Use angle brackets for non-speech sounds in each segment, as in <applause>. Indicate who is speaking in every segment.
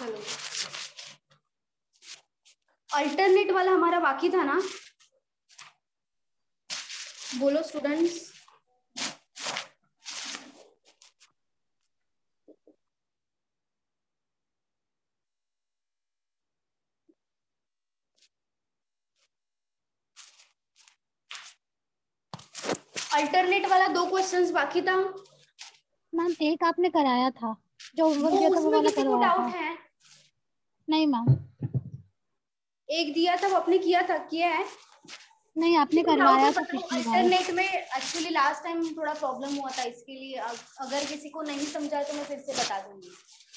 Speaker 1: चलो अल्टरनेट वाला हमारा बाकी था ना? बोलो स्टूडेंट्स अल्टरनेट वाला दो क्वेश्चंस बाकी था।
Speaker 2: मैम एक आपने कराया था। जो होमवर्क दिया था वो
Speaker 1: उसमें
Speaker 2: वाला
Speaker 1: किसी को
Speaker 2: करवाया
Speaker 1: डाउट
Speaker 2: था।
Speaker 1: है?
Speaker 2: नहीं मैम
Speaker 1: एक दिया था वो आपने किया था किया है?
Speaker 2: नहीं आपने करवाया था
Speaker 1: इंटरनेट में एक्चुअली लास्ट टाइम थोड़ा प्रॉब्लम हुआ था इसके लिए अगर किसी को नहीं समझा तो मैं फिर से बता दूँगी।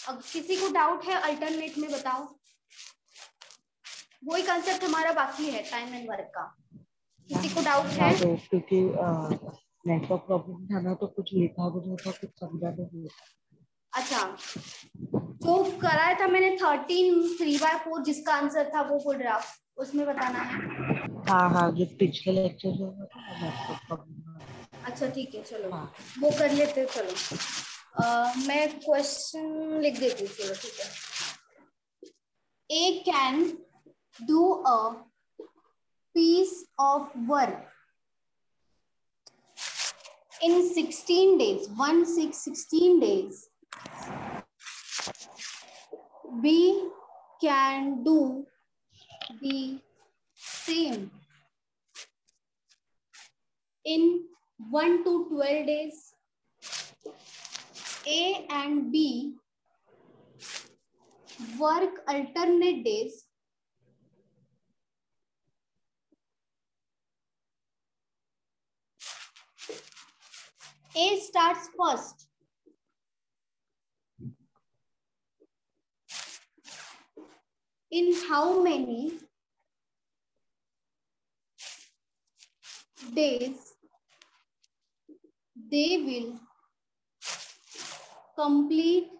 Speaker 1: अब किसी को डाउट है अल्टरनेट में बताओ। वही कंसेप्ट हमारा बाकी है टाइम एंड वर्क का। किसी को डाउट है?
Speaker 3: हाँ तो क्योंकि नेटवर्क प्रॉब्लम था ना तो कुछ लिखा भी नहीं था कुछ समझा भी नहीं था।
Speaker 1: अच्छा जो कराया था मैंने थर्टीन थ्री बाय फोर जिसका आंसर था वो फुल ड्राफ्ट उसमें बताना है।
Speaker 3: हाँ हाँ जो पिछले लेक्चर
Speaker 1: अच्छा ठीक है चलो।
Speaker 3: हाँ।
Speaker 1: वो कर लेते हैं, चलो। अ, मैं क्वेश्चन लिख देती हूँ चलो ठीक है। A can do a piece of work in 16 days 1 6 16 days b can do the same in 1 to 12 days a and b work alternate days A starts first. In how many days they will complete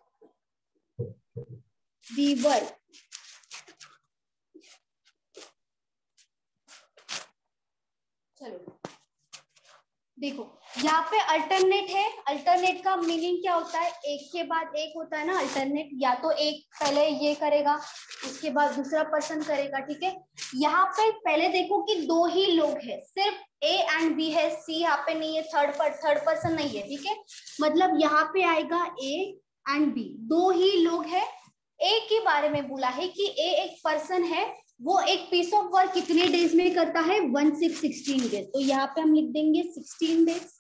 Speaker 1: the work? देखो, यहाँ पे alternate है। Alternate का meaning क्या होता है? एक के बाद एक होता है ना अल्टरनेट या तो एक पहले ये करेगा, उसके बाद दूसरा पर्सन करेगा, ठीक है? यहाँ पे पहले देखो कि दो ही लोग हैं। सिर्फ़ ए एंड बी है। सी यहाँ पे नहीं है। थर्ड पर थर्ड पर्सन नहीं है, ठीक है? मतलब यहाँ पे आएगा ए एंड बी दो ही लोग है। ए के बारे में बोला है कि ए एक पर्सन है। वो एक पीस ऑफ़ वर्क कितने डेज़ में करता है? वन सिक्स सिक्सटीन डेज़ तो यहाँ पे हम लिख देंगे sixteen days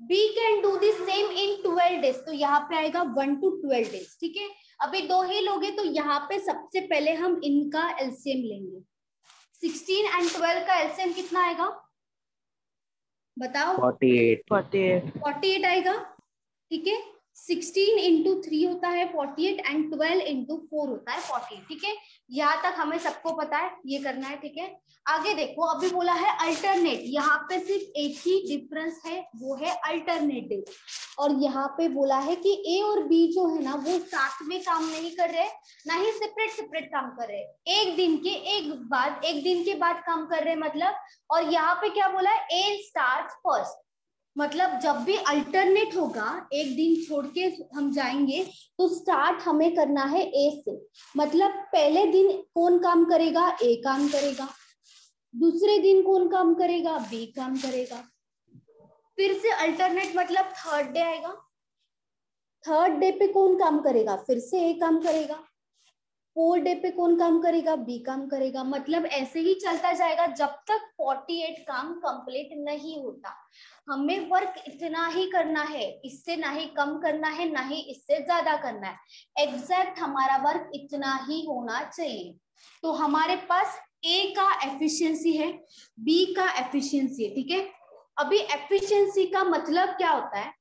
Speaker 1: B can do the same in twelve days तो यहाँ पे आएगा वन टू ट्वेल्व डेज़ ठीक है? अभी दो ही लोग हैं तो यहाँ पे सबसे पहले हम इनका एल्सियम लेंगे. सिक्सटीन एंड ट्वेल्व का एल्सियम कितना आएगा? बताओ.
Speaker 4: Forty eight
Speaker 3: forty eight
Speaker 1: forty eight आएगा. ठीक है? सिक्सटीन इंटू थ्री होता है forty eight and twelve into four होता है फोर्टी एट ठीक है? यहाँ तक हमें सबको पता है, ये करना है, ठीक है? आगे देखो, अभी बोला है अल्टरनेट यहाँ पे सिर्फ़ एक ही डिफरेंस है, वो है अल्टरनेटिव और यहाँ पे बोला है कि ए और बी जो है ना, वो साथ में काम नहीं कर रहे, ना ही सेपरेट सेपरेट काम कर रहे। एक दिन के, एक बाद, एक दिन के बाद काम कर रहे मतलब? और यहाँ पे क्या बोला है? ए स्टार्ट फ़र्स्ट मतलब जब भी अल्टरनेट होगा, एक दिन छोड़ के हम जाएँगे तो स्टार्ट हमें करना है ए से। मतलब पहले दिन कौन काम करेगा? ए काम करेगा। दूसरे दिन कौन काम करेगा? बी काम करेगा। फिर से अल्टरनेट मतलब थर्ड डे आएगा। थर्ड डे पे कौन काम करेगा? फिर से ए काम करेगा। फोर डे पे कौन काम करेगा? बी काम करेगा। मतलब ऐसे ही चलता जाएगा जब तक 48 काम कंप्लीट नहीं होता। हमें वर्क इतना ही करना है, इससे ना ही कम करना है, ना ही इससे ज़्यादा करना है। एग्जैक्ट हमारा वर्क इतना ही होना चाहिए। तो हमारे पास ए का एफिशिएंसी है बी का एफिशिएंसी है, ठीक है? अभी एफिशिएंसी का मतलब क्या होता है?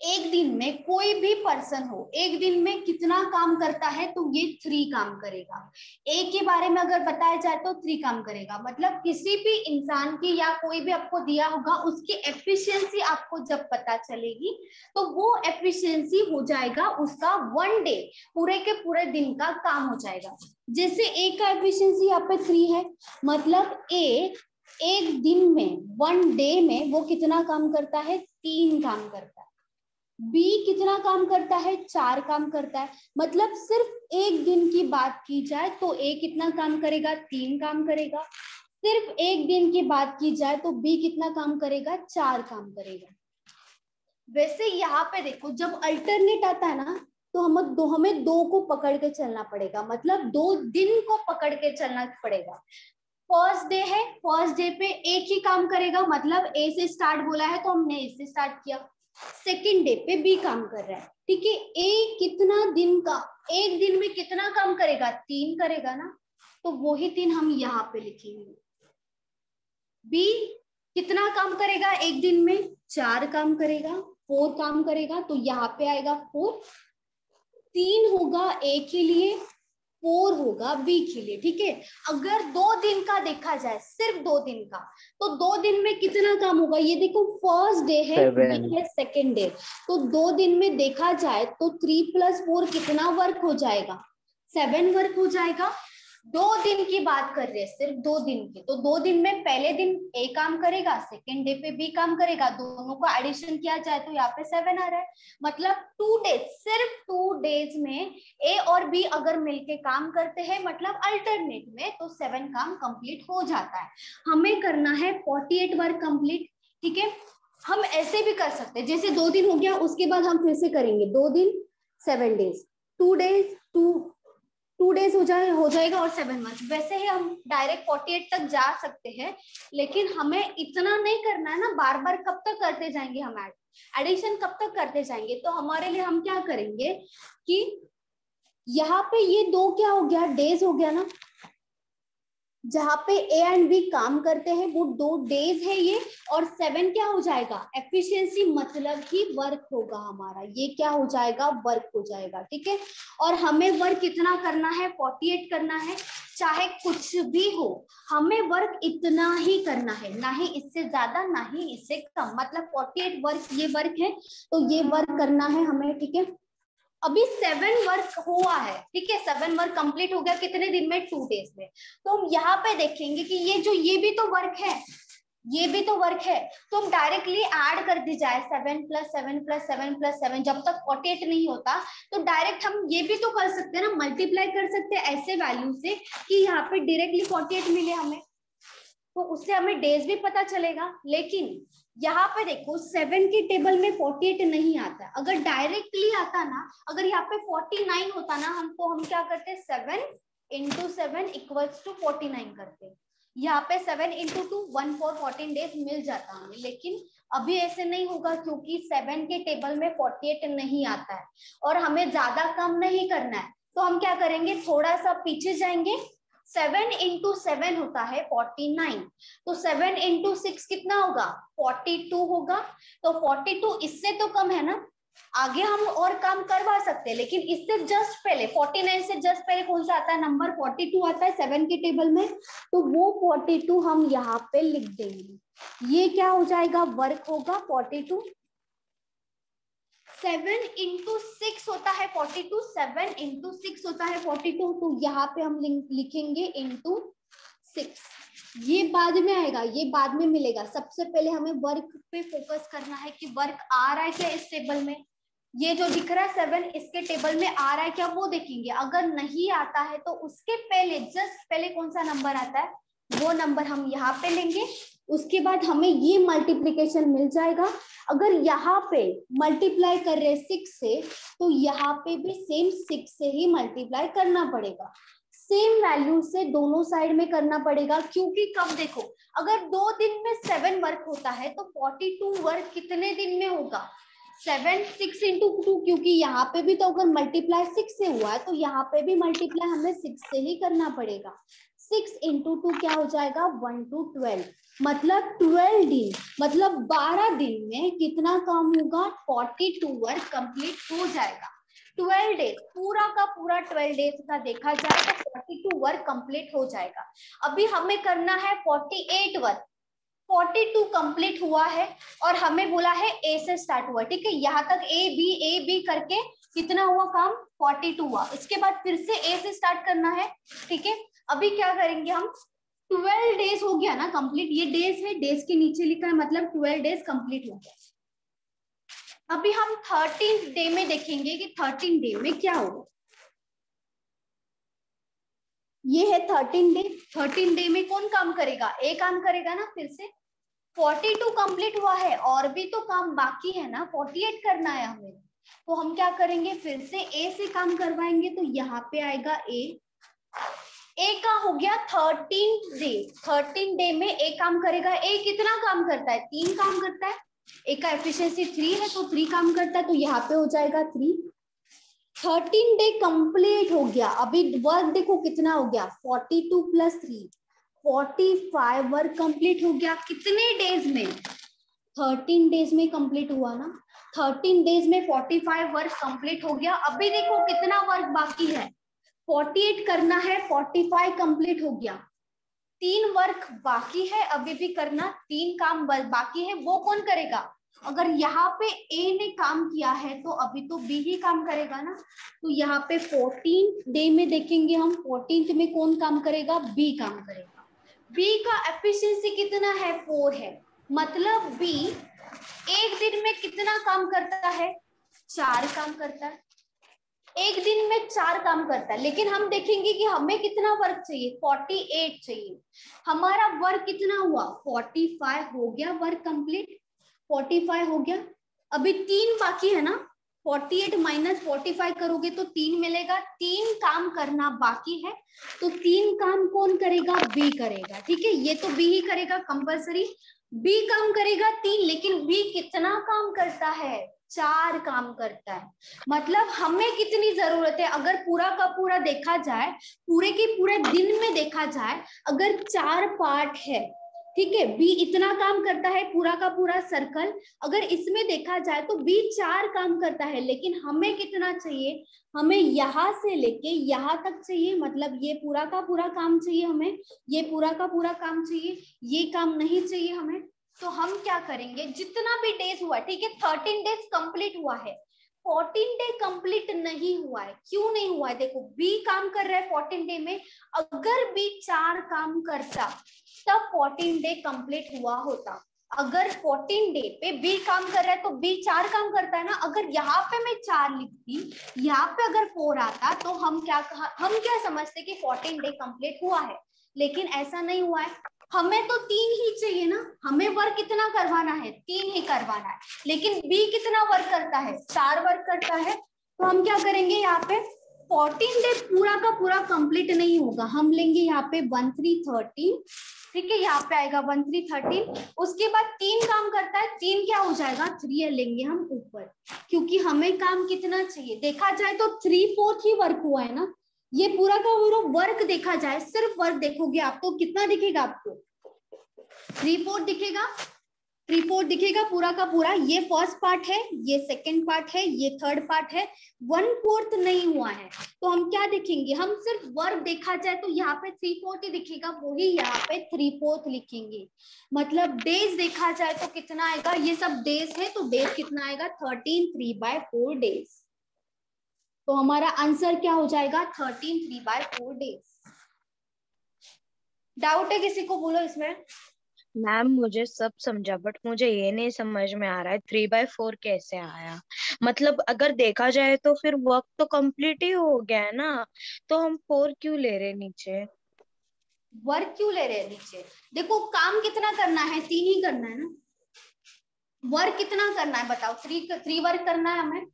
Speaker 1: एक दिन में कोई भी पर्सन हो, एक दिन में कितना काम करता है तो ये थ्री काम करेगा। ए के बारे में अगर बताया जाए तो थ्री काम करेगा। मतलब किसी भी इंसान की या कोई भी आपको दिया होगा, उसकी एफिशिएंसी आपको जब पता चलेगी तो वो एफिशिएंसी हो जाएगा उसका वन डे पूरे के पूरे दिन का काम हो जाएगा। जैसे ए का एफिशिएंसी यहाँ पे थ्री है मतलब ए एक दिन में वन डे में वो कितना काम करता है? तीन काम करता है बी कितना काम करता है? चार काम करता है। मतलब सिर्फ़ एक दिन की बात की जाए तो ए कितना काम करेगा? तीन काम करेगा। सिर्फ़ एक दिन की बात की जाए तो बी कितना काम करेगा? चार काम करेगा। वैसे यहाँ पे देखो, जब अल्टरनेट आता है ना तो हम दो, हमें दो को पकड़ के चलना पड़ेगा। मतलब दो दिन को पकड़ के चलना पड़ेगा। फ़र्स्ट डे है फ़र्स्ट डे पे एक ही काम करेगा। मतलब ए से स्टार्ट बोला है तो हमने ए से स्टार्ट किया। सेकेंड डे पे बी काम कर रहा है। ठीक है? ए कितना दिन का? एक दिन में कितना काम करेगा? तीन करेगा ना? तो वो ही तीन हम यहाँ पे लिखेंगे। बी कितना काम करेगा? एक दिन में चार काम करेगा फोर काम करेगा तो यहाँ पे आएगा फोर तीन होगा ए के लिए फोर होगा बी के लिए ठीक है? अगर दो दिन का देखा जाए सिर्फ़ दो दिन का तो दो दिन में कितना काम होगा? ये देखो फ़र्स्ट डे है है सेकेंड डे तो दो दिन में देखा जाए तो थ्री प्लस फोर कितना वर्क हो जाएगा? सेवन वर्क हो जाएगा दो दिन की बात कर रहे हैं, सिर्फ़ दो दिन की। तो दो दिन में पहले दिन ए काम करेगा सेकेंड डे पे बी काम करेगा, दोनों का एडिशन किया जाए तो यहाँ पे सेवन आ रहा है। मतलब टू डेज़ सिर्फ़ टू डेज़ में ए और बी अगर मिलके काम करते हैं मतलब अल्टरनेट में तो सेवन काम कंप्लीट हो जाता है। हमें करना है फोर्टी एट वर्क कंप्लीट ठीक है? हम ऐसे भी कर सकते हैं, जैसे दो दिन हो गया, उसके बाद हम फिर से करेंगे। दो दिन seven days two days two two days हो जाए, हो जाएगा और सेवन मंथ वैसे ही हम डायरेक्ट फोर्टी एट तक जा सकते हैं, लेकिन हमें इतना नहीं करना है ना बार बार कब तक करते जाएँगे हम एड एडिशन कब तक करते जाएँगे? तो हमारे लिए हम क्या करेंगे कि यहाँ पे ये दो क्या हो गया डेज़ हो गया ना? जहाँ पे ए एंड बी काम करते हैं, वो दो डेज़ है ये, और सेवन क्या हो जाएगा? एफिशिएंसी मतलब ही वर्क होगा हमारा। ये क्या हो जाएगा? वर्क हो जाएगा, ठीक है? और हमें वर्क कितना करना है? फोर्टी एट करना है, चाहे कुछ भी हो। हमें वर्क इतना ही करना है, ना ही इससे ज़्यादा, ना ही इससे कम। मतलब फोर्टी एट वर्क ये वर्क है तो ये वर्क करना है हमें, ठीक है? अभी सेवन वर्क हुआ है, ठीक है? सेवन वर्क कंप्लीट हो गया कितने दिन में? टू डेज़ में। तो हम यहाँ पे देखेंगे कि ये जो, ये भी तो वर्क है, ये भी तो वर्क है। तो हम डायरेक्टली ऐड कर दी जाए seven plus seven plus seven plus seven जब तक फोर्टी एट नहीं होता तो डायरेक्ट हम ये भी तो कर सकते हैं ना मल्टीप्लाई कर सकते हैं ऐसे वैल्यू से कि यहाँ पे डायरेक्टली फोर्टी एट मिले हमें। तो उससे हमें डेज़ भी पता चलेगा, लेकिन यहाँ पे देखो सेवन के टेबल में फोर्टी एट नहीं आता अगर डायरेक्टली आता ना, अगर यहाँ पे फोर्टी नाइन होता ना, हमको, हम क्या करते seven into seven equals to forty nine करते यहाँ पे seven into two one four fourteen days मिल जाता हमें। लेकिन अभी ऐसे नहीं होगा, क्योंकि सेवन के टेबल में फोर्टी एट नहीं आता है। और हमें ज़्यादा कम नहीं करना है। तो हम क्या करेंगे? थोड़ा सा पीछे जाएँगे सेवन इंटू सेवन होता है फोर्टी नाइन तो सेवन इंटू सिक्स कितना होगा? फोर्टी टू होगा। तो फोर्टी टू इससे तो कम है ना? आगे हम और काम करवा सकते हैं, लेकिन इससे जस्ट पहले 49 से जस्ट पहले कौन सा आता है? नंबर 42 आता है सेवन के टेबल में। तो वो 42 हम यहाँ पे लिख देंगे। ये क्या हो जाएगा? वर्क होगा 42 सेवन इंटू सिक्स होता है forty two seven into six होता है फोर्टी टू तो यहाँ पे हम लिखेंगे इंटू सिक्स ये बाद में आएगा, ये बाद में मिलेगा। सबसे पहले हमें वर्क पे फोकस करना है कि वर्क आ रहा है क्या इस टेबल में। ये जो दिख रहा है सेवन इसके टेबल में आ रहा है क्या, वो देखेंगे। अगर नहीं आता है तो उसके पहले जस्ट पहले कौन सा नंबर आता है, वो नंबर हम यहाँ पे लेंगे। उसके बाद हमें ये मल्टीप्लीकेशन मिल जाएगा। अगर यहाँ पे मल्टीप्लाई कर रहे सिक्स से तो यहाँ पे भी सेम सिक्स से ही मल्टीप्लाई करना पड़ेगा। सेम वैल्यू से दोनों साइड में करना पड़ेगा, क्योंकि कब देखो, अगर दो दिन में सेवन वर्क होता है तो फोर्टी टू वर्क कितने दिन में होगा? सेवन सिक्स इंटू टू क्योंकि यहाँ पे भी तो अगर मल्टीप्लाई सिक्स से हुआ है तो यहाँ पे भी मल्टीप्लाई हमें सिक्स से ही करना पड़ेगा। सिक्स इंटू टू क्या हो जाएगा? वन टू ट्वेल्व मतलब ट्वेल्व दिन मतलब बारह दिन में कितना काम होगा? फोर्टी टू वर्क कंप्लीट हो जाएगा। ट्वेल्व डेज़ पूरा का पूरा ट्वेल्व डेज़ का देखा जाए तो फोर्टी टू वर्क कंप्लीट हो जाएगा। अभी हमें करना है forty eight work forty two complete हुआ है और हमें बोला है ए से स्टार्ट हुआ। ठीक है, यहाँ तक ए बी ए बी करके कितना हुआ काम? फोर्टी टू हुआ। इसके बाद फिर से ए से स्टार्ट करना है। ठीक है, अभी क्या करेंगे हम? ट्वेल्व डेज़ हो गया ना कंप्लीट, ये डेज़ है, डेज़ के नीचे लिखा है मतलब ट्वेल्व डेज़ कंप्लीट हो गया। अभी हम थर्टीन डे में देखेंगे कि थर्टीन डे में क्या होगा ये है थर्टीन डे थर्टीन डे में कौन काम करेगा? ए काम करेगा ना फिर से। फोर्टी टू कंप्लीट हुआ है, और भी तो काम बाकी है ना फोर्टी एट करना है हमें। तो हम क्या करेंगे? फिर से ए से काम करवाएँगे तो यहाँ पे आएगा ए ए का हो गया थर्टीन डे थर्टीन डे में ए काम करेगा. ए कितना काम करता है? तीन काम करता है. ए का एफिशिएंसी थ्री है तो थ्री काम करता है तो यहाँ पे हो जाएगा थ्री थर्टीन डे कंप्लीट हो गया. अभी वर्क देखो कितना हो गया. Forty two plus three forty five work complete हो गया. कितने डेज़ में? थर्टीन डेज़ में कंप्लीट हुआ ना? थर्टीन डेज़ में फोर्टी फाइव वर्क कंप्लीट हो गया. अभी देखो कितना वर्क बाकी है. फोर्टी एट करना है फोर्टी फाइव कंप्लीट हो गया। तीन वर्क बाकी है, अभी भी करना, तीन काम बाकी है, वो कौन करेगा? अगर यहाँ पे ए ने काम किया है तो अभी तो बी ही काम करेगा ना। तो यहाँ पे फोर्टीन डे में देखेंगे हम फोर्टीन में कौन काम करेगा? बी काम करेगा। बी का एफिशिएंसी कितना है? फोर है। मतलब बी एक दिन में कितना काम करता है? चार काम करता है। एक दिन में चार काम करता है, लेकिन हम देखेंगे कि हमें कितना वर्क चाहिए फोर्टी एट चाहिए। हमारा वर्क कितना हुआ? फोर्टी फाइव हो गया वर्क कंप्लीट फोर्टी फाइव हो गया। अभी तीन बाकी है ना? फोर्टी एट माइनस फोर्टी करोगे तो तीन मिलेगा। तीन काम करना बाकी है तो तीन काम कौन करेगा? बी करेगा। ठीक है, ये तो बी ही करेगा कंपल्सरी बी काम करेगा तीन, लेकिन बी कितना काम करता है? चार काम करता है। मतलब हमें कितनी ज़रूरत है? अगर पूरा का पूरा देखा जाए, पूरे के पूरे दिन में देखा जाए, अगर चार पार्ट है, ठीक है? बी इतना काम करता है, पूरा का पूरा सर्कल अगर इसमें देखा जाए तो बी चार काम करता है, लेकिन हमें कितना चाहिए? हमें यहाँ से लेके यहाँ तक चाहिए मतलब ये पूरा का पूरा काम चाहिए हमें, ये पूरा का पूरा काम चाहिए, ये काम नहीं चाहिए हमें तो हम क्या करेंगे? जितना भी डेज़ हुआ, ठीक है? थर्टीन डेज़ कंप्लीट हुआ है। फोर्टीन डे कंप्लीट नहीं हुआ है। क्यों नहीं हुआ है? देखो बी काम कर रहा है फोर्टीन डे में। अगर बी चार काम करता, तब फोर्टीन डे कंप्लीट हुआ होता। अगर फोर्टीन डे पे बी काम कर रहा है तो बी चार काम करता है ना? अगर यहाँ पे मैं चार लिखती, यहाँ पे अगर फोर आता तो हम क्या हम क्या समझते कि फोर्टीन डे कंप्लीट हुआ है? लेकिन ऐसा नहीं हुआ है। हमें तो तीन ही चाहिए ना? हमें वर्क कितना करवाना है? तीन ही करवाना है। लेकिन बी कितना वर्क करता है? चार वर्क करता है। तो हम क्या करेंगे यहाँ पे? फोर्टीन डे पूरा का पूरा कंप्लीट नहीं होगा। हम लेंगे यहाँ पे वन थ्री थर्टीन ठीक है, यहाँ पे आएगा वन थ्री थर्टीन उसके बाद तीन काम करता है। तीन क्या हो जाएगा? थ्री लेंगे हम ऊपर। क्योंकि हमें काम कितना चाहिए? देखा जाए तो थ्री फोर्थ ही वर्क हुआ है ना? ये पूरा का पूरा वर्क देखा जाए, सिर्फ़ वर्क देखोगे आप तो कितना दिखेगा आपको? थ्री फोर्थ दिखेगा थ्री फोर्थ दिखेगा, पूरा का पूरा। ये फ़र्स्ट पार्ट है, ये सेकंड पार्ट है, ये थर्ड पार्ट है। वन फोर्थ नहीं हुआ है। तो हम क्या देखेंगे? हम सिर्फ़ वर्क देखा जाए तो यहाँ पे थ्री फोर्थ ही दिखेगा वही यहाँ पे थ्री फोर्थ लिखेंगे। मतलब डेज़ देखा जाए तो कितना आएगा? ये सब डेज़ है तो डेज़ कितना आएगा? Thirteen three by four days तो हमारा आंसर क्या हो जाएगा? Thirteen three by four days doubt है किसी को? बोलो इसमें।
Speaker 4: मैम मुझे सब समझा बट मुझे ये नहीं समझ में आ रहा है थ्री बाय फोर कैसे आया? मतलब अगर देखा जाए तो फिर वर्क तो कंप्लीट ही हो गया है ना? तो हम फोर क्यों ले रहे नीचे?
Speaker 1: वर्क क्यों ले रहे नीचे? देखो काम कितना करना है? तीन ही करना है ना? वर्क कितना करना है? बताओ थ्री थ्री वर्क करना है हमें?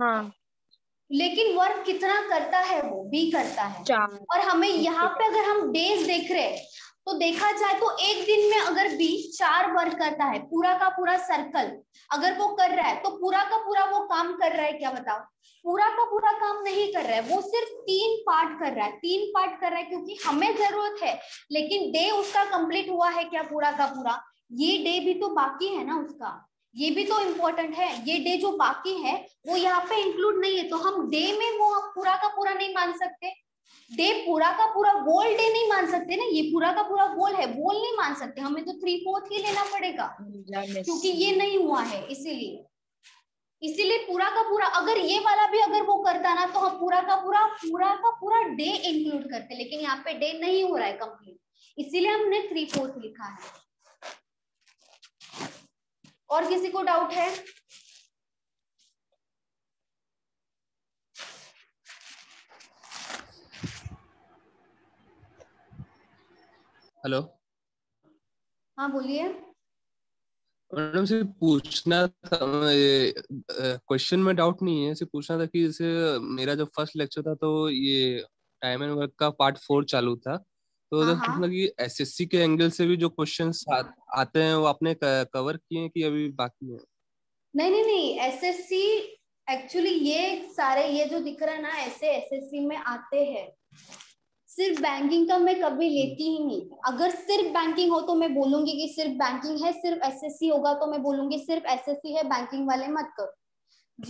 Speaker 4: हाँ।
Speaker 1: लेकिन वर्क कितना करता है वो? भी करता है। और हमें यहाँ पे अगर हम डेज़ देख रहे हैं तो देखा जाए तो एक दिन में अगर बी चार वर्क करता है पूरा का पूरा सर्कल अगर वो कर रहा है तो पूरा का पूरा वो काम कर रहा है क्या बताओ पूरा का पूरा काम नहीं कर रहा है वो सिर्फ़ तीन पार्ट कर रहा है। तीन पार्ट कर रहा है क्योंकि हमें ज़रूरत है लेकिन डे उसका कंप्लीट हुआ है क्या पूरा का पूरा? ये डे भी तो बाकी है ना उसका। ये भी तो इम्पोर्टेंट है। ये डे जो बाकी है वो यहाँ पे इंक्लूड नहीं है। तो हम डे में वो पूरा का पूरा नहीं मान सकते। डे पूरा का पूरा गोल डे नहीं मान सकते ना। ये पूरा का पूरा गोल है। गोल नहीं मान सकते। हमें तो थ्री फोर्थ ही लेना पड़ेगा। क्योंकि ये नहीं हुआ है इसीलिए। इसीलिए पूरा का पूरा अगर ये वाला भी अगर वो करता ना तो हम पूरा का पूरा पूरा का पूरा डे इंक्लूड करते। लेकिन यहाँ पे डे नहीं हो रहा है कंप्लीट इसीलिए हमने थ्री फोर्थ लिखा है। और किसी को डाउट है?
Speaker 5: हेलो
Speaker 1: हाँ बोलिए।
Speaker 5: मैडम से पूछना था क्वेश्चन में डाउट नहीं है से पूछना था कि जैसे मेरा जब फ़र्स्ट लेक्चर था तो ये टाइम एंड वर्क का पार्ट फोर चालू था। तो
Speaker 1: हाँ, हाँ।
Speaker 5: पूछना कि एसएससी के एंगल से भी जो क्वेश्चंस आ, आते हैं वो आपने कवर किए हैं कि अभी बाकी है?
Speaker 1: नहीं नहीं नहीं एसएससी एक्चुअली ये सारे ये जो दिख रहा है ना ऐसे एसएससी में आते हैं। सिर्फ़ बैंकिंग का मैं कभी लेती ही नहीं। अगर सिर्फ़ बैंकिंग हो तो मैं बोलूँगी कि सिर्फ़ बैंकिंग है सिर्फ़ एसएससी होगा तो मैं बोलूँगी सिर्फ़ एसएससी है बैंकिंग वाले मत करो।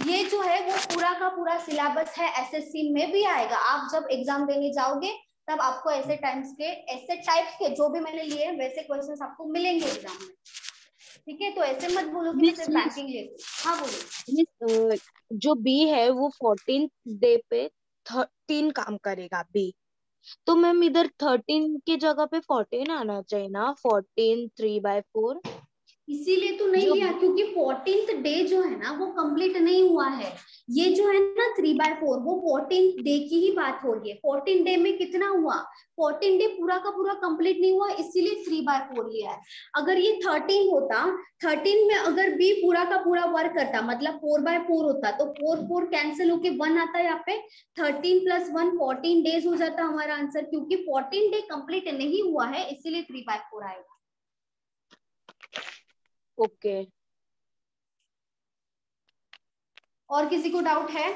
Speaker 1: ये जो है वो पूरा का पूरा सिलेबस है एसएससी में भी आएगा। आप जब एग्ज़ाम देने जाओगे तब आपको ऐसे टाइम्स के ऐसे टाइप्स के जो भी मैंने लिए हैं वैसे क्वेश्चंस आपको मिलेंगे एग्ज़ाम में। ठीक है? तो ऐसे मत बोलो कि मैं सिर्फ़ बैंकिंग लेती हूँ हाँ बोलो।
Speaker 4: जो बी है वो फोर्टीन डे पे थर्टीन काम करेगा बी तो मैम इधर थर्टीन की जगह पे फोर्टीन आना चाहिए ना? फोर्टीन थ्री बाय फोर
Speaker 1: इसीलिए तो नहीं लिया क्योंकि फोर्टींथ डे जो है ना वो कंप्लीट नहीं हुआ है। ये जो है ना थ्री बाय फोर वो फोर्टीन डे की ही बात हो रही है। फोर्टीन डे में कितना हुआ? फोर्टीन डे पूरा का पूरा कंप्लीट नहीं हुआ इसीलिए थ्री बाय फोर लिया है। अगर ये थर्टीन होता थर्टीन में अगर बी पूरा का पूरा वर्क करता मतलब फोर बाय फोर होता तो फोर फोर कैंसिल होके वन आता यहाँ पे। Thirteen plus one fourteen days हो जाता हमारा आंसर क्योंकि फोर्टीन डे कंप्लीट नहीं हुआ है इसीलिए थ्री बाय फोर आएगा।
Speaker 4: ओके।
Speaker 1: और किसी को डाउट है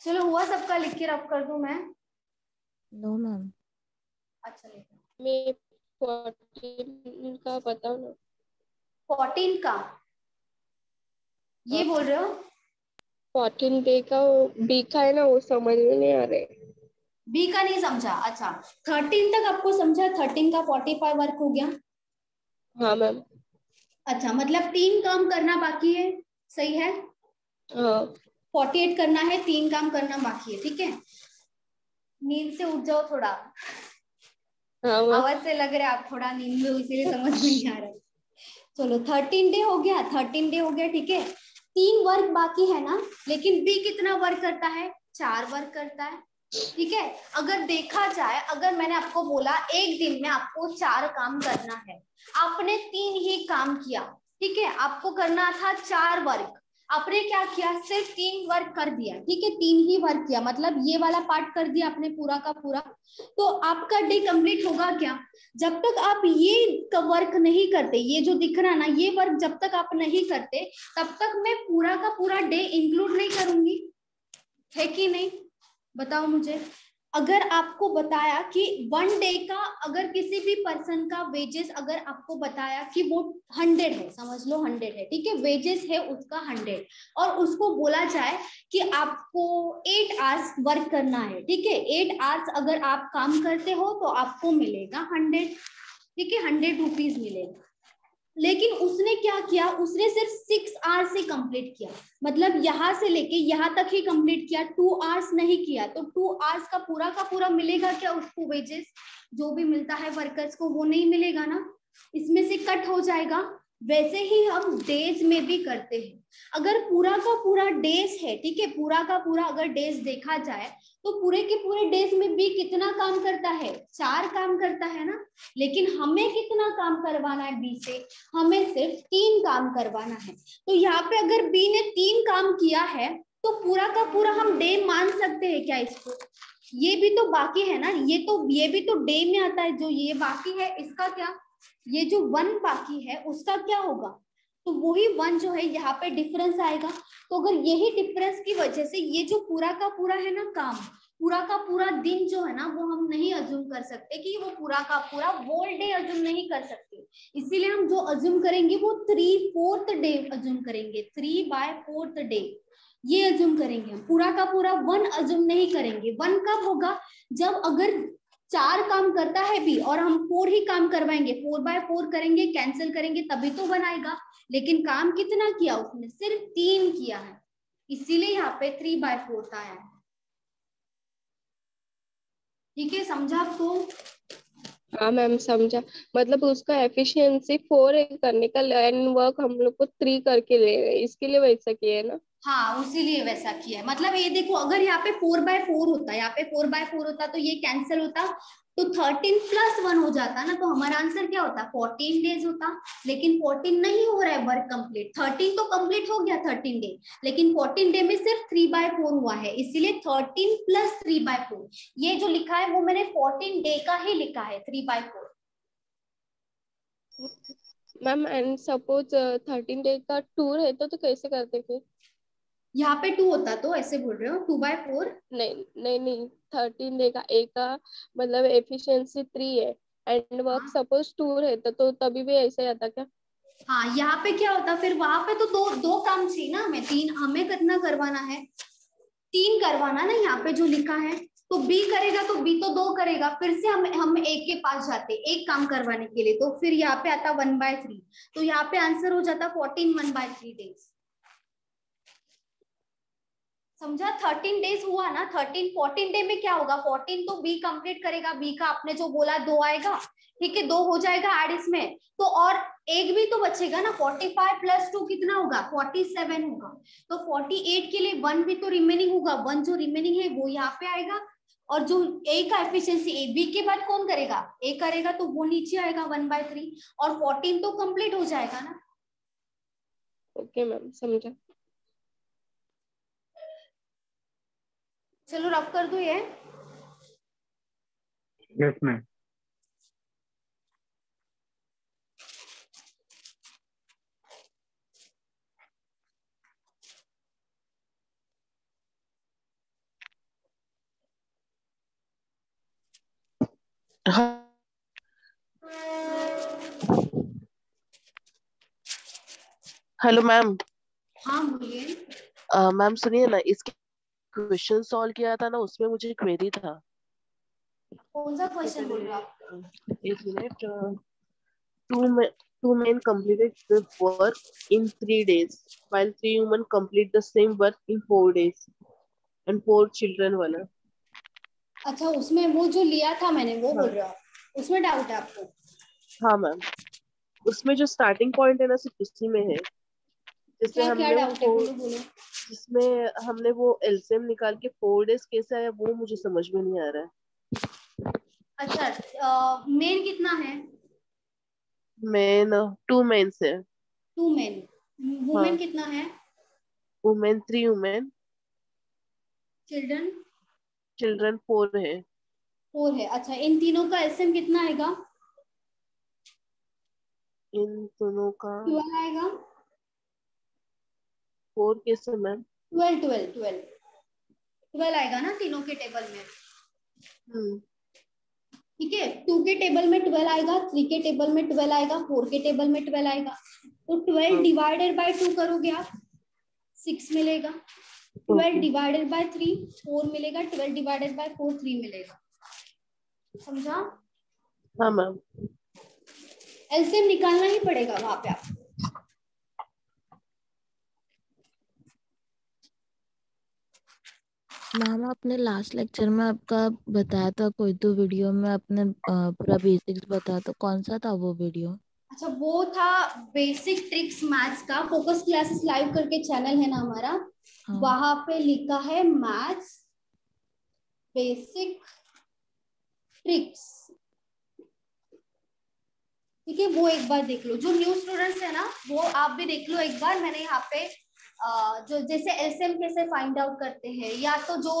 Speaker 1: चलो हुआ सबका लिख के रख कर दूँ मैं?
Speaker 2: नो मैम
Speaker 1: अच्छा लिख
Speaker 6: मैं फोर्टीन का बताओ ना।
Speaker 1: फोर्टीन का? ये बोल रहे हो?
Speaker 6: फोर्टीन डे का बी का है ना वो समझ में नहीं आ रहे।
Speaker 1: बी का नहीं समझा? अच्छा थर्टीन तक आपको समझा? थर्टीन का फोर्टी फाइव वर्क हो गया?
Speaker 6: हाँ मैम
Speaker 1: अच्छा मतलब तीन काम करना बाकी है सही है?
Speaker 6: हाँ।
Speaker 1: फोर्टी एट करना है तीन काम करना बाकी है ठीक है? नींद से उठ जाओ थोड़ा।
Speaker 6: हाँ
Speaker 1: आवाज़ से लग रहा है आप थोड़ा नींद में इसीलिए समझ में नहीं आ रहा है। चलो थर्टीन डे हो गया थर्टीन डे हो गया ठीक है? तीन वर्क बाकी है ना लेकिन बी कितना वर्क करता है? चार वर्क करता है ठीक है? अगर देखा जाए अगर मैंने आपको बोला एक दिन में आपको चार काम करना है आपने तीन ही काम किया ठीक है? आपको करना था चार वर्क आपने क्या किया? सिर्फ़ तीन वर्क कर दिया। ठीक है? तीन ही वर्क किया। मतलब ये वाला पार्ट कर दिया आपने पूरा का पूरा। तो आपका डे कंप्लीट होगा क्या? जब तक आप ये वर्क नहीं करते, ये जो दिख रहा ना, ये वर्क जब तक आप नहीं करते, तब तक मैं पूरा का पूरा डे इंक्लूड नहीं करूँगी। है कि नहीं? बताओ मुझे। अगर आपको बताया कि वन डे का अगर किसी भी पर्सन का वेजेस अगर आपको बताया कि वो हंड्रेड है, समझ लो हंड्रेड है, ठीक है? वेजेस है उसका हंड्रेड और उसको बोला जाए कि आपको एट आवर्स वर्क करना है, ठीक है? एट आवर्स अगर आप काम करते हो तो आपको मिलेगा हंड्रेड ठीक है? हंड्रेड रुपीज़ मिलेगा। लेकिन उसने क्या किया? उसने सिर्फ़ सिक्स आवर्स से कंप्लीट किया। मतलब यहाँ से लेके यहाँ तक ही कंप्लीट किया। टू आवर्स नहीं किया। तो टू आवर्स का पूरा का पूरा मिलेगा क्या उसको वेजेस जो भी मिलता है वर्कर्स को, वो नहीं मिलेगा ना? इसमें से कट हो जाएगा। वैसे ही हम डेज़ में भी करते हैं। अगर पूरा का पूरा डेज़ है, ठीक है, पूरा का पूरा अगर डेज़ देखा जाए तो पूरे के पूरे डेज़ में भी कितना काम करता है? चार काम करता है ना? लेकिन हमें कितना काम करवाना है बी से? हमें सिर्फ़ तीन काम करवाना है। तो यहाँ पे अगर बी ने तीन काम किया है तो पूरा का पूरा हम डे मान सकते हैं क्या इसको? ये भी तो बाकी है ना? ये तो ये भी तो डे में आता है। जो ये बाकी है, इसका क्या? ये जो वन बाकी है, उसका क्या होगा? तो वही वन जो है, यहाँ पे डिफरेंस आएगा। तो अगर यही डिफरेंस की वजह से ये जो पूरा का पूरा है ना काम, पूरा का पूरा दिन जो है ना, वो हम नहीं अज्यूम कर सकते कि वो पूरा का पूरा वोल डे अज्यूम नहीं कर सकते। इसीलिए हम जो अज्यूम करेंगे, वो थ्री फोर्थ डे अज्यूम करेंगे। थ्री बाय फोर्थ डे ये अज्यूम करेंगे। हम पूरा का पूरा वन अज्यूम नहीं करेंगे। वन कब होगा? जब अगर चार काम करता है भी और हम फोर ही काम करवाएँगे, फोर बाय फोर करेंगे कैंसिल करेंगे, तभी तो बनाएगा। लेकिन काम कितना किया उसने? सिर्फ़ तीन किया है। इसीलिए यहाँ पे थ्री बाय फोर्थ आया। है ठीक है, समझा आपको?
Speaker 6: हाँ मैम, समझा। मतलब उसका एफिशिएंसी फोर करने का लाइन वर्क हम लोग को थ्री करके ले इसके लिए वैसा किया है ना?
Speaker 1: हाँ उसीलिए वैसा किया है। मतलब ये देखो, अगर यहाँ पे फोर बाय फोर होता, यहाँ पे फोर बाय फोर होता तो ये कैंसिल होता। तो थर्टीन प्लस वन हो जाता ना तो हमारा आंसर क्या होता? फोर्टीन डेज़ होता लेकिन फोर्टीन नहीं हो रहा है वर्क कंप्लीट थर्टीन तो कंप्लीट हो गया थर्टीन डे लेकिन फोर्टीन डे में सिर्फ़ थ्री बाय फोर हुआ है इसीलिए thirteen plus three by four ये जो लिखा है वो मैंने फोर्टीन डे का ही लिखा है three by four
Speaker 6: ma'am and suppose thirteen day का टूर है तो, तो कैसे करते फिर?
Speaker 1: यहाँ पे टू होता तो ऐसे बोल रहे हो? टू बाय फोर
Speaker 6: नहीं नहीं नहीं। थर्टीन का एक का मतलब एफिशिएंसी थ्री है। एंड वर्क सपोज़ टूर है तो, तो तभी भी ऐसा ही आता क्या?
Speaker 1: हाँ यहाँ पे क्या होता? फिर वहाँ पे तो दो दो काम चाहिए ना हमें। तीन हमें कितना करवाना है? तीन करवाना ना यहाँ पे जो लिखा है। तो बी करेगा तो बी तो दो करेगा। फिर से हम हम एक के पास जाते एक काम करवाने के लिए। तो फिर यहाँ पे आता वन बाय थ्री तो यहाँ पे आंसर हो जाता fourteen one by three days समझा? थर्टीन डेज़ हुआ ना? थर्टीन फोर्टीन डे में क्या होगा? फोर्टीन तो बी कंप्लीट करेगा। बी का आपने जो बोला, दो आएगा। ठीक है, दो हो जाएगा एड इसमें। तो और एक भी तो बचेगा ना? फोर्टी फाइव प्लस टू कितना होगा? फोर्टी सेवन होगा। तो फोर्टी एट के लिए वन भी तो रिमेनिंग होगा। वन जो रिमेनिंग है, वो यहाँ पे आएगा। और जो ए का एफिशिएंसी ए बी के बाद कौन करेगा? ए करेगा तो वो नीचे आएगा वन बाय थ्री और फोर्टीन तो कंप्लीट हो जाएगा ना?
Speaker 6: ओके मैम समझा।
Speaker 1: चलो रब कर दो ये?
Speaker 7: यस मैम
Speaker 8: हेलो मैम
Speaker 1: हाँ बोलिए।
Speaker 8: मैम सुनिए ना इसके क्वेश्चन सॉल्व किया था ना उसमें मुझे क्वेरी था।
Speaker 1: कौन सा क्वेश्चन बोल रहे हो आप?
Speaker 8: एक मिनट टू में two men completed the work in three days while three women complete the same work in four days and four children वाला
Speaker 1: अच्छा उसमें वो जो लिया था मैंने वो बोल रहा हो उसमें डाउट है आपको?
Speaker 8: हाँ मैम उसमें जो स्टार्टिंग पॉइंट है ना सिर्फ़ उसी में है। जिसमें
Speaker 1: क्या क्या
Speaker 8: हमने
Speaker 1: डाउट
Speaker 8: वो जिसमें हमने वो एलसीएम निकाल के फोर डेज़ कैसे आया वो मुझे समझ में नहीं आ रहा है।
Speaker 1: अच्छा मेन कितना है?
Speaker 8: मेन टू मेन्स है।
Speaker 1: टू मेन वुमेन
Speaker 8: हाँ।
Speaker 1: कितना है?
Speaker 8: Women three women
Speaker 1: children
Speaker 8: children four है।
Speaker 1: फोर है। अच्छा इन तीनों का एसएम कितना आएगा?
Speaker 8: इन दोनों का
Speaker 1: ट्वेल्व आएगा।
Speaker 8: फोर कैसे ma'am.
Speaker 1: Twelve twelve twelve. Twelve आएगा ना तीनों के टेबल में।
Speaker 8: हम्म।
Speaker 1: ठीक है? टू के टेबल में ट्वेल्व आएगा थ्री के टेबल में ट्वेल्व आएगा फोर के टेबल में ट्वेल्व आएगा। तो ट्वेल्व। डिवाइडेड बाय टू करोगे आप सिक्स मिलेगा। Twelve divided by three four मिलेगा। Twelve divided by four three मिलेगा। समझा?
Speaker 8: हाँ मैम।
Speaker 1: एलसीएम निकालना ही पड़ेगा वहाँ पे आप
Speaker 9: मैम आपने लास्ट लेक्चर में आपका बताया था कोई तो वीडियो में आपने पूरा बेसिक्स बताया था। कौन सा था वो वीडियो
Speaker 1: अच्छा वो था बेसिक ट्रिक्स मैथ्स का। फोकस क्लासेस लाइव करके चैनल है ना हमारा।
Speaker 9: हाँ।
Speaker 1: वहाँ पे लिखा है मैथ्स बेसिक ट्रिक्स ठीक है वो एक बार देख लो। जो न्यू स्टूडेंट्स है ना वो आप भी देख लो एक बार। मैंने यहाँ पे जो जैसे एलसीएम कैसे फाइंड आउट करते हैं, या तो जो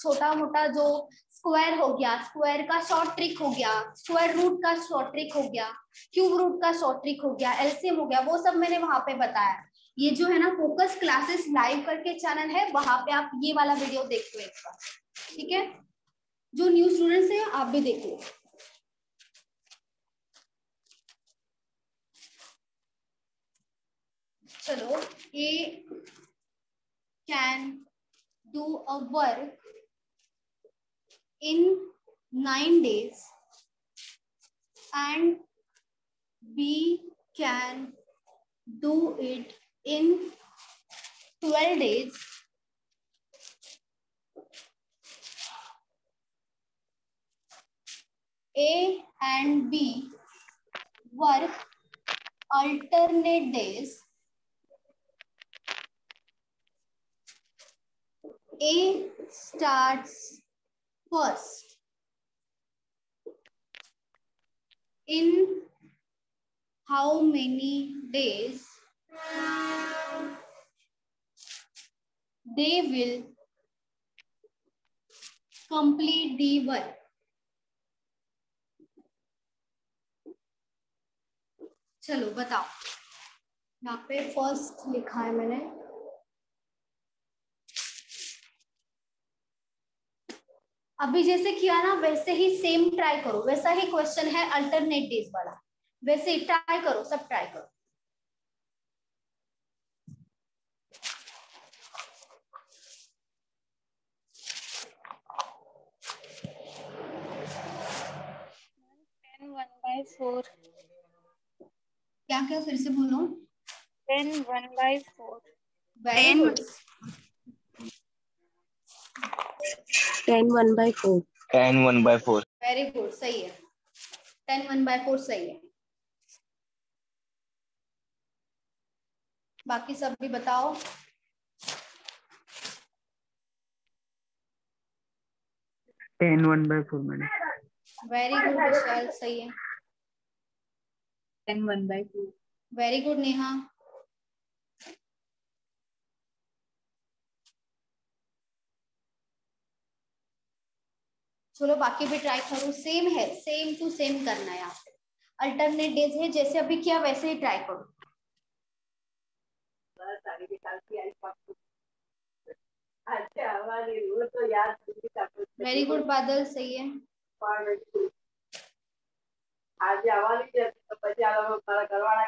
Speaker 1: छोटा मोटा जो स्क्वायर हो गया स्क्वायर का शॉर्ट ट्रिक हो गया स्क्वायर रूट का शॉर्ट ट्रिक हो गया क्यूब रूट का शॉर्ट ट्रिक हो गया एलसीएम हो गया, वो सब मैंने वहाँ पे बताया। ये जो है ना फोकस क्लासेस लाइव करके चैनल है, वहाँ पे आप ये वाला वीडियो देख लो एक बार, ठीक है? जो न्यू स्टूडेंट्स हैं, आप भी देख। लो Hello. A can do a work in nine days and B can do it in 12 days. A and B work alternate days A starts first. In how many days they will complete the work? चलो बताओ यहाँ पे first लिखा है मैंने अभी जैसे किया ना वैसे ही सेम ट्राई करो। वैसा ही क्वेश्चन है अल्टरनेट डेज़ वाला। वैसे ही ट्राई करो सब ट्राई करो।
Speaker 2: बाय फोर
Speaker 1: क्या क्या फिर से बोलो?
Speaker 2: Ten one
Speaker 1: by four
Speaker 8: ten one by four
Speaker 7: ten one by four
Speaker 1: very good सही है. टेन वन बाय फोर सही है. बाकी सब भी बताओ.
Speaker 3: Ten one by four madam
Speaker 1: very good Vishal सही है.
Speaker 8: Ten one by four
Speaker 1: very good Neha चलो बाकी भी ट्राई करो सेम है सेम टू सेम करना है यहाँ पे अल्टरनेट डेज है जैसे अभी किया वैसे ही ट्राई करो वेरी गुड बादल सही है
Speaker 10: આજે આવવાની છે તો પછી આ લોકો મારા ઘરવાળા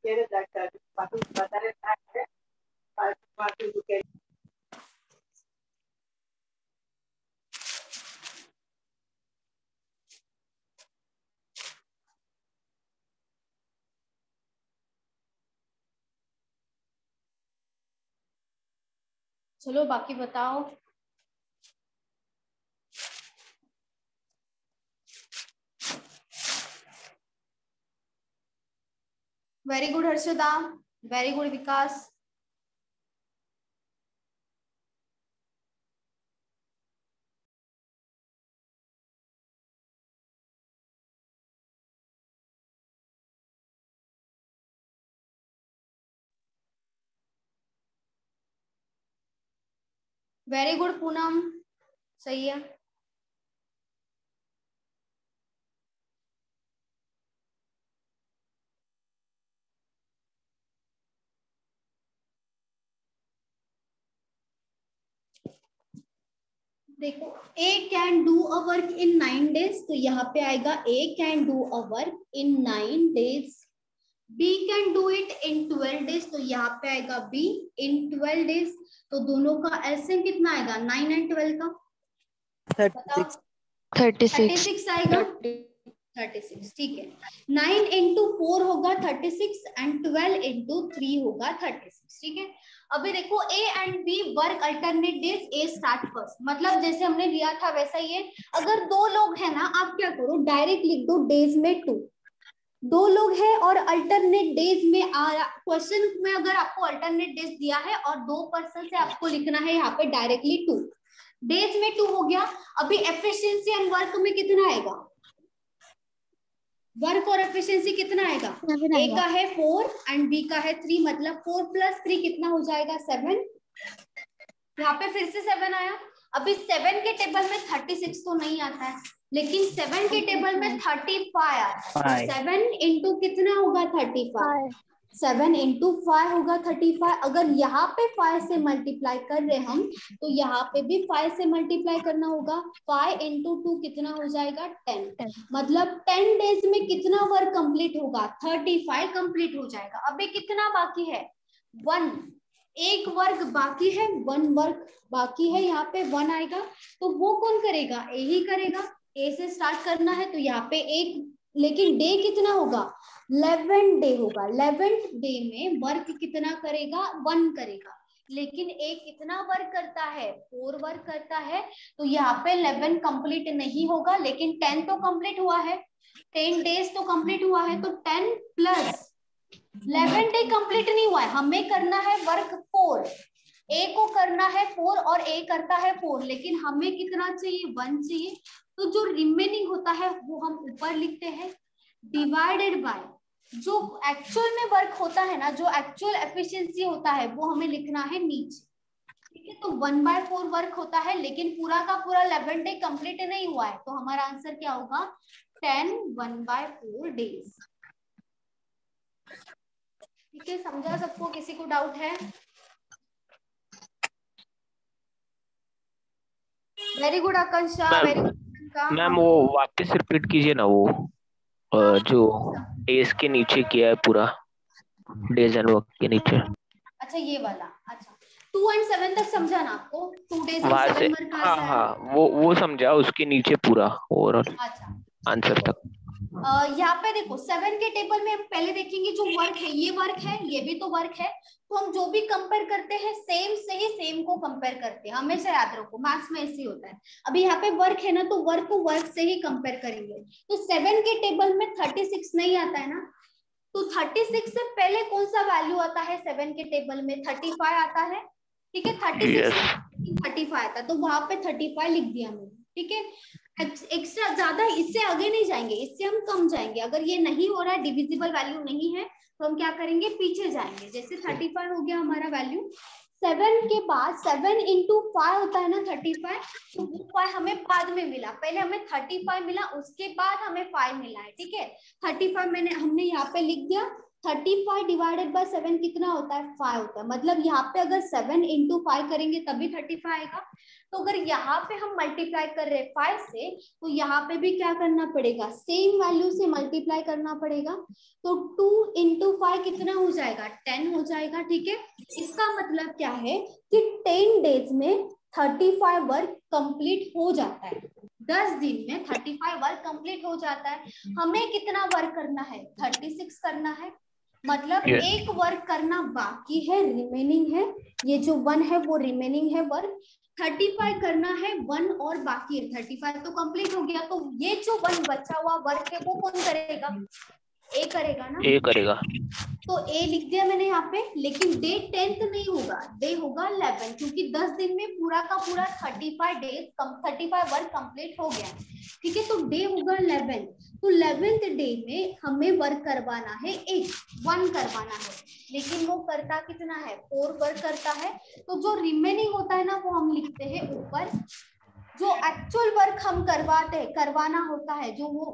Speaker 10: કેરે જાગતા પાછું વધારે થાય પાછું પાછું
Speaker 1: चलो बाकी बताओ। Very good Harshada very good Vikas very good Poonam, सही है? देखो A can do a work in nine days तो यहाँ पे आएगा A can do a work in nine days B can do it in twelve days तो यहाँ पे आएगा बी इन ट्वेल्व डेज़ तो दोनों का एलसीएम कितना आएगा? नाइन एंड ट्वेल्व का?
Speaker 9: थर्टी
Speaker 1: थर्टी
Speaker 9: सिक्स
Speaker 1: सिक्स आएगा? थर्टी सिक्स ठीक है। नाइन इंटू फोर होगा thirty six and twelve into three होगा थर्टी सिक्स ठीक है? अभी देखो A and B work alternate days A start first मतलब जैसे हमने लिया था वैसा ही है। अगर दो लोग हैं ना आप क्या करो? डायरेक्ट लिख दो डेज़ में टू दो लोग हैं और अल्टरनेट डेज़ में क्वेश्चन में अगर आपको अल्टरनेट डेज़ दिया है और दो पर्सन से आपको लिखना है यहाँ पे डायरेक्टली टू डेज़ में टू हो गया। अभी एफिशिएंसी एंड वर्क में कितना आएगा? वर्क और एफिशिएंसी कितना आएगा? ए का है फोर एंड बी का है थ्री मतलब फोर प्लस थ्री कितना हो जाएगा? सेवन यहाँ पे फिर से सेवन आया। अभी सेवन के टेबल में थर्टी सिक्स तो नहीं आता है लेकिन सेवन के टेबल में थर्टी फाइव आता है। सेवन इंटू कितना होगा thirty
Speaker 2: five
Speaker 1: seven into five होगा थर्टी फाइव अगर यहाँ पे फाइव से मल्टीप्लाई कर रहे हम तो यहाँ पे भी फाइव से मल्टीप्लाई करना होगा। फाइव इंटू टू कितना हो जाएगा? टेन मतलब टेन डेज़ में कितना वर्क कंप्लीट होगा? थर्टी फाइव कंप्लीट हो जाएगा। अभी कितना बाकी है? वन एक वर्ग बाकी है वन वर्ग बाकी है, यहाँ पे वन आएगा तो वो कौन करेगा? ए ही करेगा। ए से स्टार्ट करना है तो यहाँ पे एक, लेकिन डे कितना होगा? लेवन डे होगा। लेवेंथ डे में वर्क कितना करेगा? वन करेगा। लेकिन एक कितना वर्क करता है? फोर वर्क करता है तो यहाँ पे इलेवन कंप्लीट नहीं होगा, लेकिन टेन तो कंप्लीट हुआ है। टेन डेज़ तो कंप्लीट हुआ है तो ten plus eleven day complete नहीं हुआ है। हमें करना है वर्क फोर। ए को करना है फोर और ए करता है फोर, लेकिन हमें कितना चाहिए? वन चाहिए। तो जो रिमेनिंग होता है, वो हम ऊपर लिखते हैं। डिवाइडेड बाय जो एक्चुअल में वर्क होता है ना, जो एक्चुअल एफिशिएंसी होता है, वो हमें लिखना है नीचे। ठीक है तो वन बाय फोर वर्क होता है, लेकिन पूरा का पूरा इलेवन डे कंप्लीट नहीं हुआ है। तो हमारा आंसर क्या होगा? Ten one by four days ठीक है समझा सबको? किसी को डाउट है? Very good Akanksha.
Speaker 7: Ma'am-
Speaker 1: very good
Speaker 7: ma'am वो वापस रिपीट कीजिए ना वो। जो डेज़ के नीचे किया है पूरा। डेज़ एंड वर्क के नीचे।
Speaker 1: अच्छा ये वाला। अच्छा। टू एंड सेवन तक समझा ना आपको टू डेज़
Speaker 7: से
Speaker 1: सेवन वर्क
Speaker 7: हाँ हाँ। वो वो समझा उसके नीचे पूरा ओवरऑल
Speaker 1: अच्छा।
Speaker 7: आंसर तक।
Speaker 1: यहाँ पे देखो सेवन के टेबल में हम पहले देखेंगे जो वर्क है ये वर्क है ये भी तो वर्क है। तो हम जो भी कंपेयर करते हैं सेम से ही सेम को कंपेयर करते हैं। हमेशा याद रखो मैथ्स में ऐसे ही होता है। अभी यहाँ पे वर्क है ना तो वर्क को वर्क से ही कंपेयर करेंगे। तो सेवन के टेबल में थर्टी सिक्स नहीं आता है ना? तो थर्टी सिक्स से पहले कौन सा वैल्यू आता है सेवन के टेबल में? थर्टी फाइव आता है ठीक है? थर्टी सिक्स थर्टी फाइव आता है। तो वहाँ पे थर्टी फाइव लिख दिया मैंने ठीक है? एक्स्ट्रा ज़्यादा इससे आगे नहीं जाएँगे इससे हम कम जाएँगे। अगर ये नहीं हो रहा है डिविजिबल वैल्यू नहीं है तो हम क्या करेंगे? पीछे जाएँगे। जैसे थर्टी फाइव हो गया हमारा वैल्यू सेवन के बाद सेवन इंटू फाइव होता है ना थर्टी फाइव तो वो फाइव हमें बाद में मिला। पहले हमें थर्टी फाइव मिला उसके बाद हमें फाइव मिला है ठीक है? थर्टी फाइव मैंने हमने यहाँ पे लिख दिया। Thirty five divided by seven कितना होता है? फाइव होता है। मतलब यहाँ पे अगर सेवन इंटू फाइव करेंगे, तभी थर्टी फाइव आएगा। तो अगर यहाँ पे हम मल्टीप्लाई कर रहे हैं फाइव से तो यहाँ पे भी क्या करना पड़ेगा? सेम वैल्यू से मल्टीप्लाई करना पड़ेगा। तो टू इंटू फाइव कितना हो जाएगा? टेन हो जाएगा, ठीक है? इसका मतलब क्या है कि टेन डेज़ में थर्टी फाइव वर्क कंप्लीट हो जाता है। दस दिन में थर्टी फाइव वर्क कंप्लीट हो जाता है। हमें कितना वर्क करना है? थर्टी सिक्स करना है। मतलब
Speaker 7: Yes.
Speaker 1: एक वर्क करना बाकी है रिमेनिंग है। ये जो वन है वो रिमेनिंग है वर्क थर्टी फाइव करना है वन और बाकी है। थर्टी फाइव तो कंप्लीट हो गया। तो ये जो वन बचा हुआ वर्क है वो कौन करेगा? ए करेगा ना?
Speaker 7: ए करेगा।
Speaker 1: तो ए लिख दिया मैंने यहाँ पे लेकिन डे टेंथ नहीं होगा। डे होगा इलेवन क्योंकि दस दिन में पूरा का पूरा thirty five days thirty five work complete हो गया ठीक है तो डे होगा इलेवन तो इलेवेंथ डे में हमें वर्क करवाना है एक वन करवाना है। लेकिन वो करता कितना है? फोर वर्क करता है। तो जो रिमेनिंग होता है ना वो हम लिखते हैं ऊपर। जो एक्चुअल वर्क हम करवाते हैं करवाना होता है जो वो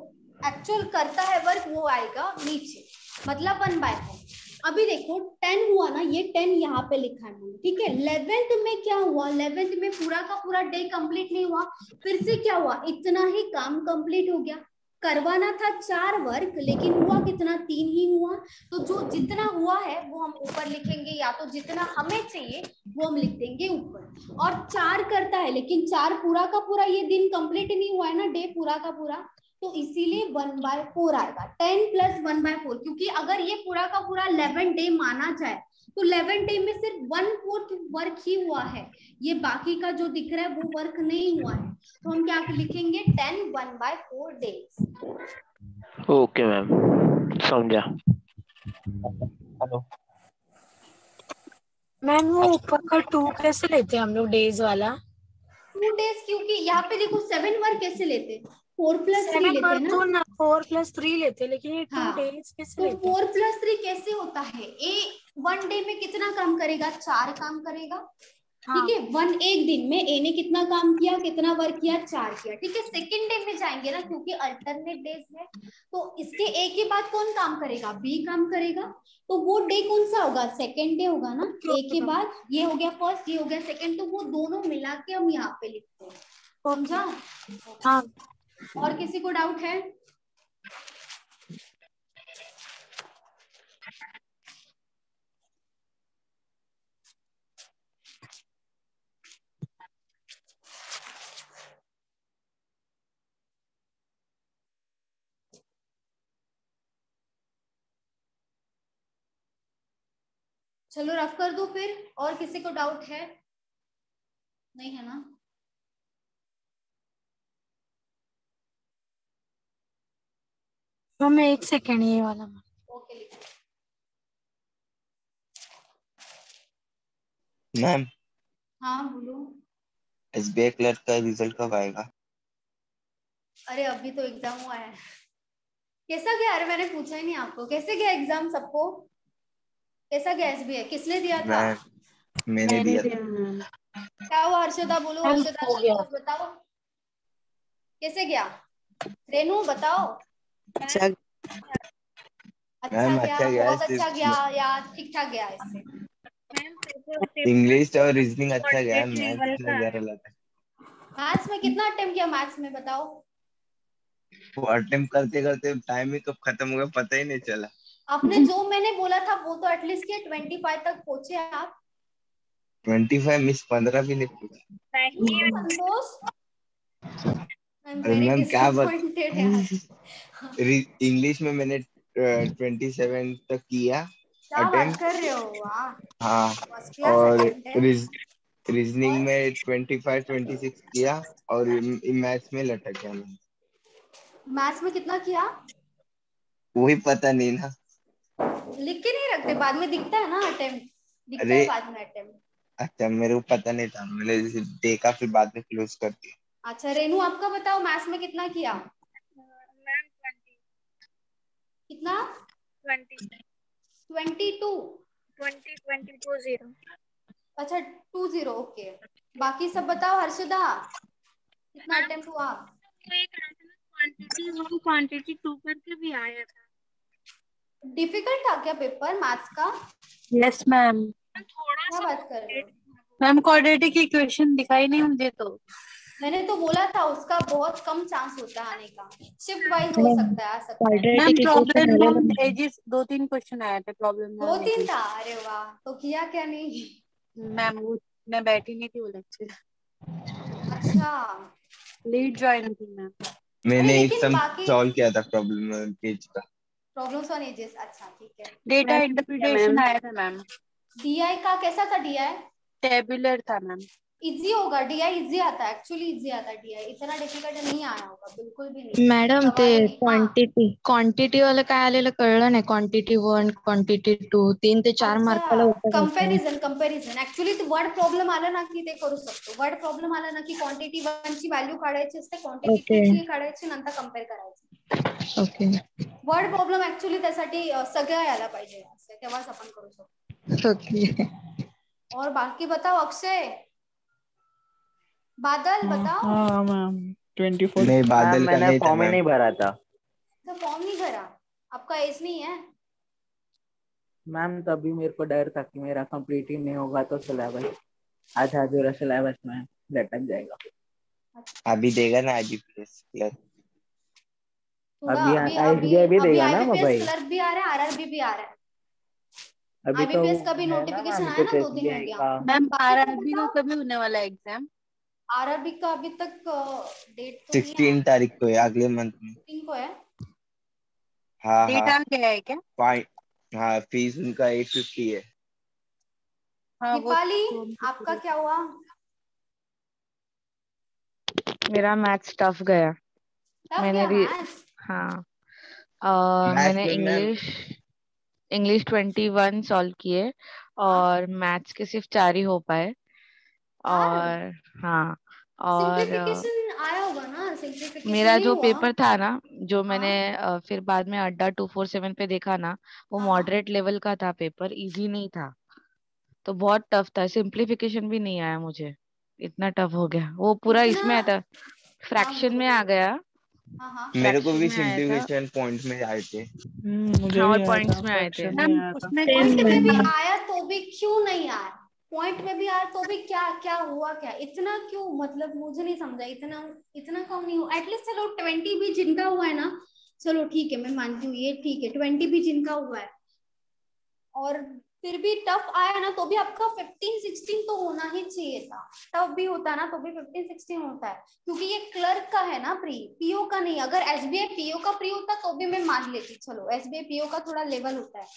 Speaker 1: एक्चुअल करता है वर्क वो आएगा नीचे। मतलब वन बाय फोर अभी देखो टेन हुआ ना, ये टेन यहाँ पे लिखा है ठीक है? इलेवेंथ में क्या हुआ? इलेवेंथ में पूरा का पूरा डे कंप्लीट नहीं हुआ। फिर से क्या हुआ? इतना ही काम कंप्लीट हो गया। करवाना था चार वर्क लेकिन हुआ कितना? तीन ही हुआ। तो जो जितना हुआ है, वो हम ऊपर लिखेंगे, या तो जितना हमें चाहिए, वो हम लिख देंगे ऊपर। और चार करता है, लेकिन चार पूरा का पूरा ये दिन कंप्लीट नहीं हुआ है ना डे पूरा का पूरा। तो इसीलिए वन बाय फोर आएगा। Ten plus one by four क्योंकि अगर ये पूरा का पूरा इलेवन डे माना जाए तो इलेवन डे में सिर्फ़ वन फोर्थ वर्क ही हुआ है। ये बाकी का जो दिख रहा है वो वर्क नहीं हुआ है। तो हम क्या लिखेंगे? Ten one by four days
Speaker 7: okay ma'am समझा। हेलो
Speaker 11: मैम वो ऊपर का टू कैसे लेते हैं हम लोग डेज़ वाला?
Speaker 1: टू डेज़ क्योंकि यहाँ पे देखो सेवन वर्क कैसे लेते फोर प्लस थ्री लेते हैं
Speaker 11: तो
Speaker 1: ना?
Speaker 11: ना फोर प्लस थ्री लेते हैं लेकिन ये टू
Speaker 1: हाँ।
Speaker 11: डेज़ कैसे
Speaker 1: तो फोर प्लस थ्री कैसे होता है? ए वन डे में कितना काम करेगा? चार काम करेगा। ठीक है? वन एक दिन में ए ने कितना काम किया कितना वर्क किया? चार किया। ठीक है? सेकेंड डे में जाएँगे ना क्योंकि अल्टरनेट डेज़ है। तो इसके ए के बाद कौन काम करेगा? बी काम करेगा। तो वो डे कौन सा होगा? सेकेंड डे होगा ना? ए के बाद ये हो गया फ़र्स्ट ये हो गया सेकेंड तो वो दोनों मिला के हम यहाँ पे लिखते हैं। समझा?
Speaker 11: हाँ।
Speaker 1: और किसी को डाउट है? चलो रफ कर दो फिर, और किसी को डाउट है? नहीं है ना?
Speaker 11: मैम एक सेकेंड ये वाला
Speaker 1: ओके
Speaker 12: मैम।
Speaker 1: हाँ बोलो।
Speaker 12: एसबीआई क्लर्क का रिज़ल्ट कब आएगा?
Speaker 1: अरे अभी तो एग्ज़ाम हुआ है। कैसा गया? अरे मैंने पूछा ही नहीं आपको। कैसे गया एग्ज़ाम सबको? कैसा गया एसबीआई किसने दिया था?
Speaker 12: मैं मैंने दिया था।
Speaker 1: क्या हुआ हर्षदा बोलो। हर्षदा बताओ। कैसे गया? रेनू बताओ।
Speaker 11: अच्छा।
Speaker 1: अच्छा
Speaker 12: मैम,
Speaker 1: गया
Speaker 12: अच्छा गया,
Speaker 1: बहुत अच्छा गया या ठीक ठाक गया इससे
Speaker 12: इंग्लिश और रीजनिंग अच्छा गया मैथ्स में जरा लगा
Speaker 1: मैथ्स में कितना अटेम्प्ट किया मैथ्स में बताओ?
Speaker 12: वो अटेम्प्ट करते करते टाइम ही कब खत्म हो गया पता ही नहीं चला।
Speaker 1: आपने जो मैंने बोला था वो तो एटलीस्ट ट्वेंटी फाइव तक पहुँचे आप।
Speaker 12: 25 मिस 15 भी नहीं पूछा
Speaker 1: संतोष? I'm
Speaker 12: अरे
Speaker 1: very
Speaker 12: मैम क्या बत
Speaker 1: यार। <laughs>
Speaker 12: इंग्लिश में मैंने ट्वेंटी सेवन तक किया अटेम्प्ट
Speaker 1: कर रहे हो? वाह।
Speaker 12: हाँ और रीजनिंग में ट्वेंटी फाइव ट्वेंटी सिक्स किया और मैथ्स में लटक गया मैं।
Speaker 1: मैथ्स में कितना किया?
Speaker 12: वही पता नहीं ना।
Speaker 1: लिख के नहीं रखते? बाद में दिखता है ना अटेम्प्ट दिखता है
Speaker 12: अरे
Speaker 1: बाद में अटेम्प्ट
Speaker 12: अच्छा मेरे को पता नहीं था। मैंने देखा फिर बाद में क्लोज कर दिया।
Speaker 1: अच्छा रेनू आपका बताओ मैथ्स में कितना किया? कितना? ट्वेंटी। टू। अच्छा टू ज़ीरो ओके। बाकी सब बताओ हर्षदा कितना अटेम्प्ट हुआ?
Speaker 13: क्वांटिटी टू करके भी आया था।
Speaker 1: डिफ़िकल्ट था क्या पेपर मैथ्स का?
Speaker 11: यस मैम
Speaker 1: क्या बात कर रहे हो?
Speaker 11: मैम क्वाड्रेटिक इक्वेशन दिखाई नहीं मुझे तो।
Speaker 1: मैंने तो बोला था उसका बहुत कम चांस होता है आने का। शिफ्ट वाइज हो सकता है आ सकता है।
Speaker 11: मैम दो तीन क्वेश्चन आया था प्रॉब्लम
Speaker 1: दो तीन था? अरे वाह तो किया क्या नहीं?
Speaker 11: मैम वो मैं बैठी नहीं थी वो लेक्चर
Speaker 1: अच्छा।
Speaker 11: लीड ज्वाइन थी मैम।
Speaker 12: मैंने एक सम सॉल्व किया था प्रॉब्लम पेज का।
Speaker 1: प्रॉब्लम्स ऑन एजेस अच्छा ठीक है।
Speaker 11: डेटा इंटरप्रिटेशन आया था मैम।
Speaker 1: डीआई का कैसा था डीआई
Speaker 11: टेबुलर था मैम।
Speaker 1: इजी होगा डीआई इजी आता है एक्चुअली इजी आता है डीआई इतना डिफ़िकल्ट नहीं आया होगा बिल्कुल भी नहीं।
Speaker 4: मॅडम ते क्वांटिटी क्वांटिटी वाला काय आलेलं कळलं नाही क्वांटिटी वन क्वांटिटी टू तीन ते चार मार्काला होतं का?
Speaker 1: Comparison comparison actually word problem आला ना की ते करू शकतो. वर्ड प्रॉब्लेम आला ना की क्वांटिटी वन ची व्हॅल्यू काढायची असते क्वांटिटी टू ची काढायची नंतर कम्पेअर करायचं.
Speaker 4: ओके
Speaker 1: वर्ड प्रॉब्लेम ऍक्च्युली त्यासाठी सगळं यायला पाहिजे. तेव्हाच आपण करू शकतो.
Speaker 4: ओके
Speaker 1: और बाकी बताओ अक्षय? बादल बताओ।
Speaker 14: हाँ मैम ट्वेंटी फोर
Speaker 12: नहीं बादल का
Speaker 15: मैंने
Speaker 12: नहीं
Speaker 15: फॉर्म ही नहीं भरा था।
Speaker 1: तो फॉर्म नहीं भरा? आपका एज नहीं है?
Speaker 14: मैम तभी मेरे को डर था कि मेरा कंप्लीट ही नहीं होगा तो सिलेबस आधा अधूरा सिलेबस में लटक जाएगा।
Speaker 12: अभी देगा ना क्लर्क
Speaker 1: थोड़ा
Speaker 14: अभी
Speaker 1: अभी
Speaker 14: अभी
Speaker 1: अभी
Speaker 14: भी
Speaker 1: अभी
Speaker 14: देगा ना भाई
Speaker 1: क्लर्क भी आ रहा है आरआरबी भी आ रहा है।
Speaker 14: अभी तो
Speaker 1: का भी
Speaker 14: है ना
Speaker 1: notification
Speaker 14: मैम?
Speaker 1: आया ना, दो दिन हो गया।
Speaker 11: मैम आरआरबी का कभी होने वाला है एग्ज़ाम
Speaker 1: आरआरबी का अभी तक डेट तो
Speaker 12: सिक्सटीन तारीख को है अगले मंथ में।
Speaker 1: को है?
Speaker 12: हाँ
Speaker 11: डेट
Speaker 12: हाँ।
Speaker 11: आ गया है क्या?
Speaker 12: फाइन हाँ फ़ीस उनका एट फिफ्टी है।
Speaker 11: हाँ
Speaker 1: दीपाली आपका क्या हुआ?
Speaker 4: मेरा मैथ्स टफ गया।
Speaker 1: टफ
Speaker 4: मैंने
Speaker 1: मैथ्स
Speaker 4: हाँ।
Speaker 12: मैथ्स
Speaker 4: मैंने English English twenty one solve किए और मैथ्स के सिर्फ़ चार ही हो पाए। और हाँ और
Speaker 1: आया होगा ना
Speaker 4: मेरा जो पेपर था ना जो मैंने अ, फिर बाद में अड्डा टू फोर सेवन पे देखा ना वो
Speaker 1: हाँ।
Speaker 4: मॉडरेट लेवल का था पेपर इजी नहीं था।
Speaker 15: तो बहुत टफ था सिंप्लीफिकेशन भी नहीं आया मुझे। इतना टफ हो गया। वो पूरा इसमें आया था फ्रैक्शन में आ गया।
Speaker 1: हाँ हाँ।
Speaker 12: मेरे को भी सिंप्लीफिकेशन पॉइंट में आए थे।
Speaker 14: मुझे
Speaker 15: हाँ, और पॉइंट्स में आए थे।
Speaker 1: उसमें में भी आया तो भी क्यों नहीं आया? पॉइंट में भी आया तो भी क्या क्या हुआ क्या? इतना क्यों? मतलब मुझे नहीं समझा। इतना इतना कम नहीं हुआ। एटलीस्ट चलो ट्वेंटी भी जिनका हुआ है ना, चलो ठीक है, मैं मानती हूँ, ये ठीक है ट्वेंटी भी जिनका हुआ है। और फिर भी टफ आया ना तो भी आपका फिफ्टीन सिक्सटीन तो होना ही चाहिए था। टफ भी होता ना तो भी फिफ्टीन सिक्सटीन होता है। क्योंकि ये क्लर्क का है ना प्री पीओ का नहीं। अगर एस बी आई पीओ का प्री होता तो भी मैं मान लेती। चलो एस बी आई पीओ का थोड़ा लेवल होता है।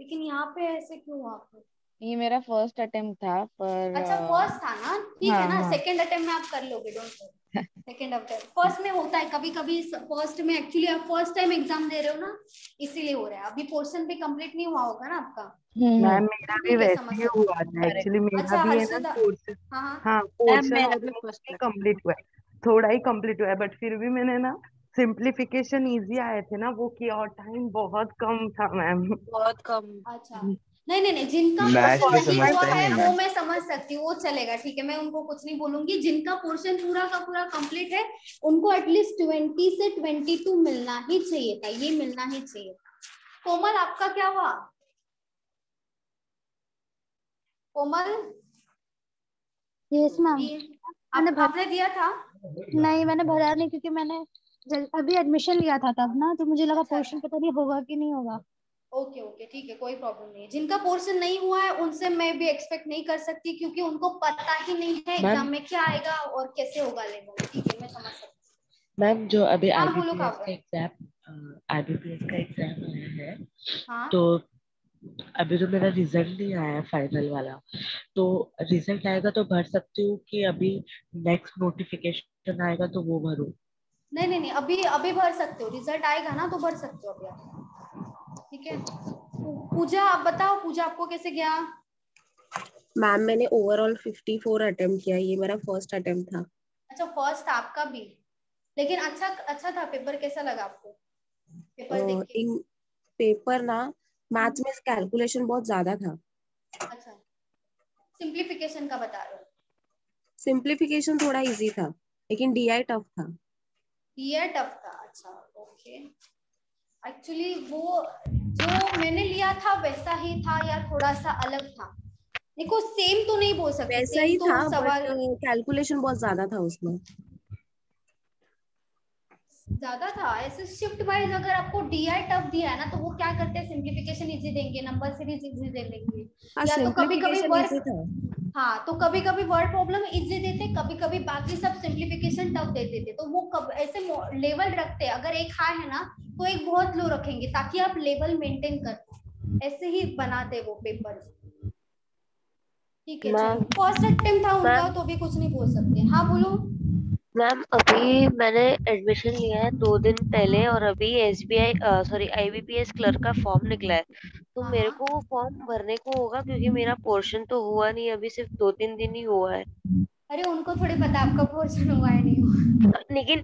Speaker 1: लेकिन यहाँ पे ऐसे क्यों हुआ? आपको
Speaker 15: ये मेरा फ़र्स्ट अटेम्प्ट था पर
Speaker 1: अच्छा फ़र्स्ट था ना? ठीक
Speaker 15: हाँ
Speaker 1: है ना?
Speaker 15: हाँ।
Speaker 1: सेकंड अटेम्प्ट में आप कर लोगे डोंट सेकंड अटेम्प्ट फ़र्स्ट में होता है कभी कभी फ़र्स्ट में एक्चुअली आप फ़र्स्ट टाइम एग्ज़ाम दे रहे हो ना इसीलिए हो रहा है। अभी पोर्शन भी कंप्लीट नहीं हुआ होगा ना आपका?
Speaker 15: हम्म।
Speaker 3: मैम
Speaker 15: हम्म
Speaker 3: मेरा भी वैसे ही हुआ था एक्चुअली मेरा
Speaker 1: अच्छा
Speaker 3: भी है ना पोर्शन
Speaker 1: हाँ हाँ।
Speaker 3: हाँ
Speaker 11: मैम
Speaker 3: पोर्शन
Speaker 11: मेरा भी
Speaker 3: ऑलमोस्ट
Speaker 11: फ़र्स्ट
Speaker 3: ही
Speaker 11: है
Speaker 3: कंप्लीट हुआ है। थोड़ा ही कंप्लीट हुआ है बट फिर भी मैंने ना सिंप्लीफिकेशन इजी आए थे ना वो किया और टाइम बहुत कम था मैम।
Speaker 11: बहुत कम।
Speaker 1: अच्छा। नहीं नहीं नहीं जिनका
Speaker 12: मैथ
Speaker 1: पोर्शन नहीं हुआ
Speaker 12: समझता ही
Speaker 1: वो मैं समझ सकती हूँ वो चलेगा ठीक है मैं उनको कुछ नहीं बोलूँगी जिनका पोर्शन पूरा का पूरा कंप्लीट है उनको एटलीस्ट ट्वेंटी से ट्वेंटी टू मिलना ही चाहिए था ये मिलना ही चाहिए कोमल आपका क्या हुआ? कोमल?
Speaker 2: यस मैम मैंने
Speaker 1: आप, आपने दिया था?
Speaker 2: नहीं मैंने भरा नहीं क्योंकि मैंने जल, अभी एडमिशन लिया था तब ना तो मुझे लगा
Speaker 1: अच्छा
Speaker 2: पोर्शन
Speaker 1: अच्छा।
Speaker 2: पता नहीं होगा कि नहीं होगा।
Speaker 1: ओके ओके ठीक है कोई प्रॉब्लम नहीं है। जिनका पोर्शन नहीं हुआ है उनसे मैं भी एक्सपेक्ट नहीं कर सकती क्योंकि उनको पता ही नहीं है एग्ज़ाम में क्या आएगा और कैसे होगा लेवल। ठीक है मैं समझ सकती
Speaker 3: मैम जो अभी
Speaker 1: हूँ हाँ
Speaker 3: का एग्ज़ाम आईबीपीएस का एग्ज़ाम आया है
Speaker 1: हाँ।
Speaker 3: तो अभी तो मेरा रिज़ल्ट नहीं आया फाइनल वाला। तो रिज़ल्ट आएगा तो भर सकती हूँ कि अभी नेक्स्ट नोटिफिकेशन आएगा तो वो भरूँ?
Speaker 1: नहीं नहीं नहीं अभी अभी भर सकते हो। रिज़ल्ट आएगा ना तो भर सकते हो अभी ठीक है? पूजा आप बताओ पूजा आपको कैसे गया?
Speaker 6: मैम मैंने ओवरऑल 54 अटेम्प्ट किया ये मेरा फ़र्स्ट अटेम्प्ट था।
Speaker 1: अच्छा फ़र्स्ट आपका भी? लेकिन अच्छा अच्छा था पेपर कैसा लगा आपको? पेपर देख के।
Speaker 6: पेपर ना मैथ्स में कैलकुलेशन बहुत ज़्यादा था।
Speaker 1: अच्छा। सिंप्लीफिकेशन का बता रहे हो।
Speaker 6: सिंप्लीफिकेशन थोड़ा इजी था लेकिन डीआई टफ था।
Speaker 1: ये टफ था अच्छा ओके एक्चुअली वो जो मैंने लिया था वैसा ही था या थोड़ा सा अलग था? देखो सेम तो नहीं बोल सकते
Speaker 6: वैसा ही
Speaker 1: तो
Speaker 6: था
Speaker 1: सवाल
Speaker 6: कैलकुलेशन बहुत ज़्यादा था उसमें।
Speaker 1: ज़्यादा था ऐसे शिफ्ट वाइज अगर आपको डीआई टफ दिया है ना तो वो क्या करते हैं? सिंप्लीफिकेशन इजी देंगे नंबर सीरीज़ इजी दे देंगे
Speaker 6: हाँ
Speaker 1: या तो कभी कभी वर्ड हाँ तो कभी कभी वर्ड प्रॉब्लम इजी देते कभी कभी बाकी सब सिंप्लीफिकेशन टफ दे देते। तो वो कब ऐसे लेवल रखते अगर एक हाई है ना तो एक बहुत लो रखेंगे ताकि आप लेवल मेंटेन कर ऐसे ही बनाते वो पेपर ठीक है फ़र्स्ट अटेम्प्ट था उनका तो भी कुछ नहीं बोल सकते। हाँ बोलो।
Speaker 16: मैम अभी मैंने एडमिशन लिया है दो दिन पहले और अभी S B I sorry I B P S clerk का फॉर्म निकला है। तो
Speaker 1: हाँ।
Speaker 16: मेरे को वो फॉर्म भरने को होगा क्योंकि मेरा पोर्शन तो हुआ नहीं अभी सिर्फ़ दो तीन दिन ही हुआ है।
Speaker 1: अरे उनको थोड़ी पता आपका पोर्शन हुआ है नहीं हुआ?
Speaker 16: लेकिन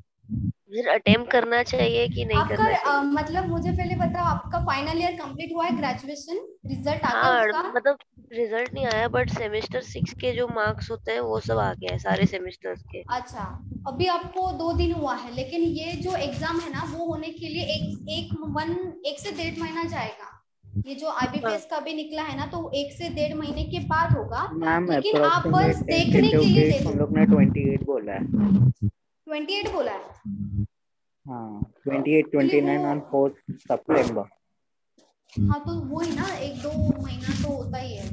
Speaker 16: फिर अटेम्प्ट करना चाहिए कि नहीं
Speaker 1: आपका
Speaker 16: करना चाहिए?
Speaker 1: मतलब मुझे पहले बताओ आपका फाइनल ईयर कंप्लीट हुआ है ग्रेजुएशन रिज़ल्ट आ गया
Speaker 16: हाँ
Speaker 1: उसका?
Speaker 16: मतलब रिज़ल्ट नहीं आया बट सेमेस्टर सिक्स के जो मार्क्स होते हैं वो सब आ गया है सारे सेमेस्टर्स के।
Speaker 1: अच्छा अभी आपको दो दिन हुआ है लेकिन ये जो एग्ज़ाम है ना वो होने के लिए एक एक वन एक से डेढ़ महीना जाएगा। ये जो आईबीपीएस का भी निकला है ना तो एक से डेढ़ महीने के बाद होगा। लेकिन आप बस देखने के लिए
Speaker 14: हम लोग ने 28 बोला है।
Speaker 1: ट्वेंटी एट बोला है।
Speaker 14: हाँ 28
Speaker 1: एक्चुअली
Speaker 14: 29
Speaker 1: वो
Speaker 14: ऑन 4th सितंबर
Speaker 1: हाँ तो वही ना एक दो महीना तो होता ही है।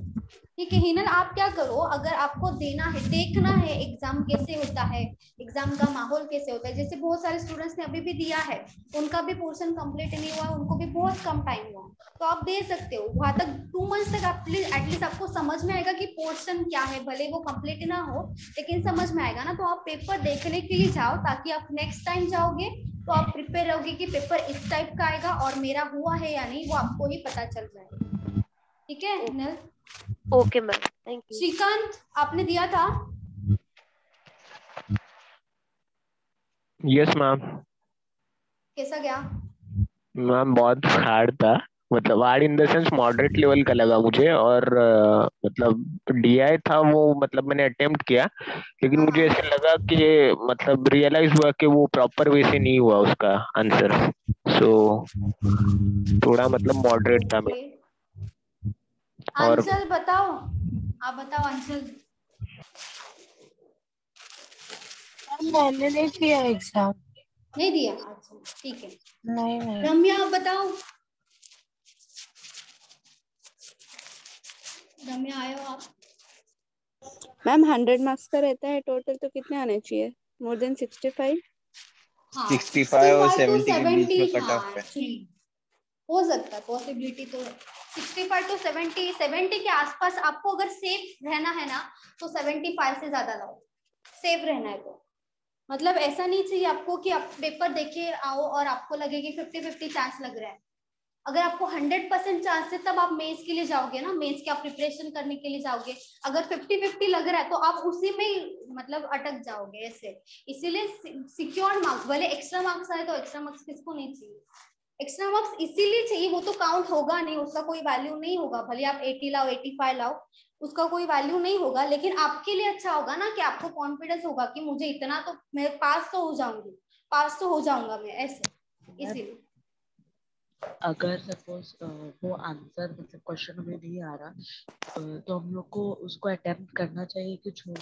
Speaker 1: ठीक है हिनल, आप क्या करो? अगर आपको देना है, देखना है एग्ज़ाम कैसे होता है एग्ज़ाम का माहौल कैसे होता है, जैसे बहुत सारे स्टूडेंट्स ने अभी भी दिया है, उनका भी पोर्शन कंप्लीट नहीं हुआ, उनको भी बहुत कम टाइम हुआ। तो आप दे सकते हो। वहाँ तक टू मंथ्स तक आप प्लीज़ एटलीस्ट आपको समझ में आएगा कि पोर्शन क्या है, भले वो कंप्लीट ना हो, लेकिन समझ में आएगा ना। तो आप पेपर देखने के लिए जाओ, ताकि आप नेक्स्ट टाइम जाओगे तो आप प्रिपेयर रहोगे कि पेपर इस टाइप का आएगा और मेरा हुआ है या नहीं, वो आपको ही पता चल जाएगा। ठीक है Hinal
Speaker 16: okay ma'am thank you
Speaker 1: Shrikant आपने दिया था?
Speaker 7: यस मैम
Speaker 1: कैसा गया?
Speaker 7: मैम बहुत हार्ड था. मतलब hard in the sense moderate level का लगा मुझे और uh, मतलब डीआई था वो मतलब मैंने अटेम्प्ट किया लेकिन मुझे ऐसे लगा कि मतलब रियलाइज़ हुआ कि वो प्रॉपर वे से नहीं हुआ उसका आंसर सो so, थोड़ा मतलब मॉडरेट था मैं
Speaker 1: और अंचल बताओ। आप बताओ अंचल।
Speaker 11: मैंने नहीं दिया एग्ज़ाम
Speaker 1: नहीं दिया? अच्छा ठीक है।
Speaker 11: नहीं नहीं
Speaker 1: रम्या आप बताओ। रम्या आयो आप?
Speaker 17: मैम हंड्रेड मार्क्स का रहता है टोटल तो कितने आने चाहिए? More than sixty five
Speaker 12: sixty five और सेवेंटी के बीच में कट ऑफ़ है
Speaker 1: हो। सकता है पॉसिबिलिटी तो है। Sixty five to seventy seventy के आसपास आपको अगर सेफ़ रहना है ना तो सेवेंटी फाइव से ज़्यादा लाओ। सेफ़ रहना है तो मतलब ऐसा नहीं चाहिए आपको कि आप पेपर देखे, आओ और आपको लगे कि फिफ्टी फिफ्टी चांस लग रहा है। अगर आपको हंड्रेड परसेंट चांस है, तब आप मेंस के लिए जाओगे ना। मेंस की आप प्रिपरेशन करने के लिए जाओगे। अगर फिफ्टी फिफ्टी लग रहा है तो आप उसी में मतलब अटक जाओगे ऐसे। इसीलिए सिक्योर मार्क्स भले एक्स्ट्रा मार्क्स आए तो एक्स्ट्रा मार्क्स किसको नहीं चाहिए। एक्स्ट्रा मार्क्स इसीलिए चाहिए वो तो काउंट होगा नहीं उसका कोई वैल्यू नहीं होगा। भले आप एटी लाओ एटी फाइव लाओ उसका कोई वैल्यू नहीं होगा लेकिन आपके लिए अच्छा होगा ना कि आपको कॉन्फिडेंस होगा कि मुझे इतना तो मैं पास तो हो जाऊँगी पास तो हो जाऊँगा मैं ऐसे इसीलिए।
Speaker 3: अगर सपोज़ वो आंसर मतलब क्वेश्चन में नहीं आ रहा तो हम लोग को उसको अटेम्प्ट करना चाहिए कि छोड़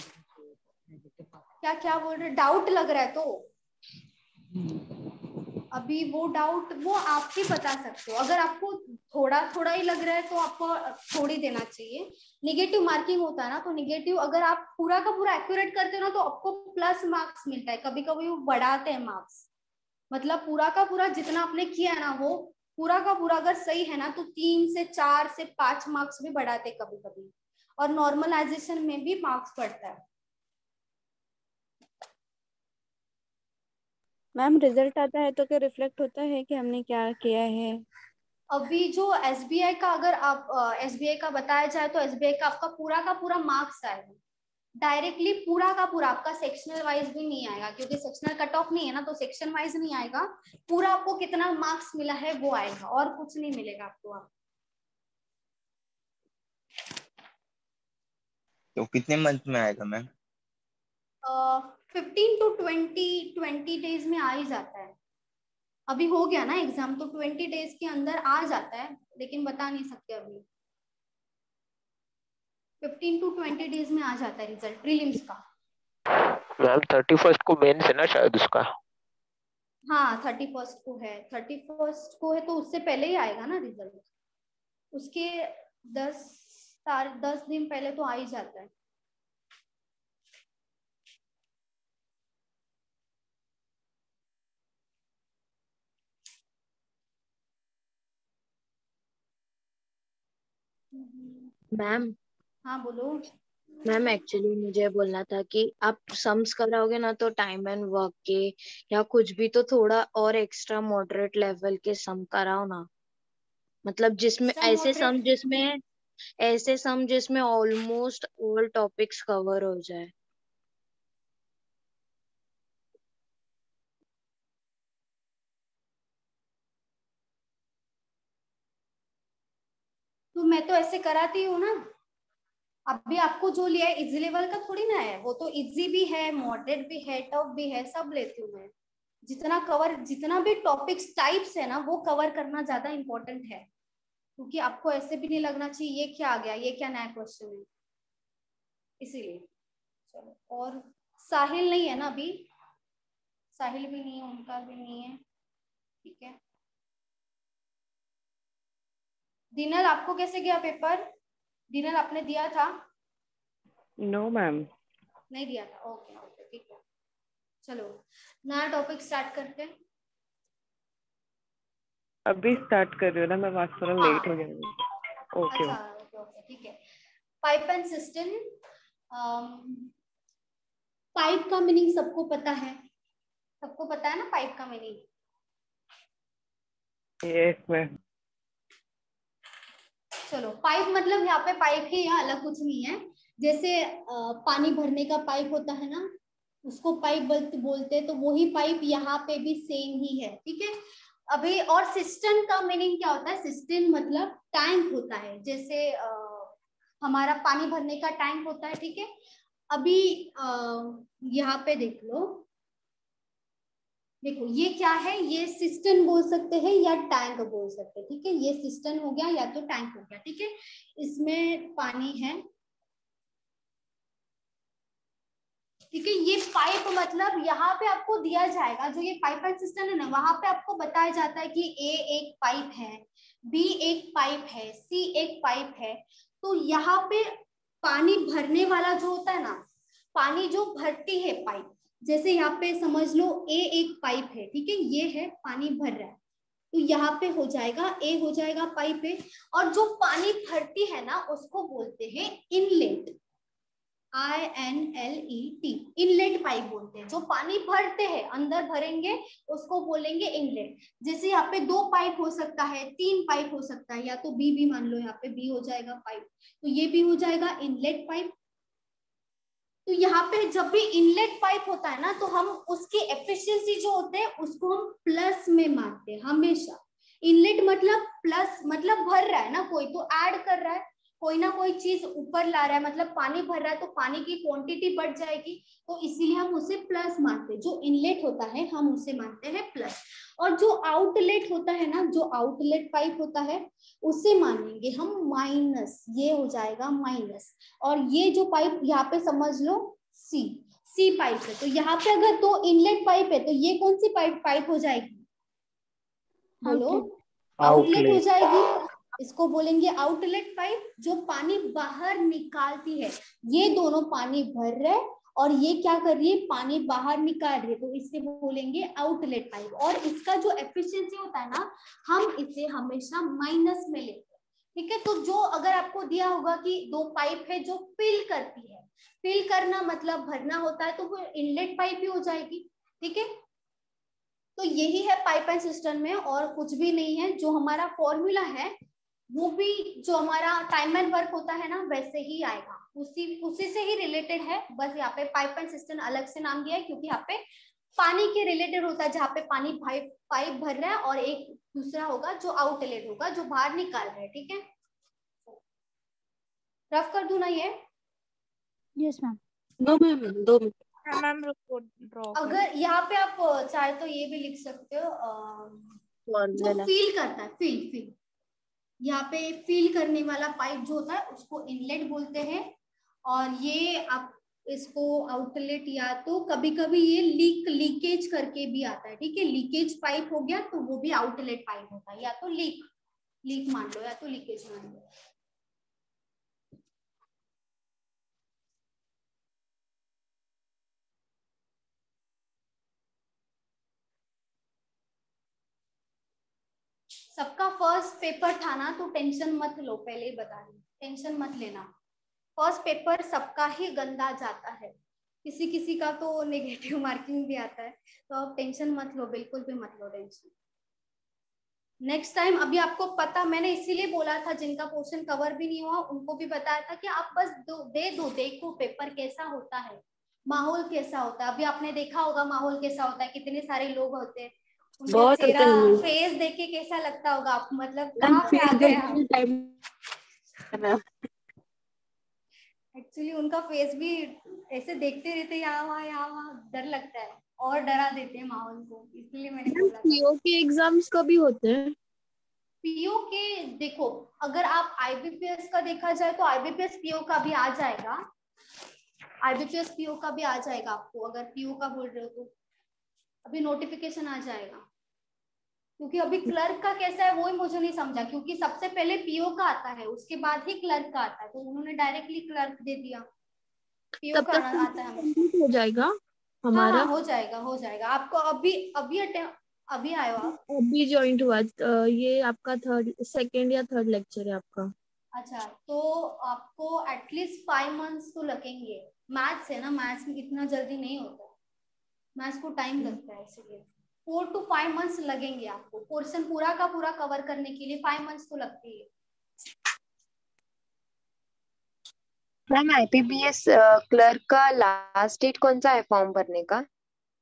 Speaker 1: क्या क्या बोल रहे डाउट लग रहा है तो। अभी वो डाउट वो आप ही बता सकते हो। अगर आपको थोड़ा थोड़ा ही लग रहा है तो आपको ही देना चाहिए। निगेटिव मार्किंग होता है ना तो निगेटिव अगर आप पूरा का पूरा एक्यूरेट करते हो ना तो आपको प्लस मार्क्स मिलता है। कभी कभी वो बढ़ाते हैं मार्क्स मतलब पूरा का पूरा जितना आपने किया है ना वो, पूरा का पूरा अगर सही है ना तो तीन से चार से पाँच मार्क्स भी बढ़ाते कभी कभी और नॉर्मलाइजेशन में भी मार्क्स बढ़ता है।
Speaker 17: मैम रिज़ल्ट आता है तो क्या रिफ्लेक्ट होता है कि हमने क्या किया है?
Speaker 1: अभी जो एसबीआई का अगर आप एसबीआई का बताया जाए तो एसबीआई का आपका पूरा का पूरा मार्क्स आएगा डायरेक्टली पूरा का पूरा आपका सेक्शनल वाइज भी नहीं आएगा क्योंकि सेक्शनल कट ऑफ़ नहीं है ना तो सेक्शन वाइज नहीं आएगा। पूरा आपको कितना मार्क्स मिला है वो आएगा और कुछ नहीं मिलेगा आपको आप
Speaker 12: तो कितने मंथ में आएगा ma'am?
Speaker 1: Fifteen to twenty twenty days में आ ही जाता है। अभी हो गया ना एग्ज़ाम तो ट्वेंटी डेज़ के अंदर आ जाता है लेकिन बता नहीं सकते अभी। फिफ्टीन टू ट्वेंटी डेज़ में आ जाता है रिज़ल्ट प्रीलिम्स का।
Speaker 7: मैम थर्टी फ़र्स्ट को मेंस है ना शायद उसका।
Speaker 1: हाँ थर्टी फ़र्स्ट को है। थर्टी फ़र्स्ट को है तो उससे पहले ही आएगा ना रिज़ल्ट उसके दस दस दिन पहले तो आ ही जाता है।
Speaker 4: मैम
Speaker 1: हाँ बोलो।
Speaker 4: मैम एक्चुअली मुझे बोलना था कि आप सम्स कराओगे ना तो टाइम एंड वर्क के या कुछ भी तो थोड़ा और एक्स्ट्रा मॉडरेट लेवल के सम कराओ ना। मतलब जिसमें ऐसे सम जिसमें ऐसे सम जिसमें ऑलमोस्ट ऑल टॉपिक्स कवर हो जाए।
Speaker 1: मैं तो ऐसे कराती हूँ ना। अभी आपको जो लिया है इजी लेवल का थोड़ी ना है। वो तो इजी भी है मॉडरेट भी है टफ भी है, सब लेती हूँ मैं। जितना कवर जितना भी टॉपिक्स टाइप्स है ना, वो कवर करना ज़्यादा इम्पोर्टेंट है। क्योंकि आपको ऐसे भी नहीं लगना चाहिए, ये क्या आ गया, ये क्या नया क्वेश्चन है। इसीलिए। चलो, और साहिल नहीं है ना अभी? साहिल भी नहीं है, उनका भी नहीं है। ठीक है। दिनल आपको कैसे गया पेपर दिनल आपने दिया था?
Speaker 15: नो no, मैम
Speaker 1: नहीं दिया था। ओके ओके ठीक है। चलो नया टॉपिक स्टार्ट करते हैं।
Speaker 15: अभी स्टार्ट कर रही हूँ ना मैं आज थोड़ा लेट हो जाऊँगी
Speaker 1: अच्छा ओके ओके ठीक है। पाइप एंड सिस्टम पाइप का मीनिंग सबको पता है? सबको पता है ना पाइप का मीनिंग
Speaker 15: यस मैम
Speaker 1: चलो पाइप मतलब यहाँ पे पाइप ही यहाँ अलग कुछ नहीं है। जैसे पानी भरने का पाइप होता है ना उसको पाइप बोलते तो वही पाइप यहाँ पे भी सेम ही है ठीक है? अभी और सिस्टम का मीनिंग क्या होता है? सिस्टम मतलब टैंक होता है। जैसे आ, हमारा पानी भरने का टैंक होता है ठीक है? अभी यहाँ पे देख लो देखो, ये क्या है? ये सिस्टम बोल सकते हैं या टैंक बोल सकते हैं, ठीक है? ये सिस्टम हो गया या तो टैंक हो गया, ठीक है? इसमें पानी है, ठीक है? ये पाइप मतलब यहाँ पे आपको दिया जाएगा, जो ये पाइप एंड सिस्टम है ना, वहाँ पे आपको बताया जाता है कि ए एक पाइप है बी एक पाइप है सी एक पाइप है। तो यहाँ पे पानी भरने वाला जो होता है ना, पानी जो भरती है पाइप जैसे यहाँ पे समझ लो ए एक पाइप है, ठीक है? ये है, पानी भर रहा है। तो यहाँ पे हो जाएगा ए हो जाएगा पाइप है और जो पानी भरती है ना, उसको बोलते हैं inlet I N L E T inlet pipe बोलते हैं। जो पानी भरते हैं, अंदर भरेंगे, उसको बोलेंगे इनलेट जैसे यहाँ पे दो पाइप हो सकता है, तीन पाइप हो सकता है, या तो बी भी मान लो, यहाँ पे बी हो जाएगा पाइप तो ये भी हो जाएगा इनलेट पाइप तो यहाँ पे जब भी इनलेट पाइप होता है ना तो हम उसकी एफिशिएंसी जो होते हैं, उसको हम प्लस में मानते हैं हमेशा। इनलेट मतलब प्लस मतलब भर रहा है ना कोई तो ऐड कर रहा है कोई ना कोई चीज़ ऊपर ला रहा है मतलब पानी भर रहा है तो पानी की क्वांटिटी बढ़ जाएगी तो इसीलिए हम उसे प्लस मानते हैं। जो इनलेट होता है हम उसे मानते हैं प्लस और जो आउटलेट होता है ना जो आउटलेट पाइप होता है उसे मानेंगे हम माइनस ये हो जाएगा माइनस और ये जो पाइप यहाँ पे समझ लो सी सी पाइप है। तो यहाँ पे अगर दो इनलेट पाइप है तो ये कौन सी पाइप पाइप हो जाएगी? बोलो। आउटलेट हो जाएगी। इसको बोलेंगे आउटलेट पाइप, जो पानी बाहर निकालती है। ये दोनों पानी भर रहे और ये क्या कर रही है? पानी बाहर निकाल रही है। तो इससे बोलेंगे आउटलेट पाइप। और इसका जो एफिशिएंसी होता है ना, हम इसे हमेशा माइनस में लेते हैं। ठीक है? तो जो अगर आपको दिया होगा कि दो पाइप है जो फिल करती है। फिल करना मतलब भरना होता है तो वो इनलेट पाइप ही हो जाएगी। ठीक है? तो यही है पाइप एंड सिस्टम में और कुछ भी नहीं है। जो हमारा फॉर्मूला है वो भी जो हमारा टाइम एंड वर्क होता है ना वैसे ही आएगा। उसी उसी से ही रिलेटेड है। बस यहाँ पे पाइप एंड सिस्टम अलग से नाम दिया है क्योंकि यहाँ पे पानी के रिलेटेड होता है जहाँ पे पानी पाइप पाइप भर रहा है और एक दूसरा होगा जो आउटलेट होगा जो बाहर निकाल रहा है ठीक है? रफ कर दू ना ये?
Speaker 2: यस मैम
Speaker 8: दो मैम दो
Speaker 13: मैम
Speaker 1: अगर यहाँ पे आप चाहे तो ये भी लिख सकते हो जो फील करता है फील फील यहाँ पे फील करने वाला पाइप जो होता है, उसको इनलेट बोलते हैं। और ये आप इसको आउटलेट या तो कभी कभी ये लीक लीकेज करके भी आता है, ठीक है? लीकेज पाइप हो गया तो वो भी आउटलेट पाइप होता है, या तो लीक लीक मान लो, या तो लीकेज मान लो। सबका फ़र्स्ट पेपर था ना तो टेंशन मत लो, पहले ही बता रही टेंशन मत लेना। फ़र्स्ट पेपर सबका ही गंदा जाता है। किसी किसी का तो नेगेटिव मार्किंग <laughs> भी आता है। तो आप टेंशन मत लो, बिल्कुल भी मत लो टेंशन नेक्स्ट टाइम अभी आपको पता, मैंने इसीलिए बोला था, जिनका पोर्शन कवर भी नहीं हुआ, उनको भी बताया था कि आप बस दो, दे दो, देखो पेपर कैसा होता है। माहौल कैसा होता है। अभी आपने देखा होगा माहौल कैसा होता है, कितने सारे लोग होते हैं। बहुत फेस देख के कैसा लगता होगा? आप मतलब कहाँ पे आ गए एक्चुअली उनका फेस भी ऐसे देखते रहते यहाँ वहाँ यहाँ वहाँ। डर लगता है। और डरा देते हैं माहौल को। इसलिए मैंने बोला
Speaker 8: पीओ के एग्ज़ाम्स कभी होते हैं।
Speaker 1: पीओ के देखो अगर आप आईबीपीएस का देखा जाए तो आईबीपीएस पीओ का भी आ जाएगा। आईबीपीएस पीओ का भी आ जाएगा आपको अगर पीओ का बोल रहे हो तो। अभी नोटिफिकेशन आ जाएगा। क्योंकि अभी क्लर्क का कैसा है वो ही मुझे नहीं समझा। क्योंकि सबसे पहले पीओ का आता है उसके बाद ही क्लर्क का आता है। तो उन्होंने डायरेक्टली क्लर्क दे दिया। पीओ का आता है
Speaker 8: हो जाएगा
Speaker 1: हाँ, हमारा। हाँ, हो जाएगा हो जाएगा। आपको अभी अभी अभी आयो आप?
Speaker 8: अभी ज्वाइन हुआ। ये आपका थर्ड सेकंड या थर्ड लेक्चर है आपका।
Speaker 1: अच्छा तो आपको एटलीस्ट फाइव मंथ्स तो लगेंगे। मैथ्स है ना मैथ्स में इतना जल्दी नहीं होता। मैथ्स को टाइम लगता है इसलिए। फोर टू फाइव मंथ्स लगेंगे आपको। पोर्शन पूरा का पूरा कवर करने के लिए फाइव मंथ्स तो लगते ही।
Speaker 16: मैम आईपीबीएस क्लर्क का लास्ट डेट कौन सा है फॉर्म भरने का?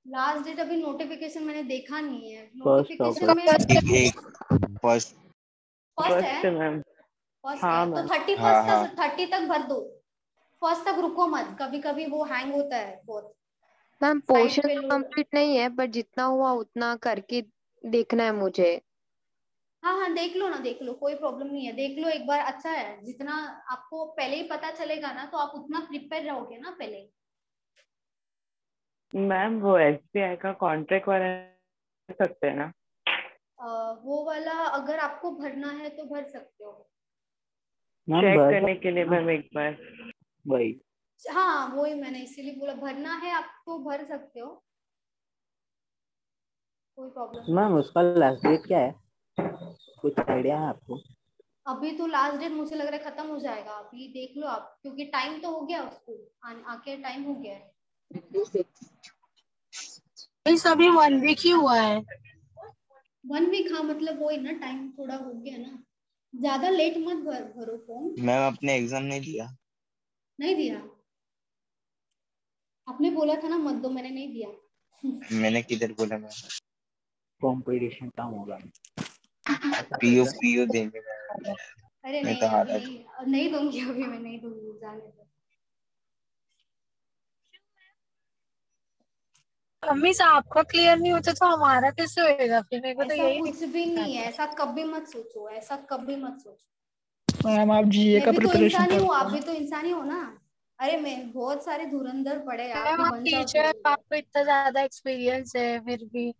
Speaker 1: लास्ट डेट अभी नोटिफिकेशन मैंने देखा नहीं है। नोटिफिकेशन में
Speaker 12: फ़र्स्ट
Speaker 1: फ़र्स्ट
Speaker 14: फ़र्स्ट
Speaker 1: है?
Speaker 14: मैम
Speaker 1: फ़र्स्ट
Speaker 14: हाँ?
Speaker 1: है तो थर्टी
Speaker 12: हाँ
Speaker 1: फ़र्स्ट
Speaker 12: हाँ।
Speaker 1: तक थर्टी तक भर दो। फ़र्स्ट तक रुको मत। कभी कभी वो हैंग होता है बहुत।
Speaker 18: मैम पोर्शन
Speaker 1: पे
Speaker 18: तो कंप्लीट नहीं है बट जितना हुआ उतना करके देखना है मुझे।
Speaker 1: हाँ हाँ देख लो ना देख लो कोई प्रॉब्लम नहीं है। देख लो एक बार अच्छा है जितना आपको पहले ही पता चलेगा ना तो आप उतना प्रिपेयर रहोगे ना पहले।
Speaker 14: मैम वो एसबीआई का कॉन्ट्रैक्ट वाला कर सकते हैं ना?
Speaker 1: अ, वो वाला अगर आपको भरना है तो भर सकते हो।
Speaker 15: चेक करने के लिए मैम एक बार।
Speaker 14: वही।
Speaker 1: हाँ वही मैंने इसीलिए बोला भरना है आप तो भर सकते हो। कोई प्रॉब्लम
Speaker 14: मैम उसका लास्ट डेट क्या है? कुछ आइडिया है आपको?
Speaker 1: अभी तो लास्ट डेट मुझे लग रहा है खत्म हो जाएगा। अभी देख लो आप क्योंकि टाइम तो हो गया उसको। आके टाइम हो गया है।
Speaker 11: इस अभी वन वीक ही हुआ है।
Speaker 1: वन वीक हाँ मतलब वही ना टाइम थोड़ा हो गया ना। ज़्यादा लेट मत भर भरो फॉर्म
Speaker 12: मैम आपने एग्ज़ाम नहीं दिया।
Speaker 1: नहीं दिया? आपने बोला था ना मत दो मैंने नहीं दिया।
Speaker 12: मैंने किधर बोला मैम?
Speaker 14: कंपटीशन कम होगा।
Speaker 12: पीओ पीओ देंगे
Speaker 1: अरे नहीं
Speaker 12: तो हारा
Speaker 1: नहीं नहीं दूँगी अभी मैं नहीं दूँगी जाने दो।
Speaker 11: मम्मी से आपका क्लियर नहीं होता तो हमारा कैसे होएगा? फिर मेरे को तो
Speaker 1: ऐसा
Speaker 11: यही
Speaker 1: कुछ भी नहीं है। ऐसा कभी मत सोचो ऐसा कभी मत सोचो।
Speaker 19: मैम आप जीए
Speaker 1: मैं
Speaker 19: का
Speaker 1: तो
Speaker 19: प्रिपरेशन
Speaker 1: इंसान ही हूँ
Speaker 19: करते
Speaker 1: आप भी तो इंसान ही हो ना। अरे मैं बहुत सारे धुरंधर पड़े आप
Speaker 11: मैम आप
Speaker 1: बन
Speaker 11: टीचर आपको इतना ज़्यादा एक्सपीरियंस है फिर भी।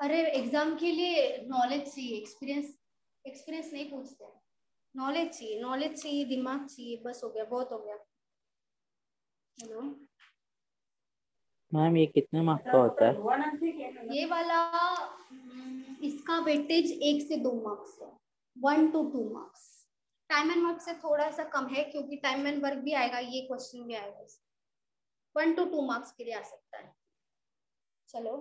Speaker 1: अरे एग्ज़ाम के लिए नॉलेज चाहिए एक्सपीरियंस एक्सपीरियंस नहीं पूछते। नॉलेज चाहिए नॉलेज चाहिए दिमाग चाहिए बस हो गया बहुत हो गया। हेलो
Speaker 14: मैम ये कितने मार्क्स का होता है?
Speaker 1: ये वाला हम्म, इसका वेटेज एक से दो मार्क्स है। One two two marks time and work से थोड़ा सा कम है क्योंकि टाइम एंड वर्क भी आएगा ये क्वेश्चन भी आएगा वन टू टू मार्क्स के लिए आ सकता है। चलो.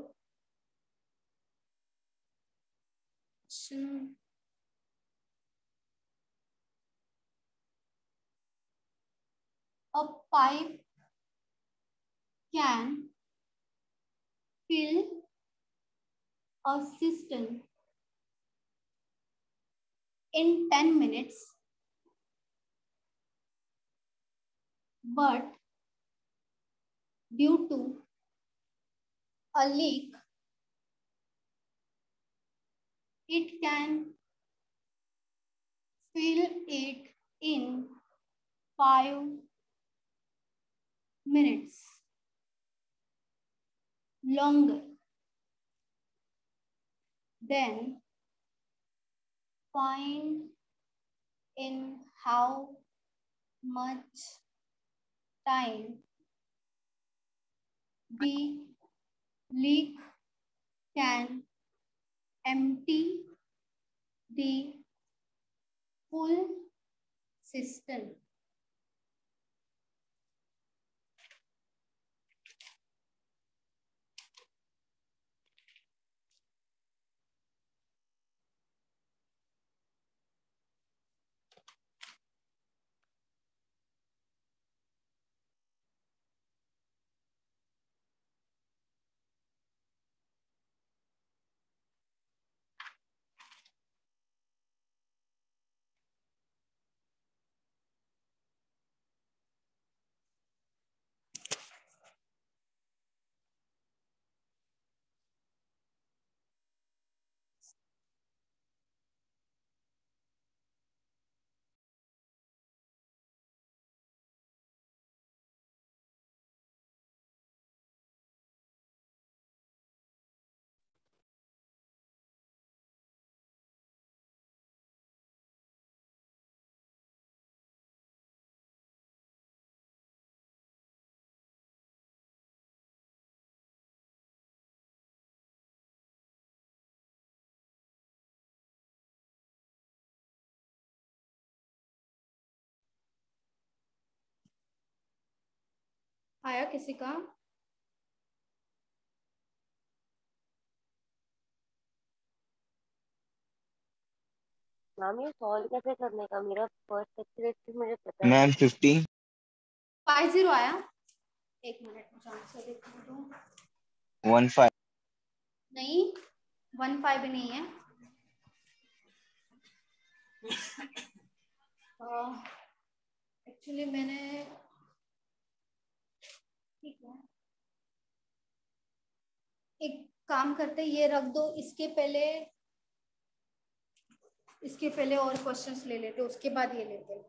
Speaker 1: A can fill a cistern in 10 minutes, but due to a leak, it can fill it in 5 minutes longer. Then find in how much time the leak can empty the full cistern. आया किसी का?
Speaker 16: Ma'am ये solve कैसे करने का? मेरा first experience मुझे पता है।
Speaker 12: मैम फिफ्टीन
Speaker 1: फाइव ज़ीरो आया। एक मिनट मुझे आंसर देखने दो।
Speaker 12: वन फाइव
Speaker 1: नहीं वन फाइव नहीं है। <laughs> एक्चुअली मैंने ठीक है। एक काम करते ये रख दो, इसके पहले इसके पहले और क्वेश्चंस ले लेते उसके बाद ये लेते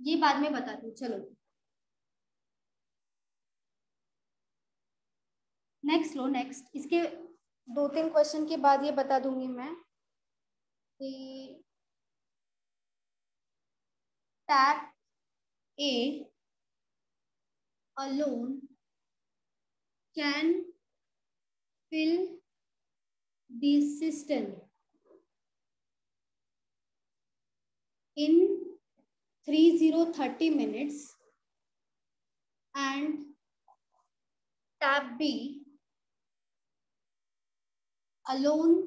Speaker 1: ये बाद में बता दू चलो। नेक्स्ट लो नेक्स्ट इसके दो तीन क्वेश्चन के बाद ये बता दूँगी मैं कि tap A alone can fill the system. In 3030 minutes and tab B alone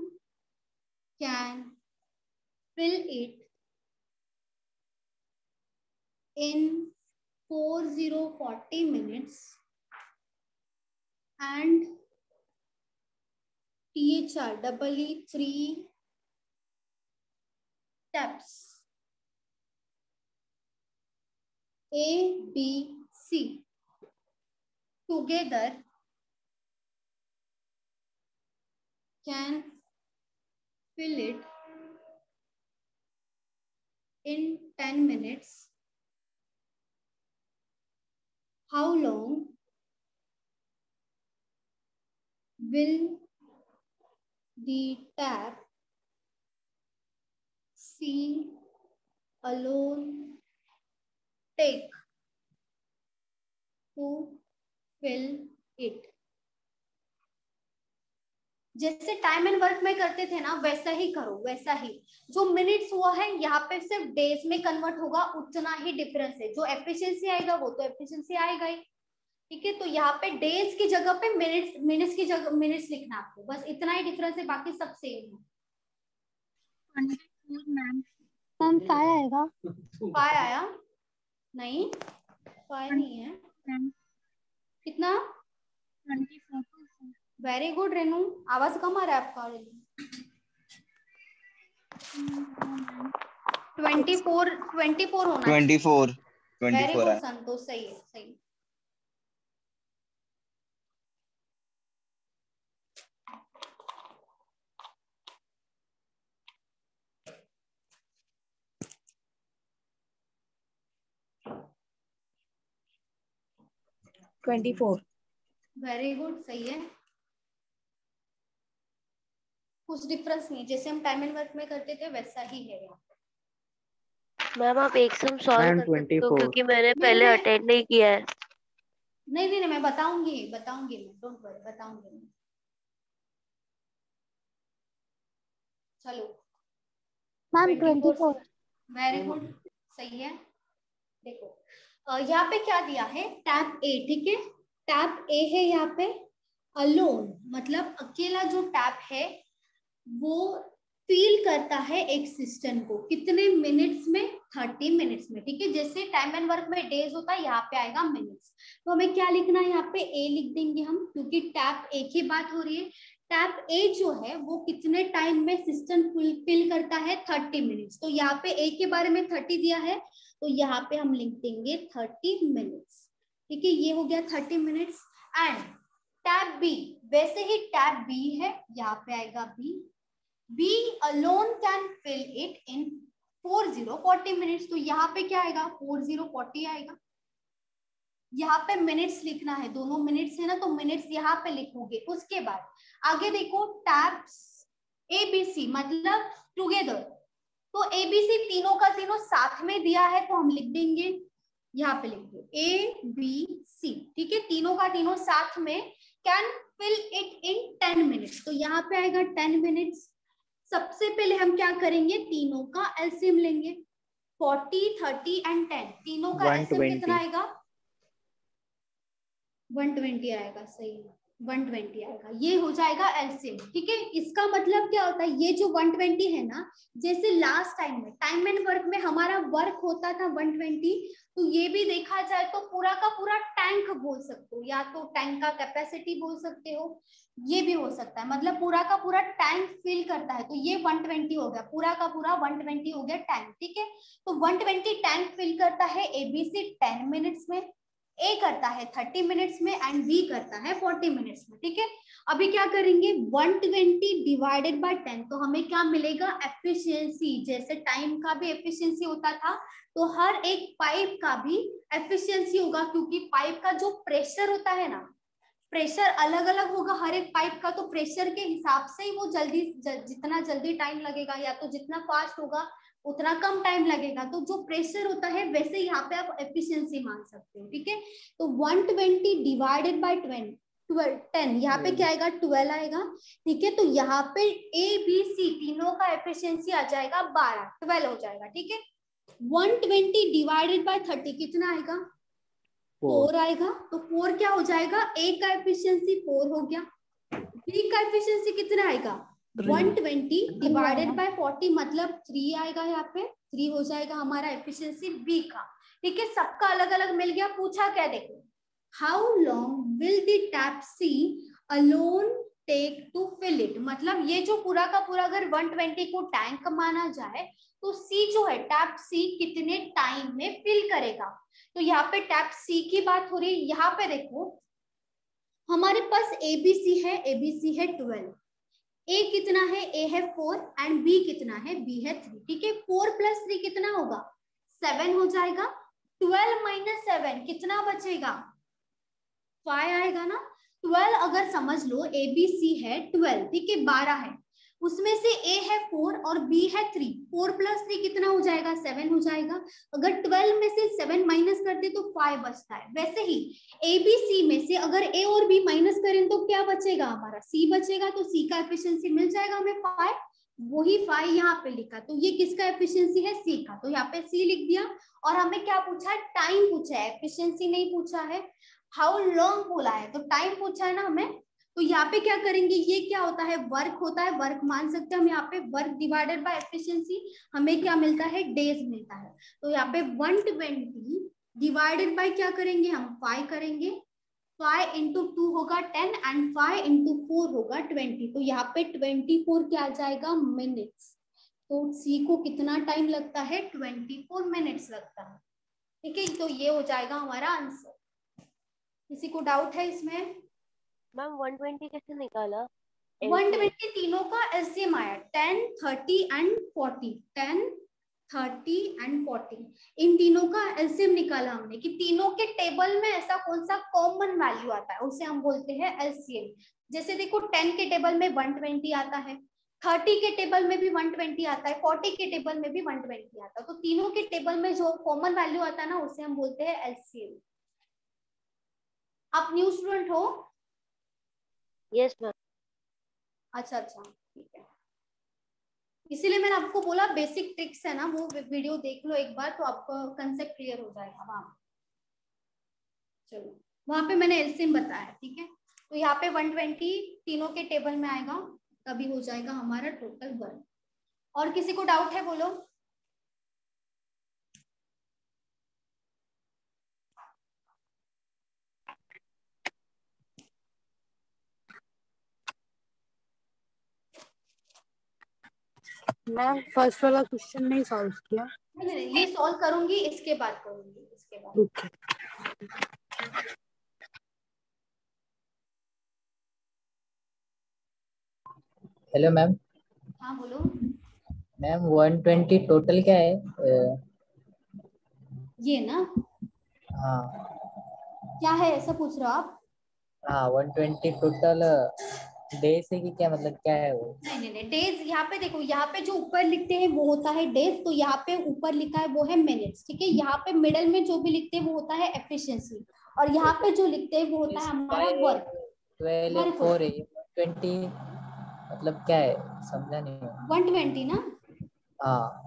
Speaker 1: can fill it in 4040 minutes and THR double E three steps A, B, C together can fill it in 10 minutes. How long will the tap C alone take to fill it? जैसे time and work में करते थे ना वैसा ही करो वैसा ही। जो minutes हुआ है यहाँ पे सिर्फ़ डेज़ में कन्वर्ट होगा उतना ही डिफरेंस है। जो एफिशिएंसी आएगा वो तो एफिशिएंसी आएगा ही। ठीक है? तो यहाँ पे डेज़ की जगह पे मिनट्स मिनट्स की जगह मिनट्स लिखना आपको। बस इतना ही डिफरेंस है बाकी सब सेम है।
Speaker 2: मैम मैम फाइव आएगा।
Speaker 1: फाइव आया? नहीं फाइव नहीं है। कितना? वेरी गुड रेनू आवाज़ कम आ रहा है आपका ट्वेंटी फोर ट्वेंटी फोर होना twenty
Speaker 12: four
Speaker 1: very
Speaker 12: good
Speaker 1: Santosh सही है सही
Speaker 4: ट्वेंटी फोर
Speaker 1: वेरी गुड सही है। कुछ डिफरेंस नहीं। जैसे हम टाइम एंड वर्क में करते थे वैसा ही है यहाँ
Speaker 16: मैम आप एक सम सॉल्व कर सकते हो क्योंकि मैंने पहले अटेंड नहीं किया है।
Speaker 1: नहीं नहीं नहीं मैं बताऊँगी बताऊँगी मैं। डोंट वरी बताऊँगी मैं। चलो।
Speaker 2: Ma'am twenty four
Speaker 1: very good सही है। देखो यहाँ पे क्या दिया है? टैप ए ठीक है? टैप ए है यहाँ पे अलोन मतलब अकेला जो टैप है वो फील करता है एक सिस्टम को। कितने मिनट्स में? थर्टी मिनट्स में, ठीक है? जैसे टाइम एंड वर्क में डेज़ होता है, यहाँ पे आएगा मिनट्स तो हमें क्या लिखना है? यहाँ पे ए लिख देंगे हम, क्योंकि टैप ए की बात हो रही है। टैप ए जो है, वो कितने टाइम में सिस्टम फिल करता है? थर्टी मिनट्स तो यहाँ पे ए के बारे में थर्टी दिया है तो यहाँ पे हम लिख देंगे थर्टी मिनट्स ठीक है, ये हो गया thirty minutes and tap B वैसे ही टैप बी है, यहाँ पे आएगा B alone can fill it in four zero forty minutes तो यहाँ पे क्या आएगा? फोर ज़ीरो फोर्टी आएगा। यहाँ पे मिनट्स लिखना है। दोनों मिनट्स है ना तो मिनट्स यहाँ पे लिखोगे। उसके बाद आगे देखो टैब्स ए बी सी मतलब टुगेदर तो ए बी सी तीनों का तीनों साथ में दिया है तो हम लिख देंगे। यहाँ पे लिख दो ए बी सी ठीक है? तीनों का तीनों साथ में can fill it in ten minutes तो यहाँ पे आएगा टेन मिनट्स सबसे पहले हम क्या करेंगे? तीनों का एलसीएम लेंगे। फोर्टी, थर्टी एंड टेन तीनों का एलसीएम कितना आएगा? वन ट्वेंटी आएगा, सही। है 120 आएगा, ये हो जाएगा एलसीएम ठीक है? इसका मतलब क्या होता है, ये जो 120 है ना, जैसे लास्ट टाइम में टाइम एंड वर्क में हमारा वर्क होता था 120 तो ये भी देखा जाए तो पूरा का पूरा टैंक बोल सकते हो, या तो टैंक का कैपेसिटी बोल सकते हो, ये भी हो सकता है। मतलब पूरा का पूरा टैंक फिल करता है तो ये 120 हो गया, पूरा का पूरा 120 हो गया टैंक ठीक है? तो 120 टैंक फिल करता है एबीसी 10 मिनट्स में ए करता है 30 मिनट्स में एंड बी करता है 40 मिनट्स में ठीक है? अभी क्या करेंगे? 120 डिवाइडेड बाय 10 तो हमें क्या मिलेगा? एफिशिएंसी जैसे टाइम का भी एफिशिएंसी होता था तो हर एक पाइप का भी एफिशिएंसी होगा क्योंकि पाइप का जो प्रेशर होता है ना प्रेशर अलग अलग होगा हर एक पाइप का तो प्रेशर के हिसाब से ही वो जल्दी ज, जितना जल्दी टाइम लगेगा या तो जितना फास्ट होगा उतना कम टाइम लगेगा। तो जो प्रेशर होता है वैसे यहाँ पे आप एफिशिएंसी मान सकते हो ठीक है? तो 120 डिवाइडेड बाय 20 टेन यहाँ पे क्या आएगा? ट्वेल्व आएगा ठीक है? तो यहाँ पे ए बी सी तीनों का एफिशिएंसी आ जाएगा बारह ट्वेल्व हो जाएगा ठीक है? 120 डिवाइडेड बाय 30 कितना आएगा? फोर आएगा। तो फोर क्या हो जाएगा? ए का एफिशिएंसी फोर हो गया। बी का एफिशिएंसी कितना आएगा? 120 डिवाइडेड बाय 40 मतलब थ्री आएगा यहाँ पे थ्री हो जाएगा हमारा एफिशिएंसी बी का। ठीक है सबका अलग अलग मिल गया पूछा क्या देखो? How long will the tap C alone take to fill it मतलब ये जो पूरा का पूरा अगर 120 को टैंक माना जाए तो सी जो है टैप सी कितने टाइम में फिल करेगा? तो यहाँ पे टैप सी की बात हो रही है यहाँ पे देखो हमारे पास एबीसी है एबीसी है ट्वेल्व ए कितना है? ए है फोर एंड बी कितना है? बी है थ्री ठीक है? फोर प्लस थ्री कितना होगा? सेवन हो जाएगा. ट्वेल्व माइनस सेवन कितना बचेगा? फाइव आएगा ना? ट्वेल्व अगर समझ लो ए बी सी है ट्वेल्व ठीक है? बारह है. उसमें से ए है फोर और बी है थ्री फोर प्लस थ्री कितना हो जाएगा? सेवन हो जाएगा. अगर ट्वेल्व में से सेवन माइनस कर दे तो फाइव बचता है. वैसे ही ए बी सी में से अगर ए और बी माइनस करें तो क्या बचेगा हमारा? सी बचेगा तो सी का एफिशिएंसी मिल जाएगा हमें फाइव वही फाइव यहाँ पे लिखा. तो ये किसका एफिशिएंसी है? सी का. तो यहाँ पे सी लिख दिया और हमें क्या पूछा टाइम पूछा है. एफिशिएंसी नहीं पूछा है. हाउ लॉन्ग बोला है? तो टाइम पूछा है ना हमें तो यहाँ पे क्या करेंगे? ये क्या होता है? वर्क होता है, वर्क मान सकते हैं हम यहाँ पे। वर्क डिवाइडेड बाय एफिशिएंसी हमें क्या मिलता है? डेज़ मिलता है। तो यहाँ पे 120 डिवाइडेड बाय क्या करेंगे? हम फाइव करेंगे। फाइव इंटू टू होगा ten and five into four होगा ट्वेंटी तो यहाँ पे ट्वेंटी फोर क्या आ जाएगा? मिनट्स तो सी को कितना टाइम लगता है? ट्वेंटी फोर मिनट्स लगता है। ठीक है? तो ये हो जाएगा हमारा आंसर किसी को डाउट है इसमें?
Speaker 16: मैम 120 कैसे निकाला?
Speaker 1: 120 तीनों का एलसीएम आया 10 30 एंड 40 10 30 एंड 40 इन तीनों का एलसीएम निकाला हमने कि तीनों के टेबल में ऐसा कौन सा कॉमन वैल्यू आता है उसे हम बोलते हैं एलसीएम जैसे देखो 10 के टेबल में 120 आता है 30 के टेबल में भी 120 आता है 40 के टेबल में भी 120 आता है। तो तीनों के टेबल में जो कॉमन वैल्यू आता है ना उसे हम बोलते हैं एलसीएम आप न्यू स्टूडेंट हो
Speaker 16: यस मैम
Speaker 1: अच्छा अच्छा ठीक है। इसीलिए मैंने आपको बोला बेसिक ट्रिक्स है ना, वो वीडियो देख लो एक बार तो आपको कंसेप्ट क्लियर हो जाएगा। वहाँ चलो, वहाँ पे मैंने एलसीएम बताया, ठीक है? तो यहाँ पे 120 तीनों के टेबल में आएगा, तभी हो जाएगा हमारा टोटल वर्क और किसी को डाउट है, बोलो।
Speaker 11: मैम फ़र्स्ट वाला क्वेश्चन नहीं सॉल्व किया।
Speaker 1: नहीं नहीं ये सॉल्व करूँगी इसके बाद करूँगी इसके बाद।
Speaker 19: हेलो मैम
Speaker 1: हाँ बोलो।
Speaker 19: मैम 120 टोटल क्या है?
Speaker 1: ये ना?
Speaker 19: हाँ।
Speaker 1: क्या है ऐसा पूछ रहे हो आप?
Speaker 19: हाँ 120 टोटल डे से कि क्या मतलब क्या है वो?
Speaker 1: नहीं नहीं नहीं डेज़ यहाँ पे देखो यहाँ पे जो ऊपर लिखते हैं वो होता है डेज़ तो यहाँ पे ऊपर लिखा है वो है मिनट्स ठीक है? यहाँ पे मिडल में जो भी लिखते हैं वो होता है एफिशिएंसी और यहाँ पे जो लिखते हैं वो होता है हमारा वर्क
Speaker 19: ट्वेल्व फोर ट्वेंटी मतलब क्या है? समझा नहीं
Speaker 1: वन ट्वेंटी ना?
Speaker 19: हाँ।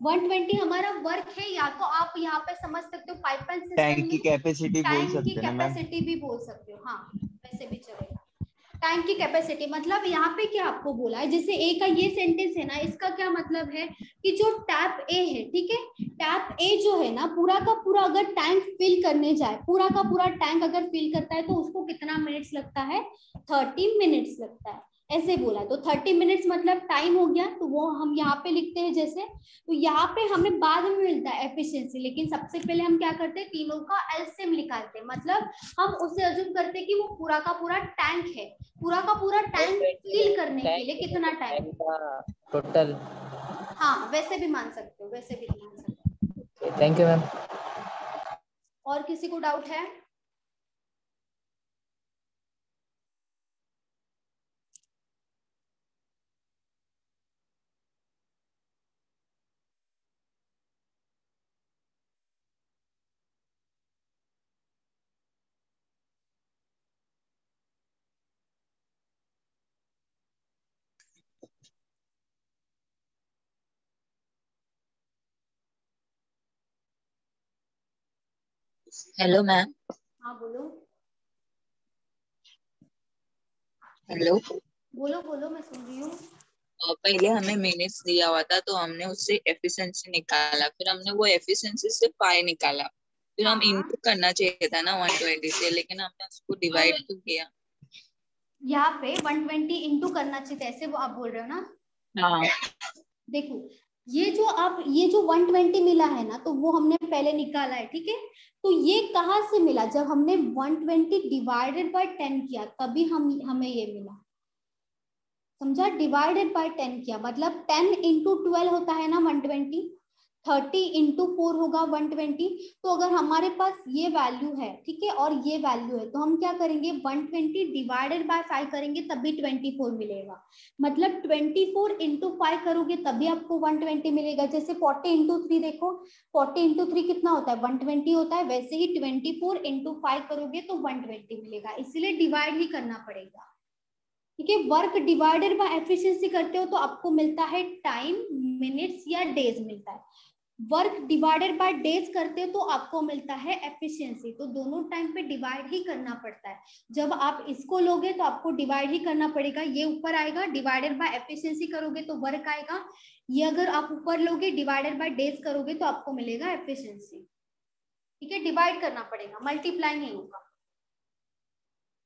Speaker 1: 120 हमारा वर्क है या तो आप यहाँ पे समझ सकते हो पाइप एंड
Speaker 12: टैंक की कैपेसिटी बोल
Speaker 1: टैंक की
Speaker 12: सकते हैं
Speaker 1: कैपेसिटी भी बोल सकते हो हाँ वैसे भी चलेगा। टैंक की कैपेसिटी मतलब यहाँ पे क्या आपको बोला है? जैसे ए का ये सेंटेंस है ना, इसका क्या मतलब है कि जो टैप ए है, ठीक है? टैप ए जो है ना, पूरा का पूरा अगर टैंक फिल करने जाए, पूरा का पूरा टैंक अगर फिल करता है तो उसको कितना मिनट्स लगता है? थर्टी मिनट्स लगता है। ऐसे बोला तो थर्टी मिनट्स मतलब टाइम हो गया तो वो हम यहाँ पे लिखते हैं जैसे तो यहाँ पे हमें बाद में मिलता है एफिशिएंसी लेकिन सबसे पहले हम क्या करते हैं तीनों का एलसीएम निकालते हैं। मतलब हम उसे अज्यूम करते हैं कि वो पूरा का पूरा टैंक है। पूरा का पूरा टैंक फिल करने के लिए कितना टाइम
Speaker 19: टोटल
Speaker 1: हाँ वैसे भी मान सकते हो वैसे भी मान सकते हो।
Speaker 19: थैंक यू मैम
Speaker 1: और किसी को डाउट है?
Speaker 20: हेलो मैम
Speaker 1: हाँ बोलो।
Speaker 20: हेलो
Speaker 1: बोलो बोलो मैं सुन रही हूँ।
Speaker 20: पहले हमें मिनट्स दिया हुआ था तो हमने उससे एफिशिएंसी निकाला। फिर हमने वो एफिशिएंसी से पाई निकाला। फिर हम इनटू करना चाहिए था ना 120 से लेकिन हमने उसको डिवाइड तो किया।
Speaker 1: यहाँ पे 120 ट्वेंटी इंटू करना चाहिए ऐसे वो आप बोल रहे हो ना?
Speaker 20: हाँ।
Speaker 1: देखो ये जो आप, ये जो 120 मिला है ना तो वो हमने पहले निकाला है, ठीक है? तो ये कहाँ से मिला? जब हमने 120 डिवाइडेड बाय 10 किया, तभी हम, हमें ये मिला। समझा? डिवाइडेड बाय 10 किया मतलब 10 इंटू ट्वेल्व होता है ना 120 30 इंटू फोर होगा 120 तो अगर हमारे पास ये वैल्यू है, ठीक है, और ये वैल्यू है तो हम क्या करेंगे? 120 डिवाइडेड बाय 5 करेंगे, तभी 24 मिलेगा। मतलब 24 फोर इंटू फाइव करोगे, तभी आपको 120 मिलेगा। जैसे 40 इंटू थ्री देखो 40 इंटू थ्री कितना होता है? 120 होता है, वैसे ही 24 फोर इंटू फाइव करोगे तो 120 मिलेगा। इसीलिए डिवाइड ही करना पड़ेगा। ठीक है वर्क डिवाइडेड बाय एफिशिएंसी करते हो तो आपको मिलता है टाइम मिनट्स या डेज़ मिलता है। वर्क डिवाइडेड बाय डेज़ करते हो तो आपको मिलता है एफिशिएंसी तो दोनों टाइम पे डिवाइड ही करना पड़ता है। जब आप इसको लोगे तो आपको डिवाइड ही करना पड़ेगा। ये ऊपर आएगा डिवाइडेड बाय एफिशिएंसी करोगे तो वर्क आएगा। ये अगर आप ऊपर लोगे डिवाइडेड बाय डेज़ करोगे तो आपको मिलेगा एफिशिएंसी ठीक है? डिवाइड करना पड़ेगा। मल्टीप्लाई नहीं होगा।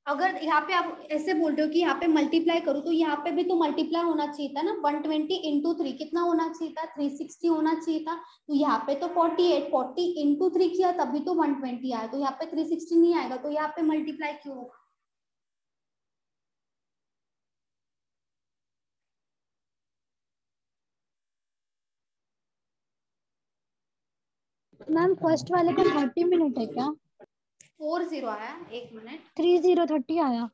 Speaker 1: अगर यहाँ पे आप ऐसे बोल रहे हो कि यहाँ पे मल्टीप्लाई करो तो यहाँ पे भी तो मल्टीप्लाई होना चाहिए था ना? 120 ट्वेंटी इंटू थ्री कितना होना चाहिए था? 360 होना चाहिए था? तो यहाँ पे तो 48 40 इंटू थ्री किया, तभी तो 120 आया। तो यहाँ पे 360 नहीं आएगा तो यहाँ पे मल्टीप्लाई क्यों होगा?
Speaker 2: मैम फ़र्स्ट वाले का थर्टी मिनट है क्या?
Speaker 1: फोर ज़ीरो आया? एक मिनट।
Speaker 2: थ्री ज़ीरो थर्टी आया।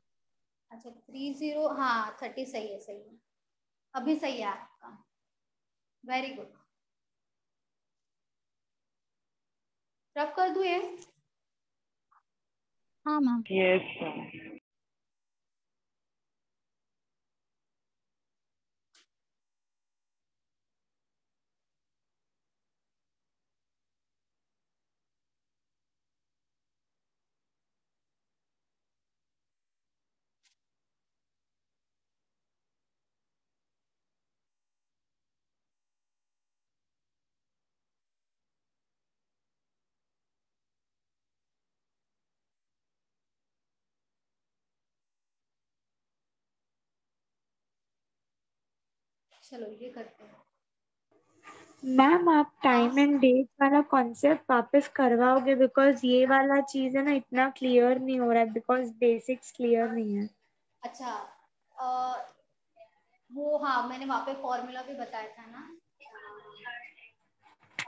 Speaker 1: अच्छा थ्री ज़ीरो हाँ थर्टी सही है सही है। अभी सही है आपका। वेरी गुड रब कर दू ये?
Speaker 2: हाँ मैम
Speaker 3: यस
Speaker 1: चलो ये करते हैं।
Speaker 21: मैम आप टाइम एंड डेट वाला कॉन्सेप्ट वापस करवाओगे बिकॉज़ ये वाला चीज़ है ना इतना क्लियर नहीं हो रहा है बिकॉज़ बेसिक्स क्लियर नहीं है।
Speaker 1: अच्छा अ, वो हाँ मैंने वहाँ पे फॉर्मूला भी बताया था ना।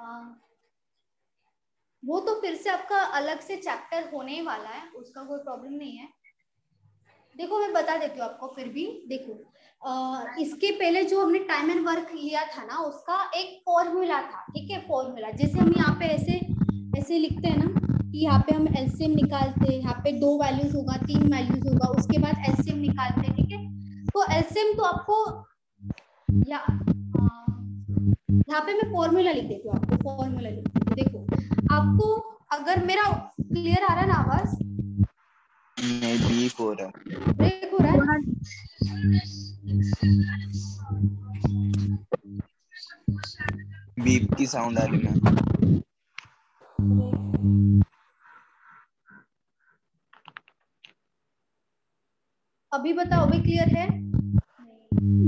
Speaker 1: अ, वो तो फिर से आपका अलग से चैप्टर होने वाला है उसका कोई प्रॉब्लम नहीं है। देखो मैं बता देती हूँ आपको फिर भी देखो। इसके पहले जो हमने टाइम एंड वर्क लिया था ना उसका एक फॉर्मूला था ठीक है फॉर्मूला जैसे हम यहाँ पे ऐसे ऐसे लिखते हैं ना कि यहाँ पे हम एलसीएम निकालते हैं यहाँ पे दो वैल्यूज़ होगा तीन वैल्यूज़ होगा उसके बाद एलसीएम निकालते हैं ठीक है? तो एलसीएम तो आपको या यहाँ पे मैं फॉर्मूला लिख देती हूँ आपको फॉर्मूला लिख देती हूँ। देखो आपको अगर मेरा क्लियर आ रहा है ना आवाज़?
Speaker 12: नहीं बी फोर है।
Speaker 1: ब्रेक हो रहा है।
Speaker 12: बीप की साउंड आ रही मैम
Speaker 1: अभी बताओ अभी क्लियर है?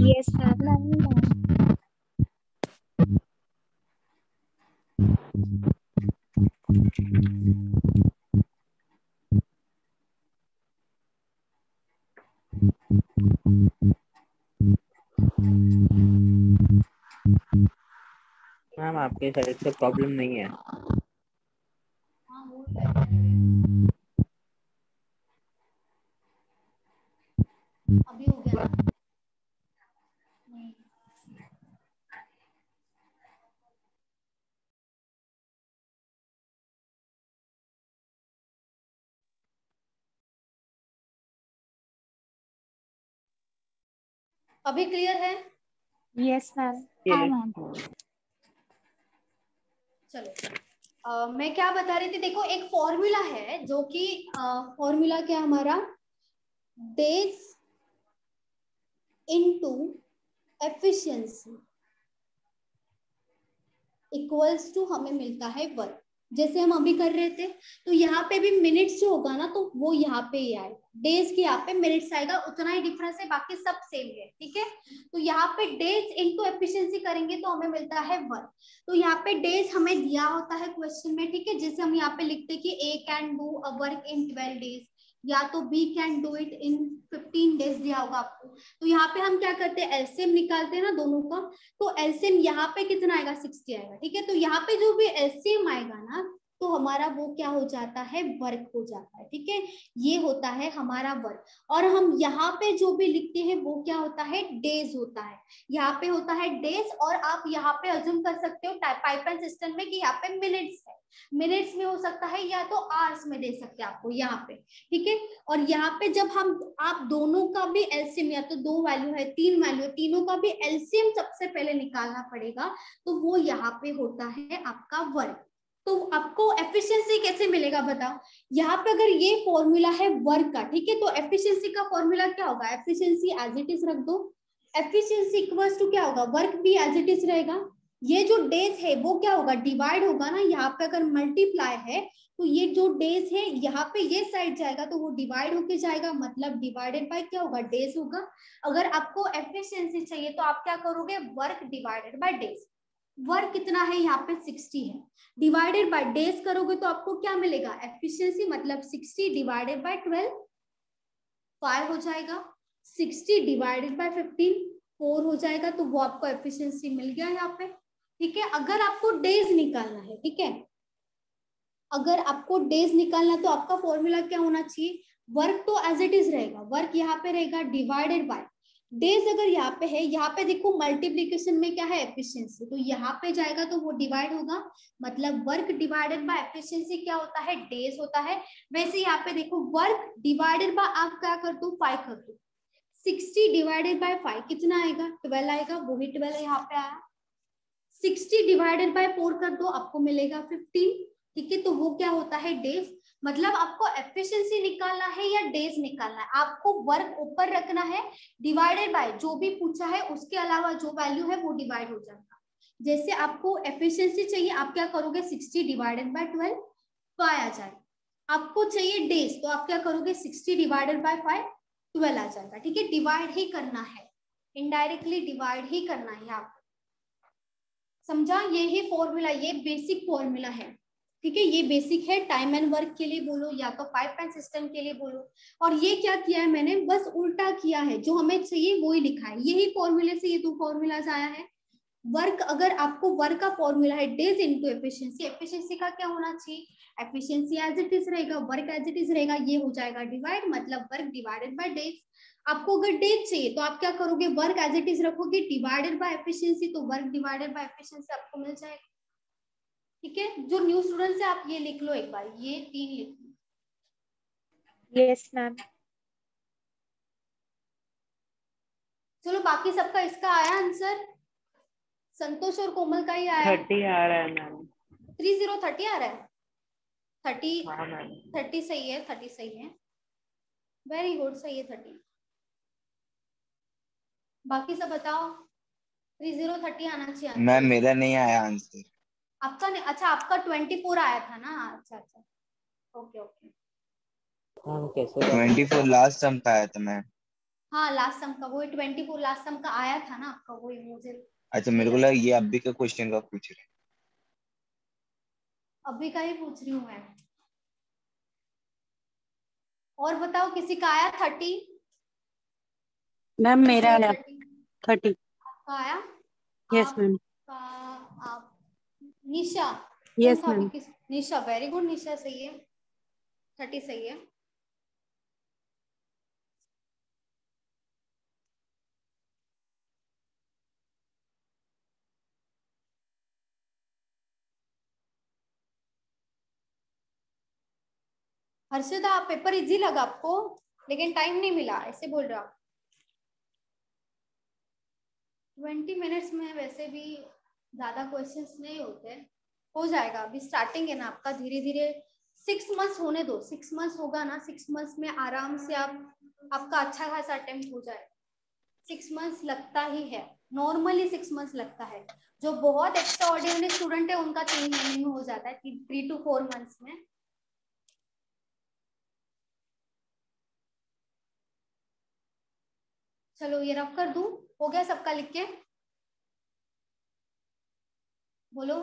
Speaker 21: यस मैम
Speaker 14: मैम आपके साइड से प्रॉब्लम नहीं है।
Speaker 1: अभी हो? गया अभी क्लियर है
Speaker 21: यस मैम
Speaker 14: हाँ,
Speaker 21: मैम
Speaker 1: चलो। अ, मैं क्या बता रही थी? देखो एक फॉर्मूला है जो कि फॉर्मूला क्या हमारा? Days into efficiency equals to हमें मिलता है वर्क जैसे हम अभी कर रहे थे तो यहाँ पे भी मिनट्स जो होगा ना तो वो यहाँ पे ही आएगा डेज़ के यहाँ पे मिनट्स आएगा, उतना ही डिफरेंस है, बाकी सब सेम है, ठीक है? तो यहाँ पे डेज़ इनटू एफिशिएंसी करेंगे तो हमें मिलता है वर्क तो यहाँ पे डेज़ हमें दिया होता है क्वेश्चन में, ठीक है? जैसे हम यहाँ पे लिखते हैं कि A can do a work in twelve days या तो B can do it in fifteen days दिया होगा आपको। तो यहाँ पे हम क्या करते हैं? एलसीएम निकालते हैं ना दोनों का तो एलसीएम यहाँ पे कितना आएगा? सिक्सटी आएगा, ठीक है? तो यहाँ पे जो भी एलसीएम आएगा ना तो हमारा वो क्या हो जाता है? वर्क हो जाता है, ठीक है? ये होता है हमारा वर्क। और हम यहाँ पे जो भी लिखते हैं, वो क्या होता है? डेज़ होता है। यहाँ पे होता है डेज़ और आप यहाँ पे अज्यूम कर सकते हो पाइप एंड सिस्टम में कि यहाँ पे मिनट्स है। मिनट्स में हो सकता है या तो आवर्स में दे सकते हैं आपको यहाँ पे, ठीक है? और यहाँ पे जब हम, आप दोनों का भी एलसीएम या तो दो वैल्यू है, तीन वैल्यू है, तीनों का भी एलसीएम सबसे पहले निकालना पड़ेगा तो वो यहाँ पे होता है आपका वर्क तो आपको एफिशिएंसी कैसे मिलेगा बताओ? यहाँ पे अगर ये फॉर्मूला है वर्क का, ठीक है? तो एफिशिएंसी का फॉर्मूला क्या होगा? एफिशिएंसी एज इट इज़ रख दो। एफिशिएंसी इक्वल्स टू क्या होगा? वर्क भी एज इट इज़ रहेगा। ये जो डेज़ है, वो क्या होगा? डिवाइड होगा ना? यहाँ पे अगर मल्टीप्लाई है तो ये जो डेज़ है, यहाँ पे ये साइड जाएगा तो वो डिवाइड होके जाएगा। मतलब डिवाइडेड बाय क्या होगा? डेज़ होगा। अगर आपको एफिशिएंसी चाहिए तो आप क्या करोगे? Work divided by days work कितना है? यहाँ पे 60 है। डिवाइडेड बाय डेज़ करोगे तो आपको क्या मिलेगा? एफिशिएंसी मतलब 60 डिवाइडेड बाय 12 फाइव हो जाएगा। 60 डिवाइडेड बाय 15 फोर हो जाएगा तो वो आपको एफिशिएंसी मिल गया यहाँ पे। ठीक है? अगर आपको डेज़ निकालना है, ठीक है? अगर आपको डेज़ निकालना तो आपका फॉर्मूला क्या होना चाहिए? वर्क तो एज इट इज़ रहेगा। वर्क यहाँ पे रहेगा डिवाइडेड बाय डेज़ अगर यहाँ पे है, यहाँ पे देखो मल्टीप्लीकेशन में क्या है एफिशिएंसी तो यहाँ पे जाएगा तो वो डिवाइड होगा मतलब वर्क डिवाइडेड बाय एफिशिएंसी क्या होता है? डेज़ होता है। वैसे यहाँ पे देखो वर्क डिवाइडेड बाय आप क्या कर दो? फाइव कर दो। सिक्सटी डिवाइडेड बाय फाइव कितना आएगा? ट्वेल्व आएगा, वो भी ट्वेल्व यहाँ पे आया। सिक्सटी डिवाइडेड बाय फोर कर दो, आपको मिलेगा फिफ्टीन ठीक है? तो वो क्या होता है? डेज़ मतलब आपको एफिशिएंसी निकालना है या डेज़ निकालना है? आपको वर्क ऊपर रखना है डिवाइडेड बाय जो भी पूछा है, उसके अलावा जो वैल्यू है, वो डिवाइड हो जाएगा जैसे आपको एफिशिएंसी चाहिए, आप क्या करोगे? Sixty divided by twelve five आ जाएगा आपको चाहिए डेज़ तो आप क्या करोगे? Sixty divided by five twelve आ जाएगा ठीक है डिवाइड ही करना है। इनडायरेक्टली डिवाइड ही करना है आपको। समझा? ये ही फॉर्मूला ये बेसिक फॉर्मूला है। ठीक है, ये बेसिक है टाइम एंड वर्क के लिए बोलो या तो पाइप एंड सिस्टम के लिए बोलो। और ये क्या किया है मैंने? बस उल्टा किया है, जो हमें चाहिए वो ही लिखा है। यही फॉर्मूले से ये दो फॉर्मूलाज आया है। वर्क अगर आपको वर्क का फॉर्मूला है डेज़ इनटू एफिशिएंसी एफिशिएंसी का क्या होना चाहिए? एफिशिएंसी एज इट इज़ रहेगा वर्क एज इट इज़ रहेगा, ये हो जाएगा डिवाइड मतलब वर्क डिवाइडेड बाय डेज़ आपको अगर डेज़ चाहिए तो आप क्या करोगे? वर्क एज इट इज़ रखोगे डिवाइडेड बाय एफिशिएंसी तो वर्क डिवाइडेड बाय एफिशिएंसी आपको मिल जाएगा। ठीक है? जो न्यू स्टूडेंट्स है आप ये लिख लो एक बार ये तीन लिख लो।
Speaker 21: यस मैम
Speaker 1: चलो बाकी सबका इसका आया आंसर संतोष और कोमल का ही आया।
Speaker 14: थर्टी आ रहा है मैम
Speaker 1: थ्री ज़ीरो थर्टी आ रहा है? थर्टी
Speaker 14: हाँ
Speaker 1: थर्टी सही है थर्टी सही है। वेरी गुड सही है थर्टी बाकी सब बताओ थ्री ज़ीरो थर्टी आना चाहिए।
Speaker 12: मैम मेरा नहीं आया आंसर
Speaker 1: आपका नहीं अच्छा आपका ट्वेंटी फोर आया था ना? अच्छा अच्छा। ओके ओके
Speaker 14: कैसे
Speaker 12: ट्वेंटी फोर लास्ट सम का आया था मैम
Speaker 1: हाँ लास्ट सम का वही ट्वेंटी फोर लास्ट सम का आया था ना आपका वही मुझे।
Speaker 12: अच्छा मेरे को लगा ये अभी का क्वेश्चन का पूछ रहे
Speaker 1: अभी का ही पूछ रही हूँ मैं। और बताओ किसी का आया थर्टी
Speaker 22: मैम मेरा आया थर्टी
Speaker 1: आपका आया?
Speaker 22: Yes
Speaker 1: ma'am Nisha
Speaker 22: ma'am.
Speaker 1: किस निशा वेरी गुड निशा सही है? थर्टी सही है? हर्षदा पेपर इजी लगा आपको? लेकिन टाइम नहीं मिला ऐसे बोल रहा। ट्वेंटी मिनट्स में वैसे भी ज़्यादा क्वेश्चंस नहीं होते। हो जाएगा। अभी स्टार्टिंग है ना आपका धीरे धीरे सिक्स मंथ्स होने दो। सिक्स मंथ्स होगा ना सिक्स मंथ्स में आराम से आप, आपका अच्छा खासा अटेम्प्ट हो जाएगा सिक्स मंथ्स लगता ही है। नॉर्मली सिक्स मंथ्स लगता है। जो बहुत एक्स्ट्रा ऑर्डिनरी स्टूडेंट है, उनका तीन महीने में हो जाता है थ्री टू फोर मंथ्स में। चलो, ये रफ कर दू। हो गया सबका लिख के? बोलो।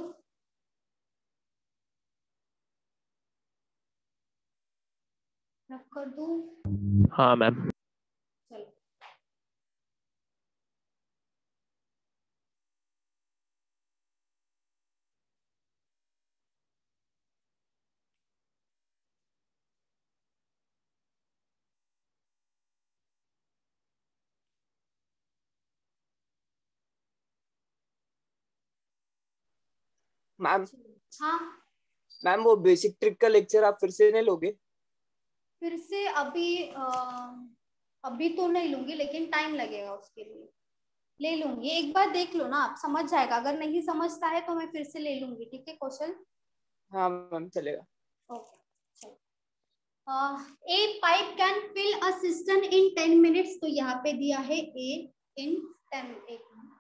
Speaker 1: कर दू।
Speaker 7: हाँ मैम
Speaker 1: चलो
Speaker 23: मैम।
Speaker 1: हाँ।
Speaker 23: मैम वो बेसिक ट्रिक का लेक्चर आप फिर से नहीं लोगे?
Speaker 1: फिर से अभी अ, अभी तो नहीं लूँगी लेकिन टाइम लगेगा उसके लिए। ले लूँगी। एक बार देख लो ना आप समझ जाएगा। अगर नहीं समझता है तो मैं फिर से ले लूँगी ठीक है कौशल?
Speaker 23: हाँ मैम चलेगा।
Speaker 1: Okay a pipe can fill a cistern in ten minutes तो यहाँ पे दिया है ए इन टेन एक minute.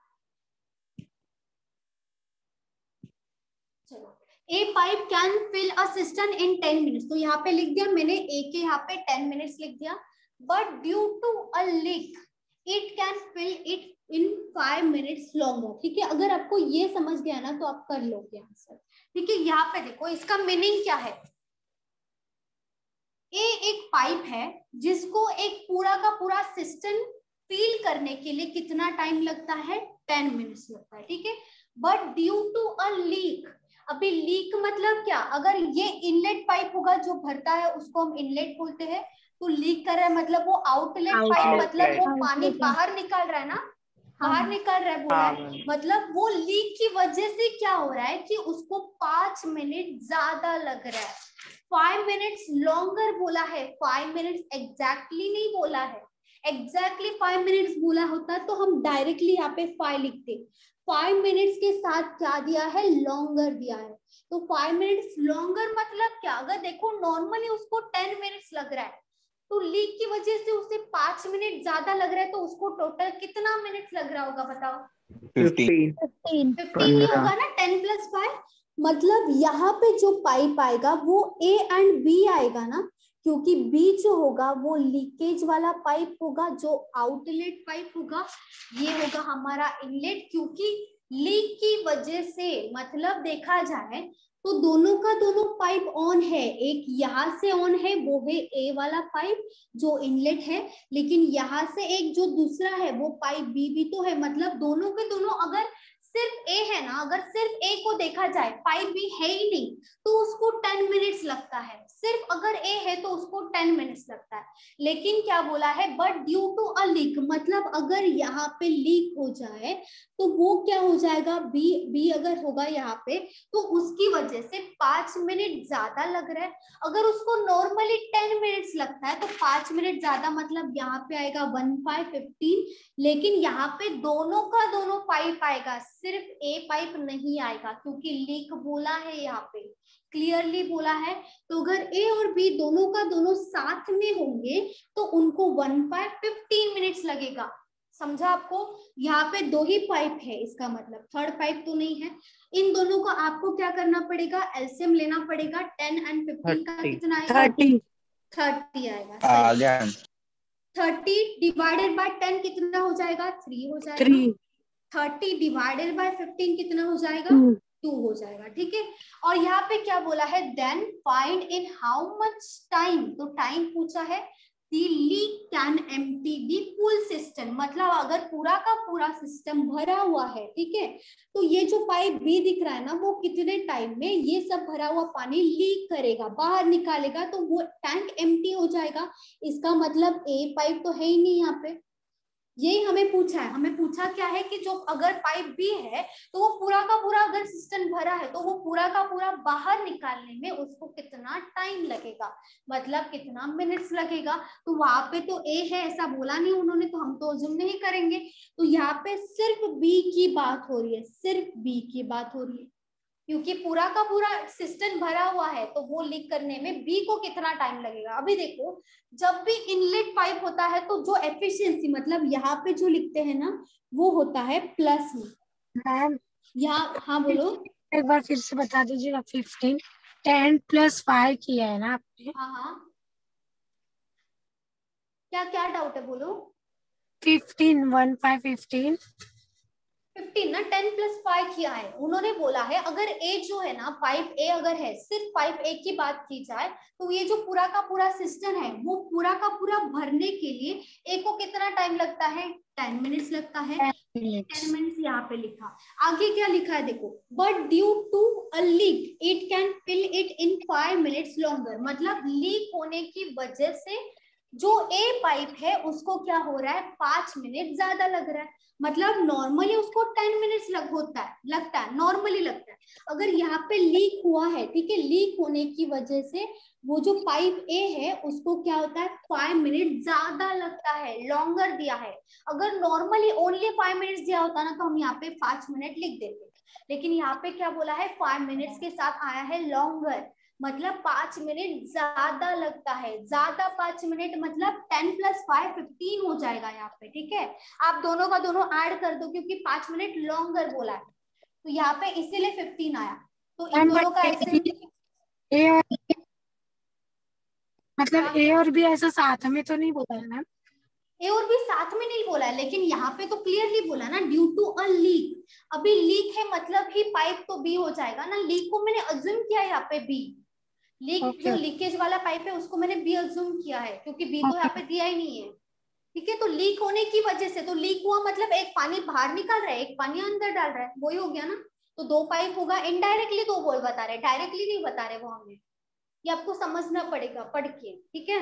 Speaker 1: चलो a pipe can fill a cistern in ten minutes तो यहाँ पे लिख दिया, मैंने ए के यहाँ पे टेन मिनट्स लिख दिया। But due to a leak it can fill it in five minutes longer ठीक है? अगर आपको ये समझ गया ना तो आप कर लोगे आंसर ठीक है? यहाँ पे देखो, इसका मीनिंग क्या है? ए एक पाइप है, जिसको एक पूरा का पूरा सिस्टम फील करने के लिए कितना टाइम लगता है? टेन मिनट्स लगता है। ठीक है? But due to a leak अभी लीक मतलब क्या? अगर ये इनलेट पाइप होगा जो भरता है उसको हम इनलेट बोलते हैं तो लीक कर रहा है मतलब वो आउटलेट पाइप मतलब वो पानी बाहर निकल रहा है ना? बाहर निकल रहा है बोला
Speaker 23: हाँ,
Speaker 1: है। मतलब वो लीक की वजह से क्या हो रहा है कि उसको पाँच मिनट ज़्यादा लग रहा है। फाइव मिनट्स लॉन्गर बोला है। फाइव मिनट्स एग्जैक्टली नहीं बोला है। एग्जैक्टली फाइव मिनट्स बोला होता तो हम डायरेक्टली यहाँ पे फाइव लिखते। फाइव मिनट्स के साथ क्या दिया है? लॉन्गर दिया है। तो फाइव मिनट्स लॉन्गर मतलब क्या? अगर देखो नॉर्मली उसको टेन मिनट्स लग रहा है। तो लीक की वजह से उसे पाँच मिनट ज़्यादा लग रहा है तो उसको टोटल कितना मिनट लग रहा होगा बताओ?
Speaker 12: फिफ्टीन
Speaker 1: फिफ्टीन ही होगा ना? टेन प्लस फाइव मतलब यहाँ पे जो पाइप आएगा वो ए एंड बी आएगा ना? क्योंकि बी जो होगा, वो लीकेज वाला पाइप होगा, जो आउटलेट पाइप होगा, ये होगा हमारा इनलेट क्योंकि लीक की वजह से मतलब देखा जाए तो दोनों का दोनों पाइप ऑन है। एक यहाँ से ऑन है, वो है ए वाला पाइप जो इनलेट है, लेकिन यहाँ से एक जो दूसरा है, वो पाइप बी भी तो है। मतलब दोनों के दोनों अगर सिर्फ़ ए है ना, अगर सिर्फ़ ए को देखा जाए पाइप बी है ही नहीं तो उसको टेन मिनट्स लगता है। सिर्फ़ अगर ए है तो उसको टेन मिनट्स लगता है। लेकिन क्या बोला है? But due to a leak मतलब अगर यहाँ पे लीक हो जाए तो वो क्या हो जाएगा? बी बी अगर होगा यहाँ पे तो उसकी वजह से पाँच मिनट ज़्यादा लग रहा है। अगर उसको नॉर्मली टेन मिनट्स लगता है तो पाँच मिनट ज़्यादा मतलब यहाँ पे आएगा वन फाइव फिफ्टीन लेकिन यहाँ पे दोनों का दोनों पाइप आएगा, सिर्फ़ ए पाइप नहीं आएगा, क्योंकि लीक बोला है यहाँ पे। क्लियरली बोला है तो अगर ए और बी दोनों का दोनों साथ में होंगे तो उनको वन फाइव फिफ्टीन मिनट्स लगेगा। समझा आपको? यहाँ पे दो ही पाइप है इसका मतलब। थर्ड पाइप तो नहीं है। इन दोनों का आपको क्या करना पड़ेगा? एल्सियम लेना पड़ेगा। टेन एंड फिफ्टीन का कितना आएगा?
Speaker 22: थर्टी
Speaker 1: थर्टी आएगा।
Speaker 12: आ
Speaker 1: सही।
Speaker 12: गया
Speaker 1: थर्टी डिवाइडेड बाय टेन कितना हो जाएगा? थ्री हो जाएगा।
Speaker 22: Three
Speaker 1: thirty divided by fifteen कितना हो जाएगा?
Speaker 22: टू
Speaker 1: टू हो जाएगा, ठीक है? और यहाँ पे क्या बोला है? Then find in how much time तो टाइम पूछा है leak can empty the full cistern मतलब अगर पूरा का पूरा सिस्टम भरा हुआ है, ठीक है? तो ये जो पाइप बी दिख रहा है ना, वो कितने टाइम में ये सब भरा हुआ पानी लीक करेगा, बाहर निकालेगा तो वो टैंक एम्प्टी हो जाएगा। इसका मतलब ए पाइप तो है ही नहीं यहाँ पे। यही हमें पूछा है। हमें पूछा क्या है कि जो अगर पाइप बी है तो वो पूरा का पूरा अगर सिस्टम भरा है तो वो पूरा का पूरा बाहर निकालने में उसको कितना टाइम लगेगा? मतलब कितना मिनट्स लगेगा? तो वहाँ पे तो ए है, ऐसा बोला नहीं उन्होंने तो हम तो जुम नहीं करेंगे। तो यहाँ पे सिर्फ़ बी की बात हो रही है, सिर्फ़ बी की बात हो रही है। क्योंकि पूरा का पूरा सिस्टम भरा हुआ है तो वो लीक करने में बी को कितना टाइम लगेगा? अभी देखो जब भी इनलेट पाइप होता है तो जो एफिशिएंसी मतलब यहाँ पे जो लिखते हैं ना वो होता है प्लस में।
Speaker 11: मैम
Speaker 1: यहाँ हाँ बोलो।
Speaker 11: एक बार फिर से बता दीजिएगा फिफ्टीन टेन प्लस फाइव किया है ना आपने?
Speaker 1: हाँ हाँ। क्या क्या डाउट है बोलो।
Speaker 11: Fifteen one five fifteen
Speaker 1: fifteen ना टेन प्लस फाइव किया है। उन्होंने बोला है अगर ए जो है ना पाइप ए अगर है सिर्फ़ पाइप ए की बात की जाए तो ये जो पूरा का पूरा सिस्टम है वो पूरा का पूरा भरने के लिए ए को कितना टाइम लगता है? टेन मिनट्स लगता है। टेन मिनट्स यहाँ पे लिखा। आगे क्या लिखा है देखो but due to a leak it can fill it in five minutes longer मतलब लीक होने की वजह से जो ए पाइप है, उसको क्या हो रहा है? पाँच मिनट ज़्यादा लग रहा है। मतलब नॉर्मली उसको टेन मिनट्स लग होता है, लगता है नॉर्मली लगता है। अगर यहाँ पे लीक हुआ है, ठीक है लीक होने की वजह से वो जो पाइप ए है, उसको क्या होता है? फाइव मिनट ज़्यादा लगता है लॉन्गर दिया है। अगर नॉर्मली ओनली फाइव मिनट्स दिया होता ना तो हम यहाँ पे पाँच मिनट लिख देते। लेकिन यहाँ पे क्या बोला है? फाइव मिनट्स के साथ आया है लॉन्गर मतलब पाँच मिनट ज़्यादा लगता है। ज़्यादा पाँच मिनट मतलब टेन प्लस फाइव फिफ्टीन हो जाएगा यहाँ पे ठीक है? आप दोनों का दोनों ऐड कर दो क्योंकि पाँच मिनट लॉन्गर बोला है। तो यहाँ पे इसीलिए फिफ्टीन आया। तो इन दोनों का
Speaker 11: ए और मतलब ए और बी ऐसा साथ में तो नहीं बोला है मैम
Speaker 1: ए और बी साथ में नहीं बोला है लेकिन यहाँ पे तो क्लियरली बोला ना ड्यू टू अ लीक अभी लीक है मतलब ही पाइप तो बी हो जाएगा ना? लीक को मैंने अज्यूम किया यहाँ पे बी लीक
Speaker 11: Okay.
Speaker 1: जो लीकेज वाला पाइप है उसको मैंने बी अज्यूम किया है क्योंकि बी तो यहाँ पे दिया ही नहीं है। ठीक है तो लीक होने की वजह से तो लीक हुआ मतलब एक पानी बाहर निकल रहा है एक पानी अंदर डाल रहा है वही हो गया ना? तो दो पाइप होगा इनडायरेक्टली दो बोल बता रहे डायरेक्टली नहीं बता रहे वो हमें। ये आपको समझना पड़ेगा पढ़ के ठीक है?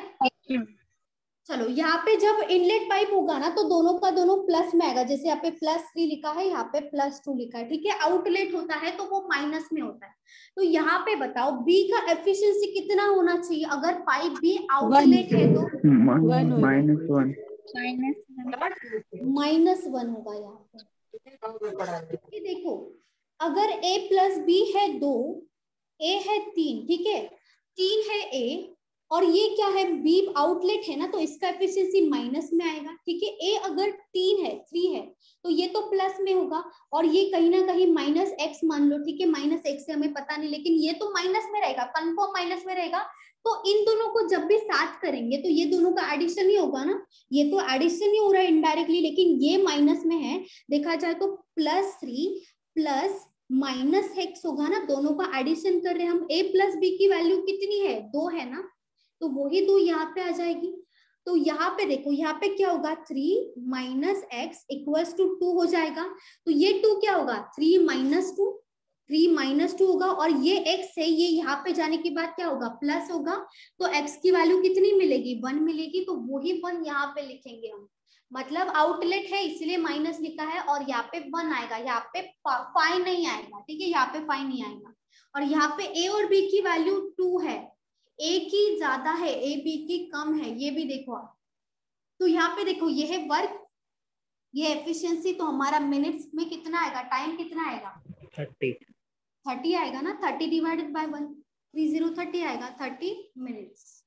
Speaker 1: चलो, यहाँ पे जब इनलेट पाइप होगा ना तो दोनों का दोनों प्लस में आएगा। जैसे यहाँ पे प्लस थ्री लिखा है, यहाँ पे प्लस टू लिखा है, ठीक है? आउटलेट होता है तो वो माइनस में होता है। तो यहाँ पे बताओ बी का एफिशिएंसी कितना होना चाहिए? अगर पाइप बी आउटलेट है तो
Speaker 14: माइनस वन
Speaker 1: माइनस वन होगा यहाँ पे। देखो, अगर ए प्लस बी है दो ए है तीन, ठीक है? तीन है ए और ये क्या है? बी आउटलेट है ना तो इसका एफिशिएंसी माइनस में आएगा, ठीक है? ए अगर तीन है थ्री है तो ये तो प्लस में होगा। और ये कहीं ना कहीं माइनस एक्स मान लो, ठीक है? माइनस एक्स से हमें पता नहीं, लेकिन ये तो माइनस में रहेगा कंफर्म माइनस में रहेगा। तो इन दोनों को जब भी साथ करेंगे तो ये दोनों का एडिशन ही होगा ना? ये तो एडिशन ही हो रहा है इनडायरेक्टली लेकिन ये माइनस में है। देखा जाए तो plus three plus minus x होगा ना? दोनों का एडिशन कर रहे हैं हम। ए प्लस बी की वैल्यू कितनी है? दो है ना? तो वही दो यहाँ पे आ जाएगी। तो यहाँ पे देखो, यहाँ पे क्या होगा? Three minus x equals to two हो जाएगा। तो ये टू क्या होगा? Three minus two three minus two होगा और ये एक्स है, ये यहाँ पे जाने के बाद क्या होगा? प्लस होगा। तो एक्स की वैल्यू कितनी मिलेगी? वन मिलेगी। तो वही वन यहाँ पे लिखेंगे हम। मतलब आउटलेट है, इसलिए माइनस लिखा है और यहाँ पे वन आएगा। यहाँ पे फाइव नहीं आएगा, ठीक है? यहाँ पे फाइव नहीं आएगा। और यहाँ पे ए और बी की वैल्यू टू है। ए की ज़्यादा है ए बी की कम है ये भी देखो आप। तो यहाँ पे देखो ये है वर्क ये एफिशिएंसी तो हमारा मिनट्स में कितना आएगा? टाइम कितना आएगा?
Speaker 14: थर्टी।
Speaker 1: थर्टी आएगा ना? Thirty divided by one three zero thirty आएगा थर्टी मिनट्स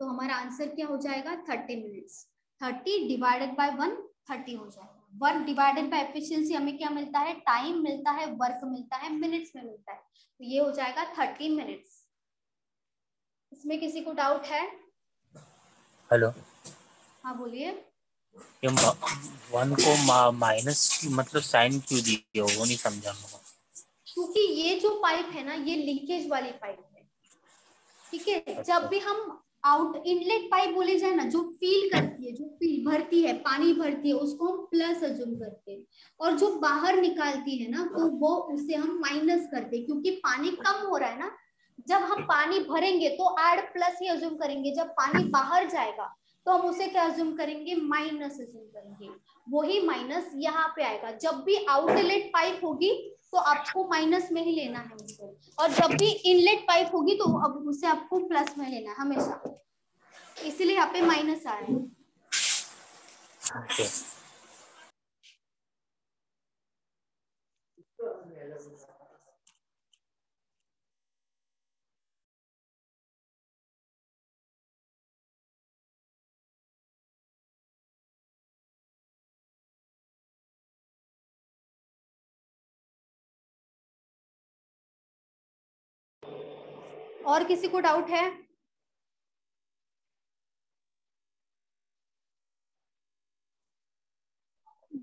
Speaker 1: तो हमारा आंसर क्या हो जाएगा? Thirty minutes thirty divided by one thirty हो जाएगा। वर्क डिवाइडेड बाय एफिशिएंसी हमें क्या मिलता है? टाइम मिलता है वर्क मिलता है मिनट्स में मिलता है। तो ये हो जाएगा थर्टी मिनट्स इसमें किसी को डाउट है?
Speaker 24: हेलो
Speaker 1: हाँ बोलिए।
Speaker 24: वन को माइनस मतलब साइन क्यों दिए हो वो नहीं समझा मैं
Speaker 1: क्योंकि ये जो पाइप है ना ये लीकेज वाली पाइप है। ठीक है? जब भी हम आउट इनलेट पाइप बोले जाए ना जो फील करती है जो फील भरती है पानी भरती है उसको हम प्लस अजूम करते हैं। और जो बाहर निकालती है ना तो वो उसे हम माइनस करते हैं क्योंकि पानी कम हो रहा है ना जब हम पानी भरेंगे तो एड प्लस ही अज्यूम करेंगे। जब पानी बाहर जाएगा तो हम उसे क्या अज्यूम करेंगे? माइनस अज्यूम करेंगे। वही माइनस यहाँ पे आएगा। जब भी आउटलेट पाइप होगी तो आपको माइनस में ही लेना है उसको और जब भी इनलेट पाइप होगी तो अब उसे आपको प्लस में लेना है हमेशा। इसीलिए यहाँ पे माइनस आ रहा है।
Speaker 24: ओके
Speaker 1: और किसी को डाउट है?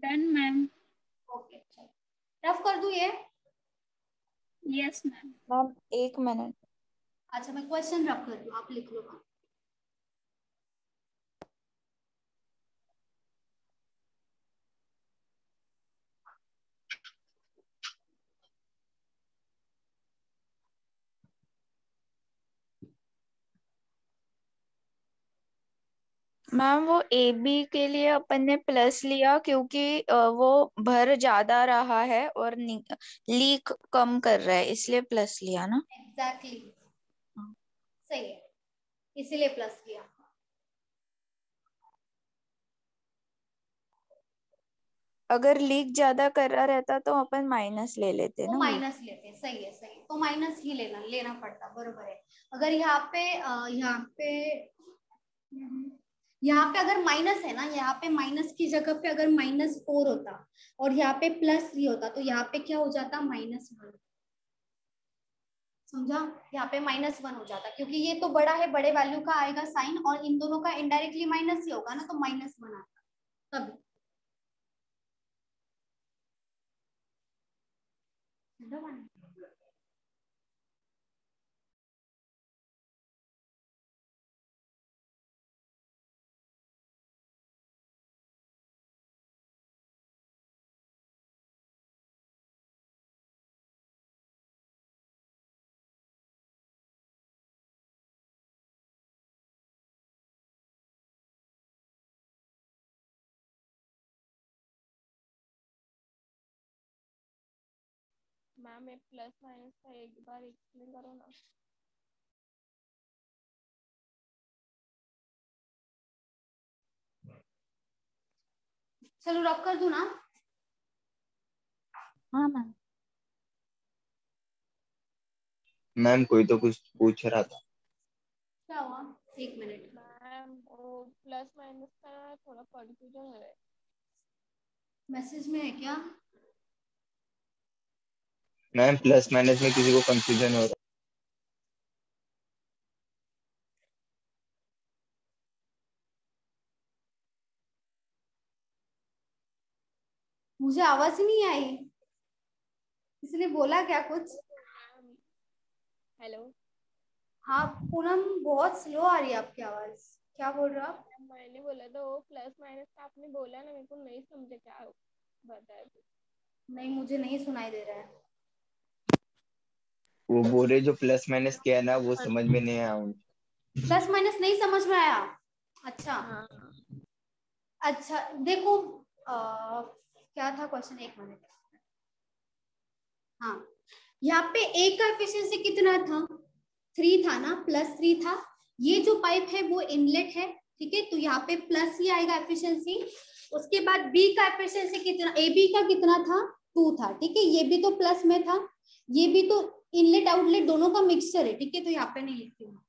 Speaker 6: डन मैम
Speaker 1: ओके रफ कर दू ये?
Speaker 6: यस मैम
Speaker 2: मैम एक मिनट
Speaker 1: अच्छा मैं क्वेश्चन रफ कर दू आप लिख लो।
Speaker 25: मैम वो ए बी के लिए अपन ने प्लस लिया क्योंकि अ, वो भर ज़्यादा रहा है और लीक कम कर रहा है इसलिए प्लस लिया ना?
Speaker 1: एग्जैक्टली सही है। इसीलिए प्लस किया
Speaker 25: अगर लीक ज़्यादा कर रहा रहता तो अपन माइनस ले लेते
Speaker 1: तो
Speaker 25: ना
Speaker 1: माइनस लेते सही है सही तो माइनस ही लेना लेना पड़ता बरोबर है। अगर यहाँ पे यहाँ पे यहाँ पे अगर माइनस है ना, यहाँ पे माइनस की जगह पे अगर माइनस फोर होता और यहाँ पे प्लस थ्री होता तो यहाँ पे क्या हो जाता? माइनस वन समझा? यहाँ पे माइनस वन हो जाता, क्योंकि ये तो बड़ा है, बड़े वैल्यू का आएगा साइन और इन दोनों का इनडायरेक्टली माइनस ही होगा ना तो माइनस वन आता तब। तभी
Speaker 6: मैम ये प्लस माइनस का एक बार एक्सप्लेन करो ना।
Speaker 1: चलो रख कर दू ना?
Speaker 2: हाँ मैम।
Speaker 12: मैम कोई तो कुछ पूछ रहा था।
Speaker 1: क्या हुआ? एक मिनट।
Speaker 6: मैम वो प्लस माइनस का थोड़ा कंफ्यूजन है
Speaker 1: मैसेज में है क्या?
Speaker 12: मैम प्लस माइनस में किसी को कंफ्यूजन हो रहा
Speaker 1: मुझे आवाज़ ही नहीं आई। किसी ने बोला क्या कुछ?
Speaker 6: हेलो
Speaker 1: हाँ पूनम बहुत स्लो आ रही है आपकी आवाज़। क्या बोल रहे हो आप?
Speaker 6: मैंने बोला था वो प्लस माइनस का आपने बोला ना मेरे को नहीं समझे क्या बताया
Speaker 1: नहीं मुझे नहीं सुनाई दे रहा है।
Speaker 12: वो बोल रहे जो प्लस माइनस किया है ना वो समझ में नहीं आया
Speaker 1: प्लस माइनस नहीं समझ में आया? अच्छा। अच्छा देखो आ, क्या था क्वेश्चन एक मिनट हाँ। यहाँ पे ए का एफिशिएंसी कितना था? थ्री था ना? प्लस थ्री था। ये जो पाइप है वो इनलेट है ठीक है? तो यहाँ पे प्लस ही आएगा एफिशिएंसी उसके बाद बी का एफिशिएंसी कितना ए बी का कितना था? टू था ठीक है? ये भी तो प्लस में था। ये भी तो इनलेट आउटलेट दोनों का मिक्सचर है, ठीक है? तो यहाँ पे नहीं लिखती हूँ।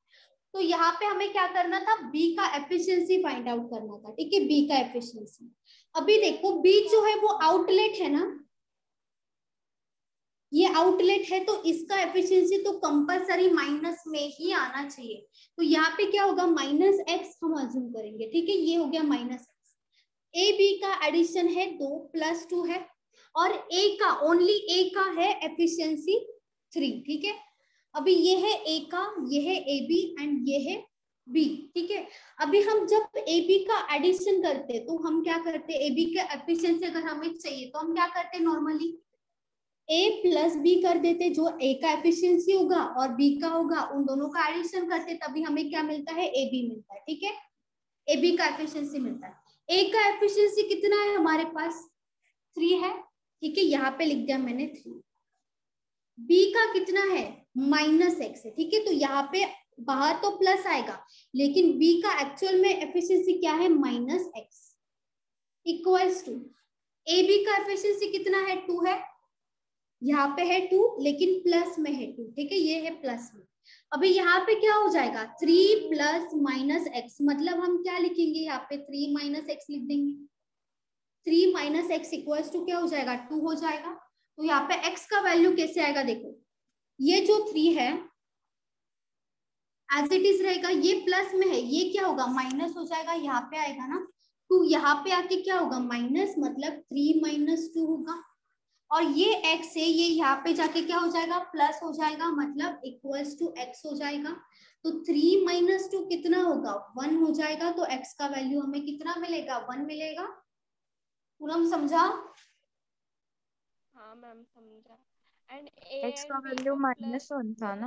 Speaker 1: तो यहाँ पे हमें क्या करना था? बी का एफिशिएंसी फाइंड आउट करना था, ठीक है? बी का एफिशिएंसी अभी देखो बी जो है वो आउटलेट है ना? ये आउटलेट है तो इसका एफिशिएंसी तो कंपलसरी माइनस में ही आना चाहिए। तो यहाँ पे क्या होगा? माइनस एक्स हम अज्यूम करेंगे, ठीक है? ये हो गया माइनस एक्स ए बी का एडिशन है, दो प्लस टू है। और ए का ओनली ए का है एफिशिएंसी थ्री, ठीक है? अभी ये है ए का, ये है ए बी एंड ये है बी ठीक है? अभी हम जब ए बी का एडिशन करते तो हम क्या करते? ए बी का एफिशिएंसी अगर हमें चाहिए तो हम क्या करते नॉर्मली ए प्लस बी कर देते, जो ए का एफिशिएंसी होगा और बी का होगा, उन दोनों का एडिशन करते, तभी हमें क्या मिलता है? ए बी मिलता है, ठीक है? ए बी का एफिशिएंसी मिलता है। ए का एफिशिएंसी कितना है हमारे पास? थ्री है, ठीक है? यहाँ पे लिख दिया मैंने थ्री बी का कितना है? माइनस एक्स है, ठीक है? तो यहाँ पे बाहर तो प्लस आएगा, लेकिन बी का एक्चुअल में एफिशिएंसी क्या है? Minus x equals to A B का एफिशिएंसी कितना है? टू है। यहाँ पे है टू लेकिन प्लस में है टू ठीक है? ये है प्लस में। अभी यहाँ पे क्या हो जाएगा? थ्री प्लस माइनस एक्स मतलब हम क्या लिखेंगे यहाँ पे? थ्री माइनस एक्स लिख देंगे। Three minus x equals to क्या हो जाएगा? टू हो जाएगा। तो यहाँ पे x का वैल्यू कैसे आएगा देखो। ये जो थ्री है एज इट इज़ रहेगा, ये प्लस में है, ये क्या होगा? माइनस हो जाएगा, यहाँ पे आएगा ना। टू यहाँ पे आके क्या होगा? माइनस मतलब थ्री माइनस टू होगा। और ये x है, ये यहाँ पे जाके क्या हो जाएगा? प्लस हो जाएगा मतलब इक्वल्स टू x हो जाएगा। तो थ्री माइनस टू कितना होगा? वन हो जाएगा तो x का वैल्यू हमें कितना मिलेगा? वन मिलेगा। पूनम समझा?
Speaker 13: हाँ मैम समझा। एंड
Speaker 4: एक्स का वैल्यू माइनस वन था ना।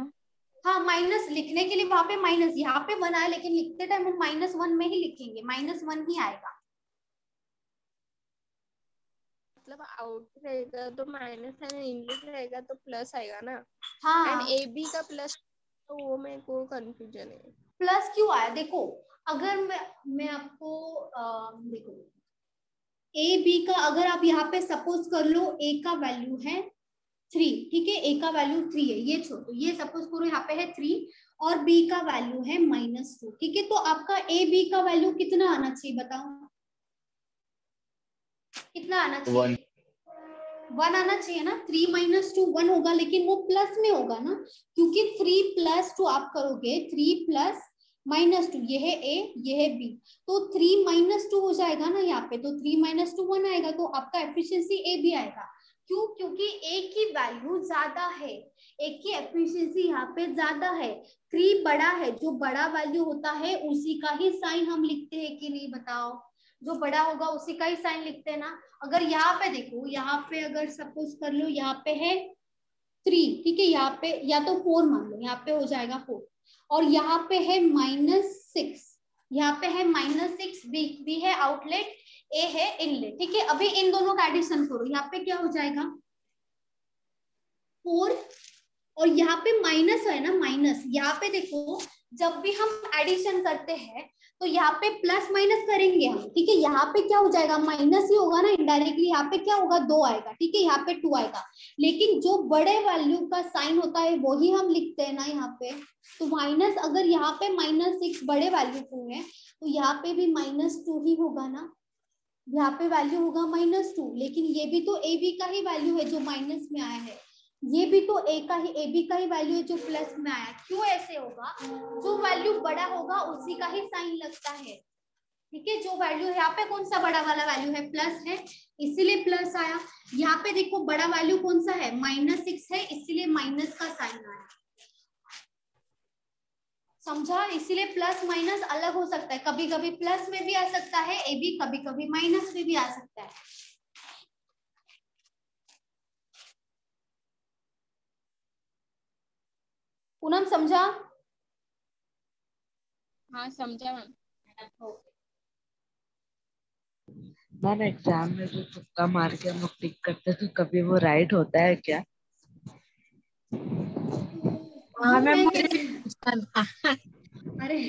Speaker 1: हाँ माइनस लिखने के लिए वहाँ पे माइनस यहाँ पे वन आया लेकिन लिखते टाइम हम माइनस वन में ही लिखेंगे। माइनस वन ही आएगा।
Speaker 13: मतलब आउट रहेगा तो माइनस है इनलेट रहेगा तो प्लस आएगा ना।
Speaker 1: हाँ।
Speaker 13: एंड ए बी का प्लस तो वो मेरे को कंफ्यूजन है।
Speaker 1: प्लस क्यों आया? देखो अगर मैं मैं आपको आ, देखो ए बी का अगर आप यहाँ पे सपोज़ कर लो ए का वैल्यू है थ्री ठीक है? ए का वैल्यू थ्री है ये छोड़ो ये सपोज़ करो यहाँ पे है थ्री और बी का वैल्यू है माइनस टू ठीक है? तो आपका ए बी का वैल्यू कितना आना चाहिए बताओ? कितना आना चाहिए?
Speaker 12: वन
Speaker 1: आना चाहिए ना? थ्री माइनस टू वन होगा लेकिन वो प्लस में होगा ना? क्योंकि थ्री प्लस टू आप करोगे थ्री प्लस माइनस टू ये है ए ये है बी तो थ्री माइनस टू हो जाएगा ना यहाँ पे तो थ्री माइनस टू वन आएगा तो आपका एफिशिएंसी ए भी आएगा। क्यों? क्योंकि ए की वैल्यू ज़्यादा है ए की एफिशिएंसी यहाँ पे ज़्यादा है। थ्री बड़ा है, जो बड़ा वैल्यू होता है, उसी का ही साइन हम लिखते हैं कि नहीं बताओ। जो बड़ा होगा, उसी का ही साइन लिखते हैं ना। अगर यहाँ पे देखो, यहाँ पे अगर सपोज़ कर लो, यहाँ पे है थ्री ठीक है? यहाँ पे, या तो फोर मान लो, यहाँ पे हो जाएगा फोर और यहाँ पे है माइनस सिक्स यहाँ पे है माइनस सिक्स बी बी है आउटलेट ए है इनलेट ठीक है? अभी इन दोनों का एडिशन करो। यहाँ पे क्या हो जाएगा? फोर और यहाँ पे माइनस है ना? माइनस यहाँ पे देखो, जब भी हम एडिशन करते हैं तो यहाँ पे प्लस माइनस करेंगे हम, ठीक है? यहाँ पे क्या हो जाएगा? माइनस ही होगा ना इनडायरेक्टली यहाँ पे क्या होगा? दो आएगा, ठीक है? यहाँ पे टू आएगा। लेकिन जो बड़े वैल्यू का साइन होता है, वही हम लिखते हैं ना यहाँ पे। तो माइनस अगर यहाँ पे माइनस सिक्स बड़े वैल्यू को है तो यहाँ पे भी माइनस टू ही होगा ना? यहाँ पे वैल्यू होगा माइनस टू लेकिन ये भी तो ए बी का ही वैल्यू है जो माइनस में आया है। ये भी तो ए का ही ए बी का ही वैल्यू है जो प्लस में आया। क्यों ऐसे होगा? जो वैल्यू बड़ा होगा, उसी का ही साइन लगता है। ठीक है? जो वैल्यू यहाँ पे कौन सा बड़ा वाला वैल्यू है? प्लस है। इसीलिए प्लस आया। यहाँ पे देखो, बड़ा वैल्यू कौन सा है? माइनस सिक्स है, इसीलिए माइनस का साइन आया। समझा? इसीलिए प्लस माइनस अलग हो सकता है। कभी कभी प्लस में भी आ सकता है ए बी कभी कभी माइनस में भी आ सकता है। पूनम समझा?
Speaker 13: हाँ समझा मैम।
Speaker 3: मैम एग्ज़ाम में जो तुक्का मार के हम लोग टिक करते हैं तो कभी वो राइट होता है क्या?
Speaker 11: हाँ मैम
Speaker 1: मैं
Speaker 11: मुझे
Speaker 1: अरे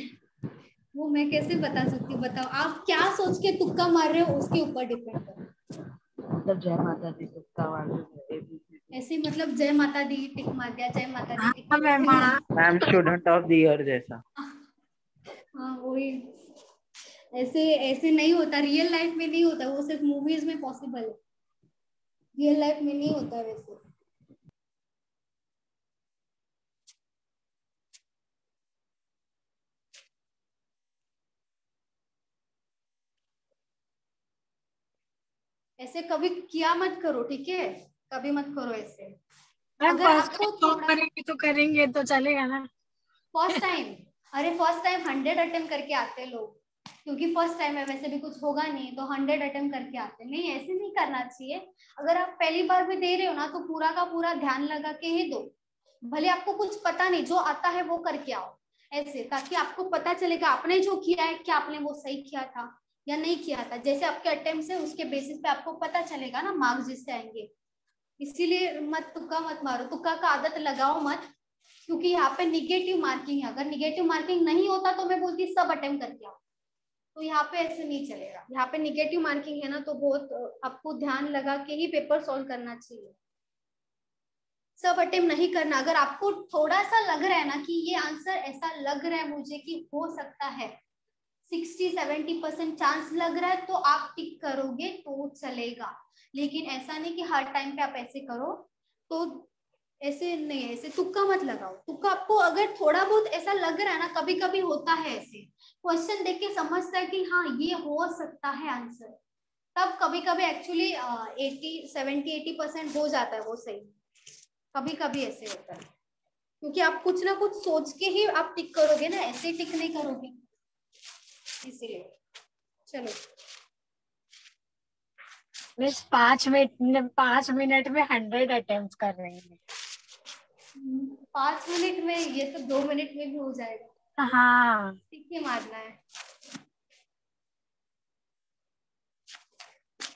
Speaker 1: वो मैं कैसे बता सकती हूँ? बताओ आप क्या सोच के तुक्का मार रहे हो उसके ऊपर डिपेंड करो।
Speaker 3: मतलब जय माता दी तुक्का मार रहे हैं।
Speaker 1: ऐसे मतलब जय माता दी टिक मार दिया जय माता दी टिक
Speaker 11: मैम, हाँ।
Speaker 14: Ma'am student of the year जैसा।
Speaker 1: हाँ वही। ऐसे ऐसे नहीं होता रियल लाइफ में नहीं होता वो सिर्फ़ मूवीज़ में पॉसिबल है। रियल लाइफ में नहीं होता वैसे। ऐसे कभी किया मत करो ठीक है? कभी मत करो ऐसे। अगर आपको
Speaker 11: टाइम करेंगे तो करेंगे तो चलेगा ना।
Speaker 1: फ़र्स्ट टाइम अरे फ़र्स्ट टाइम हंड्रेड अटेम्प्ट करके आते हैं लोग। क्योंकि फ़र्स्ट टाइम है वैसे भी कुछ होगा नहीं तो हंड्रेड अटेम्प्ट करके आते हैं। नहीं ऐसे नहीं करना चाहिए। अगर आप पहली बार भी दे रहे हो ना तो पूरा का पूरा ध्यान लगा के ही दो। भले आपको कुछ पता नहीं जो आता है वो करके आओ। ऐसे ताकि आपको पता चलेगा आपने जो किया है क्या आपने वो सही किया था या नहीं किया था। जैसे आपके अटेम्प्ट है उसके बेसिस पे आपको पता चलेगा ना मार्क्स जिससे आएँगे। इसीलिए मत तुक्का मत मारो। तुक्का का आदत लगाओ मत, क्योंकि यहाँ पे निगेटिव मार्किंग है। अगर निगेटिव मार्किंग नहीं होता तो मैं बोलती सब अटेम्प्ट करके आओ। तो यहाँ पे ऐसे नहीं चलेगा। यहाँ पे निगेटिव मार्किंग है ना तो बहुत, आपको ध्यान लगा के ही पेपर सॉल्व करना चाहिए। सब अटेम्प्ट नहीं करना। अगर आपको थोड़ा सा लग रहा है ना कि ये आंसर ऐसा लग रहा है मुझे कि हो सकता है सिक्सटी सेवेंटी परसेंट चांस लग रहा है तो आप टिक करोगे तो चलेगा। लेकिन ऐसा नहीं कि हर टाइम पे आप ऐसे करो तो ऐसे नहीं, ऐसे तुक्का मत लगाओ। तुक्का आपको अगर थोड़ा बहुत ऐसा लग रहा है ना कभी कभी होता है ऐसे। क्वेश्चन देख के समझता है कि हाँ ये हो सकता है आंसर तब कभी कभी actually eighty seventy eighty percent हो जाता है वो सही। कभी कभी ऐसे होता है। क्योंकि आप कुछ ना कुछ सोच के ही आप टिक करोगे ना, ऐसे टिक नहीं करोगे। इसीलिए। चलो।
Speaker 11: मिस पाँच मिनट पाँच मिनट में हंड्रेड अटेम्प्ट कर रहे हैं।
Speaker 1: पाँच मिनट में ये तो दो मिनट में भी हो जाएगा।
Speaker 11: हाँ।
Speaker 1: के मारना है।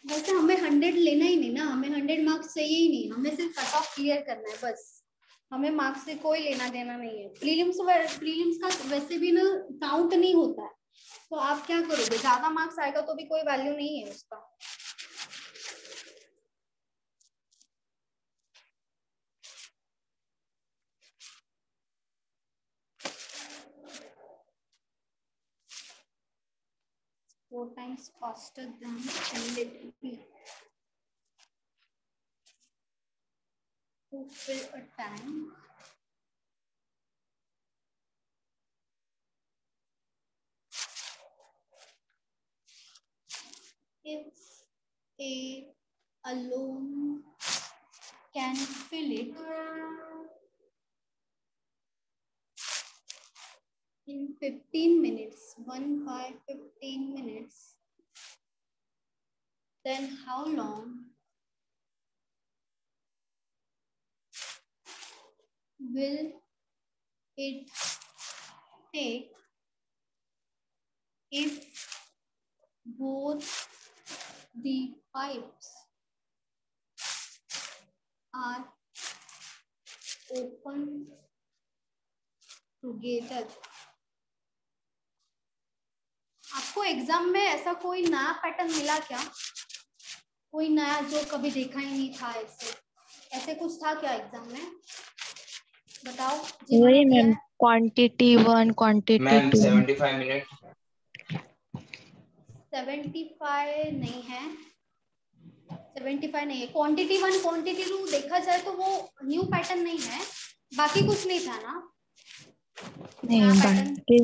Speaker 1: वैसे हमें हंड्रेड लेना ही नहीं ना हमें हंड्रेड मार्क्स चाहिए ही नहीं। हमें सिर्फ़ कट ऑफ़ क्लियर करना है बस। हमें मार्क्स से कोई लेना देना नहीं है। प्रीलिम्स प्रीलिम्स का वैसे भी ना काउंट नहीं होता है। तो आप क्या करोगे? ज़्यादा मार्क्स आएगा तो भी कोई वैल्यू नहीं है उसका। Four times faster than LLB. To fill a tank. If a alone can fill it in 15 minutes, 1 by 15 minutes, then how long will it take if both the pipes are open together? आपको exam में ऐसा कोई नया pattern मिला क्या कोई नया जो कभी देखा ही नहीं था ऐसे। ऐसे कुछ था क्या एग्ज़ाम में? बताओ
Speaker 4: वही ma'am quantity one
Speaker 12: quantity
Speaker 4: two
Speaker 12: 75 minute
Speaker 1: seventy five नहीं है। सेवेंटी फाइव नहीं है। क्वांटिटी वन क्वांटिटी टू देखा जाए तो वो न्यू पैटर्न नहीं है। बाकी कुछ नहीं था ना?
Speaker 4: नहीं बाकी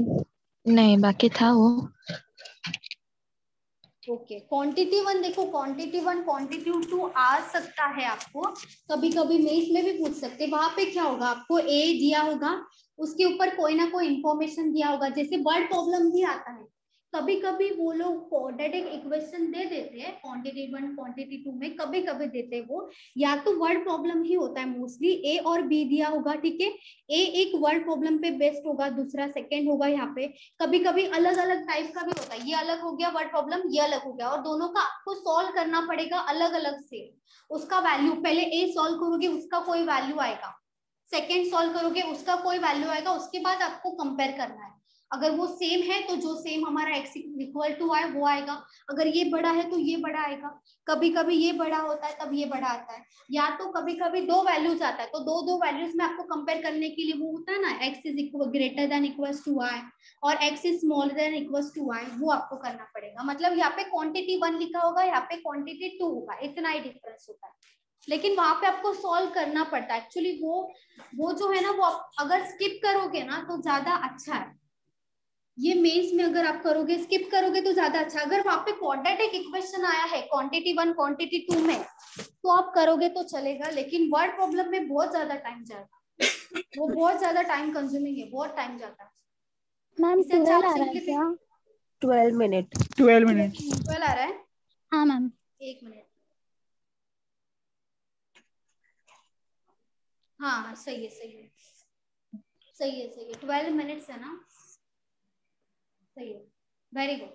Speaker 4: नहीं बाकी था वो।
Speaker 1: ओके क्वांटिटी वन देखो क्वांटिटी वन क्वांटिटी टू आ सकता है आपको। कभी कभी मेस में भी पूछ सकते हैं, वहाँ पे क्या होगा? आपको ए दिया होगा, उसके ऊपर कोई ना कोई इंफॉर्मेशन दिया होगा, जैसे बर्ड प्रॉब्लम भी आता है। कभी कभी वो लोग डायरेक्ट इक्वेशन दे देते हैं क्वांटिटी वन क्वांटिटी टू में कभी कभी देते हैं वो। या तो वर्ड प्रॉब्लम ही होता है मोस्टली ए और बी दिया होगा, ठीक है? ए एक वर्ड प्रॉब्लम पे बेस्ड होगा, दूसरा सेकेंड होगा यहाँ पे। कभी कभी अलग अलग टाइप का भी होता है। ये अलग हो गया वर्ड प्रॉब्लम ये अलग हो गया। और दोनों का आपको सॉल्व करना पड़ेगा अलग अलग से। उसका वैल्यू पहले ए सॉल्व करोगे, उसका कोई वैल्यू आएगा। सेकेंड सॉल्व करोगे, उसका कोई वैल्यू आएगा। उसके बाद आपको कंपेयर करना है। अगर वो सेम है तो जो सेम हमारा एक्स इक्वल टू है वो आएगा। अगर ये बड़ा है तो ये बड़ा आएगा। कभी कभी ये बड़ा होता है, तब ये बड़ा आता है। या तो कभी कभी दो वैल्यूज़ आता है तो दो दो वैल्यूज़ में आपको कंपेयर करने के लिए वो होता है ना x is equal greater than equals to I और x is smaller than equals to I वो आपको करना पड़ेगा। मतलब यहाँ पे क्वांटिटी वन लिखा होगा, यहाँ पे क्वांटिटी टू होगा, इतना ही डिफरेंस होता है। लेकिन वहाँ पे आपको सॉल्व करना पड़ता है। एक्चुअली वो वो जो है ना, वो आप अगर स्किप करोगे ना तो ज़्यादा अच्छा है। ये मेंस में अगर आप करोगे स्किप करोगे तो ज़्यादा अच्छा। अगर वहाँ पे क्वाड्रेटिक इक्वेशन आया है क्वांटिटी वन क्वांटिटी टू में तो आप करोगे तो चलेगा लेकिन वर्ड प्रॉब्लम में बहुत ज़्यादा टाइम जाएगा। वो बहुत ज़्यादा टाइम कंज्यूमिंग है बहुत टाइम जाता है।
Speaker 2: मैम ट्वेल्व आ रहा है क्या?
Speaker 8: Twelve minute
Speaker 25: twelve minute
Speaker 1: twelve आ रहा है?
Speaker 2: हाँ मैम
Speaker 1: एक मिनट हाँ हाँ सही है सही है। सही है सही है। ट्वेल्व मिनट्स है ना? सही है। वेरी गुड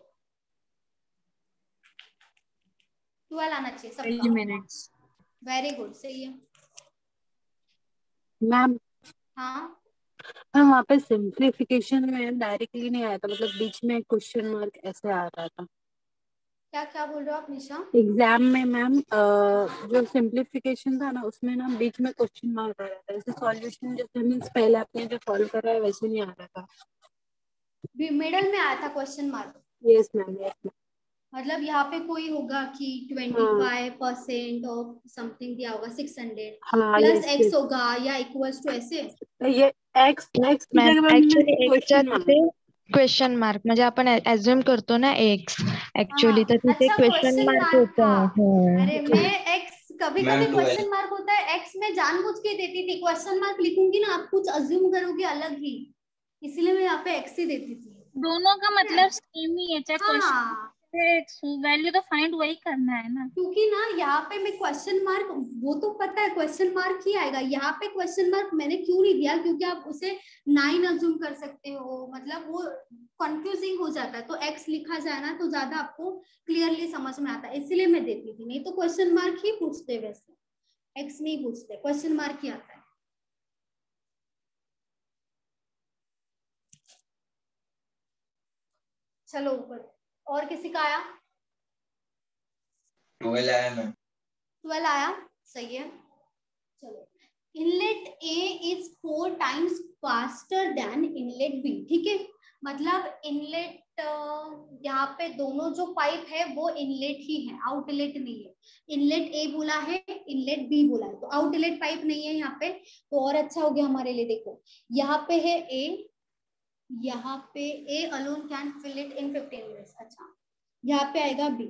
Speaker 1: ट्वेल्व आना चाहिए सबका।
Speaker 25: मिनट्स
Speaker 1: वेरी गुड सही है।
Speaker 22: मैम
Speaker 1: हाँ।
Speaker 22: मैम वहाँ पे सिंप्लीफिकेशन में डायरेक्टली नहीं आया था मतलब बीच में क्वेश्चन मार्क ऐसे आ रहा था।
Speaker 1: क्या क्या बोल रहे हो आप निशा?
Speaker 22: एग्ज़ाम में मैम जो सिंप्लीफिकेशन था ना उसमें ना बीच में क्वेश्चन मार्क आ रहा था। जैसे सॉल्यूशन जैसे मीन्स पहले आपने जो सॉल्व करा है वैसे नहीं आ रहा था।
Speaker 1: मिडल में आया था question mark
Speaker 22: yes ma'am yes ma'am
Speaker 1: मतलब यहाँ पे कोई होगा कि twenty five percent of something दिया होगा सिक्स हंड्रेड
Speaker 22: हाँ
Speaker 1: प्लस एक्स होगा या इक्वल्स टू ऐसे
Speaker 22: ये एक्स
Speaker 4: एकच्या
Speaker 22: क्वेश्चन
Speaker 4: क्वेश्चन मार्क म्हणजे आपण अज्युम करतो ना एक्स ऍक्च्युअली तर तिथे क्वेश्चन मार्क होता
Speaker 1: अरे मैं एक्स कभी कभी क्वेश्चन मार्क होता है एक्स में जानबूझ के देती थी। क्वेश्चन मार्क लिखूँगी ना आप कुछ अज्यूम करोगे अलग ही। इसलिए मैं यहाँ पे एक्स ही देती थी।
Speaker 26: दोनों का मतलब सेम ही है चाहे
Speaker 1: हाँ।
Speaker 26: वैल्यू तो फाइंड वही करना है ना।
Speaker 1: क्योंकि ना यहाँ पे मैं क्वेश्चन मार्क वो तो पता है क्वेश्चन मार्क ही आएगा। यहाँ पे क्वेश्चन मार्क मैंने क्यों नहीं दिया? क्योंकि आप उसे नाइन अज्यूम कर सकते हो। मतलब वो कंफ्यूजिंग हो जाता है। तो एक्स लिखा जाए ना तो ज़्यादा आपको क्लियरली समझ में आता है। इसलिए मैं देती थी। नहीं तो क्वेश्चन मार्क ही पूछते वैसे। एक्स नहीं पूछते। क्वेश्चन मार्क ही आता है चलो ऊपर। और किसी का आया?
Speaker 12: ट्वेल्व आया मैम।
Speaker 1: ट्वेल्व आया? सही है। चलो। Inlet A is four times faster than inlet B ठीक है? मतलब इनलेट यहाँ पे दोनों जो पाइप है वो इनलेट ही है आउटलेट नहीं है। इनलेट ए बोला है इनलेट बी बोला है। तो आउटलेट पाइप नहीं है यहाँ पे तो और अच्छा हो गया हमारे लिए देखो। यहाँ पे है ए यहाँ पे A alone can fill it in fifteen minutes अच्छा यहाँ पे आएगा बी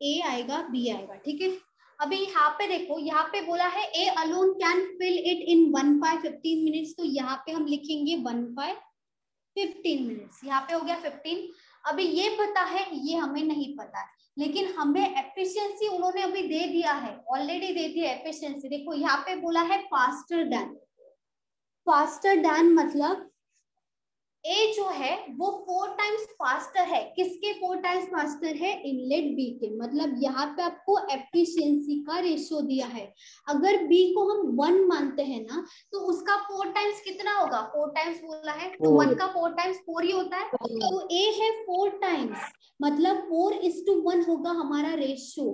Speaker 1: ए आएगा बी आएगा, ठीक है? अभी यहाँ पे देखो, यहाँ पे बोला है A alone can fill it in one by fifteen minutes तो यहाँ पे हम लिखेंगे वन बाय फिफ्टीन मिनट्स यहाँ पे हो गया फिफ्टीन अभी ये पता है, ये हमें नहीं पता है, लेकिन हमें एफिशिएंसी उन्होंने अभी दे दिया है ऑलरेडी दे दिया एफिशिएंसी देखो, यहाँ पे बोला है फास्टर देन फास्टर देन मतलब ए जो है वो फोर टाइम्स फास्टर है। किसके फोर टाइम्स फास्टर है? इनलेट बी के। मतलब यहाँ पे आपको एफिशिएंसी का रेशियो दिया है। अगर बी को हम वन मानते हैं ना तो उसका फोर टाइम्स कितना होगा? फोर टाइम्स बोला है तो वन का फोर टाइम्स फोर ही होता है। तो ए है फोर टाइम्स मतलब फोर इज़ टू वन होगा हमारा ratio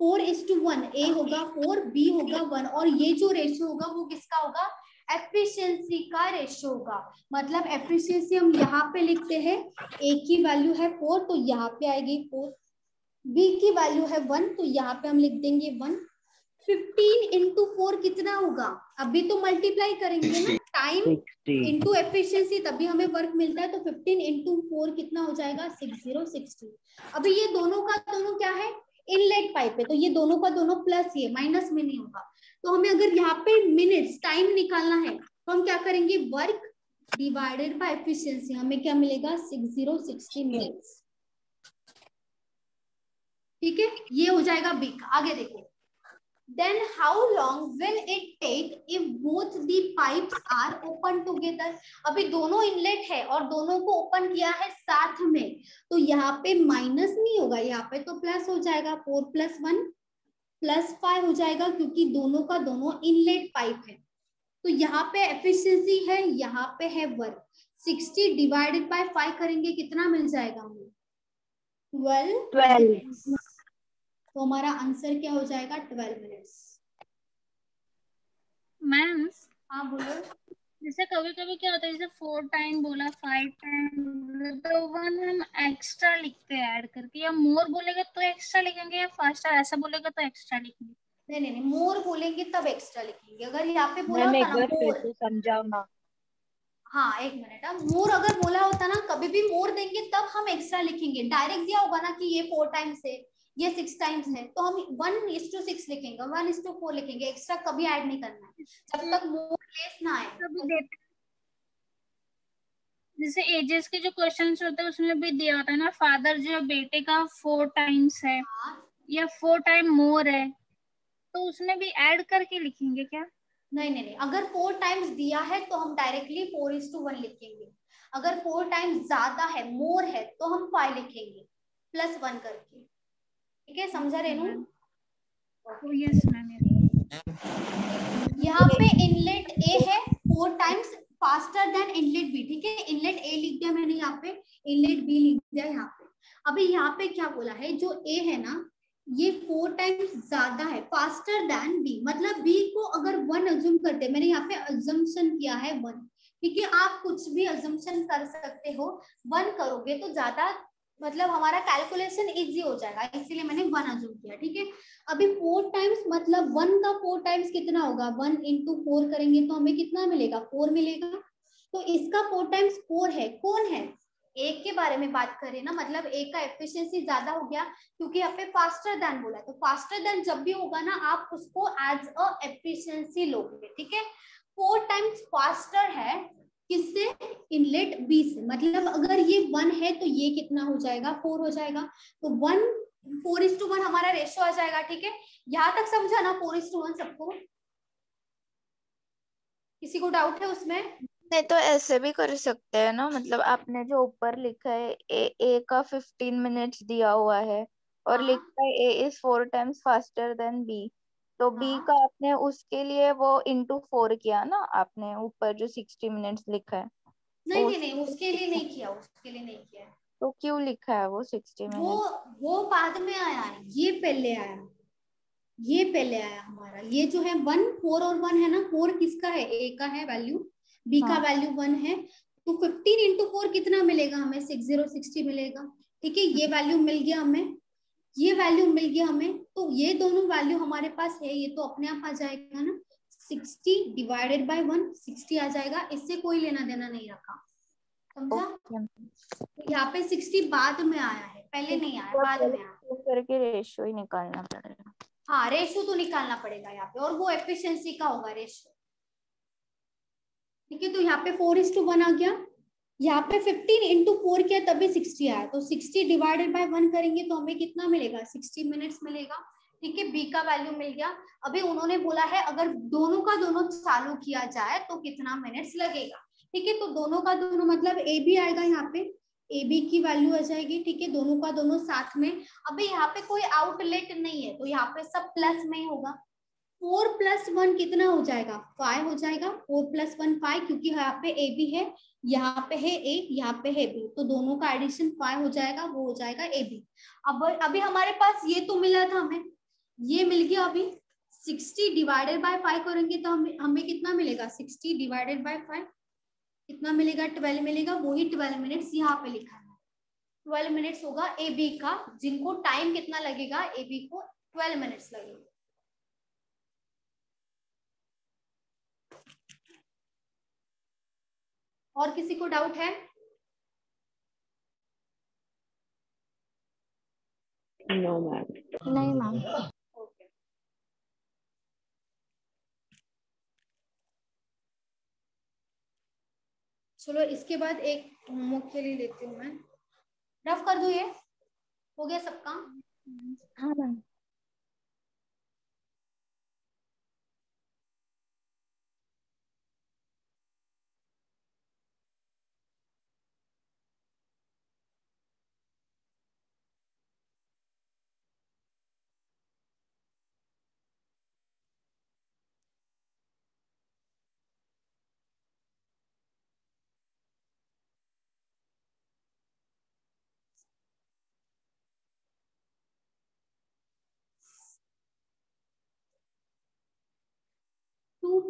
Speaker 1: four is to one A होगा फोर बी होगा वन और ये जो रेशियो होगा वो किसका होगा? एफिशिएंसी का रेशियो होगा। मतलब एफिशिएंसी हम यहाँ पे लिखते हैं ए की वैल्यू है फोर तो यहाँ पे आएगी फोर बी की वैल्यू है वन तो यहाँ पे हम लिख देंगे वन फिफ्टीन इंटू फोर कितना होगा? अभी तो मल्टीप्लाई करेंगे ना। टाइम इंटू एफिशिएंसी तभी हमें वर्क मिलता है तो फिफ्टीन इंटू फोर कितना हो जाएगा? सिक्स ज़ीरो सिक्सटी अभी ये दोनों का दोनों क्या है? इनलेट पाइप है तो ये दोनों का दोनों प्लस ही है माइनस में नहीं होगा। तो हमें अगर यहाँ पे मिनट्स टाइम निकालना है तो हम क्या करेंगे? वर्क डिवाइडेड बाय एफिशिएंसी हमें क्या मिलेगा? सिक्स ज़ीरो सिक्सटी मिनट्स ठीक है? ये हो जाएगा बी आगे देखो। Then how long will it take if both the pipes are open together अभी दोनों इनलेट है और दोनों को ओपन किया है साथ में तो यहाँ पे माइनस नहीं होगा, यहाँ पे तो प्लस हो जाएगा four plus one plus five हो जाएगा, क्योंकि दोनों का दोनों इनलेट पाइप है। तो यहाँ पे एफिशिएंसी है, यहाँ पे है work sixty divided by five करेंगे, कितना मिल जाएगा हमें? ट्वेल्व तो हमारा आंसर क्या हो जाएगा? ट्वेल्व मिनट्स
Speaker 26: मैम
Speaker 1: हाँ बोलो।
Speaker 26: जैसे कभी कभी क्या होता है जैसे फोर टाइम बोला फाइव टाइम तो वन हम एक्स्ट्रा लिखते हैं ऐड करके। या मोर बोलेगा तो एक्स्ट्रा लिखेंगे या फास्टर ऐसा बोलेगा तो एक्स्ट्रा लिखेंगे?
Speaker 1: नहीं नहीं नहीं मोर बोलेंगे तब एक्स्ट्रा लिखेंगे। अगर यहाँ पे बोला होता ना
Speaker 4: समझाओ ना।
Speaker 1: हाँ एक मिनट अब मोर अगर बोला होता ना कभी भी मोर देंगे तब हम एक्स्ट्रा लिखेंगे। डायरेक्ट दिया होगा ना कि ये फोर टाइम्स है ये सिक्स टाइम्स है। तो हम वन इज़ टू सिक्स लिखेंगे वन इज़ टू फोर लिखेंगे। एक्स्ट्रा कभी ऐड नहीं करना है। जब तक मोर लेस ना आए।
Speaker 26: जैसे एजेस के जो क्वेश्चंस होते हैं उसमें भी दिया होता है ना फादर जो है बेटे का फोर टाइम्स है या फोर टाइम मोर है। तो उसमें भी ऐड करके लिखेंगे क्या?
Speaker 1: नहीं नहीं नहीं। अगर फोर टाइम्स दिया है तो हम directly four is to one लिखेंगे। अगर फोर टाइम्स ज़्यादा है मोर है तो हम फाइव लिखेंगे प्लस वन करके। ठीक है समझा रेनू
Speaker 26: यस मैम
Speaker 1: यहाँ पे इनलेट ए है four times faster than inlet B ठीक है? इनलेट ए लिख दिया मैंने यहाँ पे इनलेट बी लिख दिया यहाँ पे। अभी यहाँ पे क्या बोला है जो ए है ना ये फोर टाइम्स ज़्यादा है फास्टर देन बी मतलब बी को अगर वन अज्यूम करते हैं मैंने यहाँ पे अजम्पशन किया है वन ठीक है? आप कुछ भी अजम्पशन कर सकते हो वन करोगे तो ज़्यादा मतलब हमारा कैलकुलेशन इजी हो जाएगा, इसीलिए मैंने वन अज्यूम किया, ठीक है? अभी फोर टाइम्स मतलब वन का फोर टाइम्स कितना होगा? वन इंटू फोर करेंगे तो हमें कितना मिलेगा? फोर मिलेगा। तो इसका फोर टाइम्स फोर है। कौन है? एक के बारे में बात करें ना मतलब एक का एफिशिएंसी ज़्यादा हो गया क्योंकि यहाँ पे फास्टर देन बोला तो फास्टर देन जब भी होगा ना, आप उसको एज अ एफिशिएंसी लोगे, ठीक है? फोर टाइम्स फास्टर है किससे? इनलेट बी से। मतलब अगर ये वन है तो ये कितना हो जाएगा? फोर हो जाएगा। तो one four is to one हमारा रेशियो आ जाएगा ठीक है? यहाँ तक समझा ना? फोर इज़ टू वन सबको? किसी को डाउट है उसमें?
Speaker 25: नहीं तो ऐसे भी कर सकते हैं ना। मतलब आपने जो ऊपर लिखा है ए, ए का फिफ्टीन मिनट्स दिया हुआ है और लिखा है A is four times faster than B तो बी का आपने उसके लिए वो इंटू फोर किया ना आपने ऊपर जो सिक्सटी मिनट्स लिखा है
Speaker 1: नहीं नहीं नहीं उसके लिए नहीं किया उसके लिए नहीं किया।
Speaker 25: तो क्यों लिखा है वो सिक्सटी
Speaker 1: वो
Speaker 25: मिनट
Speaker 1: वो बाद में आया है ये पहले आया ये पहले आया हमारा ये जो है वन फोर और वन है ना फोर किसका है? ए का है वैल्यू बी का
Speaker 25: हाँ।
Speaker 1: वैल्यू वन है तो फिफ्टीन इंटू फोर कितना मिलेगा हमें? सिक्स ज़ीरो सिक्सटी मिलेगा। ठीक है ये <laughs> वैल्यू मिल गया हमें ये वैल्यू मिल गया हमें तो ये दोनों वैल्यू हमारे पास है ये तो अपने आप आ जाएगा ना। Sixty divided by one sixty आ जाएगा इससे कोई लेना देना नहीं रखा। समझा? तो यहाँ पे सिक्सटी बाद में आया है पहले नहीं आया बाद में आया।
Speaker 25: तो करके रेशियो ही निकालना पड़ेगा।
Speaker 1: हाँ रेशो तो निकालना पड़ेगा यहाँ पे और वो एफिशिएंसी का होगा रेशो ठीक है तो यहाँ पे फोर इज़ टू वन आ गया। यहाँ पे फिफ्टीन इंटू फोर किया तभी सिक्सटी आया। तो सिक्सटी डिवाइडेड बाय वन करेंगे तो हमें कितना मिलेगा? सिक्सटी मिनट्स मिलेगा। ठीक है बी का वैल्यू मिल गया। अभी उन्होंने बोला है, अगर दोनों का दोनों चालू किया जाए तो कितना मिनट्स लगेगा? ठीक है तो दोनों का दोनों मतलब ए बी आएगा यहाँ पे। ए बी की वैल्यू आ जाएगी। ठीक है, दोनों का दोनों साथ में। अभी यहाँ पे कोई आउटलेट नहीं है तो यहाँ पे सब प्लस में ही होगा। फोर प्लस वन कितना हो जाएगा? फाइव हो जाएगा। फोर प्लस वन फाइव क्योंकि यहाँ पे ए बी है, यहाँ पे है ए यहाँ पे है बी तो दोनों का एडिशन फाइव हो जाएगा, वो हो जाएगा ए बी अब, अभी हमारे पास ये तो मिला था हमें। ये मिल गया अभी सिक्सटी डिवाइडेड बाय फाइव करेंगे तो हमें हमें कितना मिलेगा? सिक्सटी डिवाइडेड बाय फाइव कितना मिलेगा? ट्वेल्व मिलेगा। वही ट्वेल्व मिनट्स यहाँ पे लिखा है। ट्वेल्व मिनट्स होगा ए बी का, जिनको टाइम कितना लगेगा? ए बी को ट्वेल्व मिनट्स लगेगा। और किसी को डाउट है?
Speaker 3: नो मैम
Speaker 21: नहीं मैम
Speaker 1: चलो इसके बाद एक होमवर्क के लिए लेती हूँ मैं। रफ कर दू ये? हो गया सबका?
Speaker 21: हाँ ma'am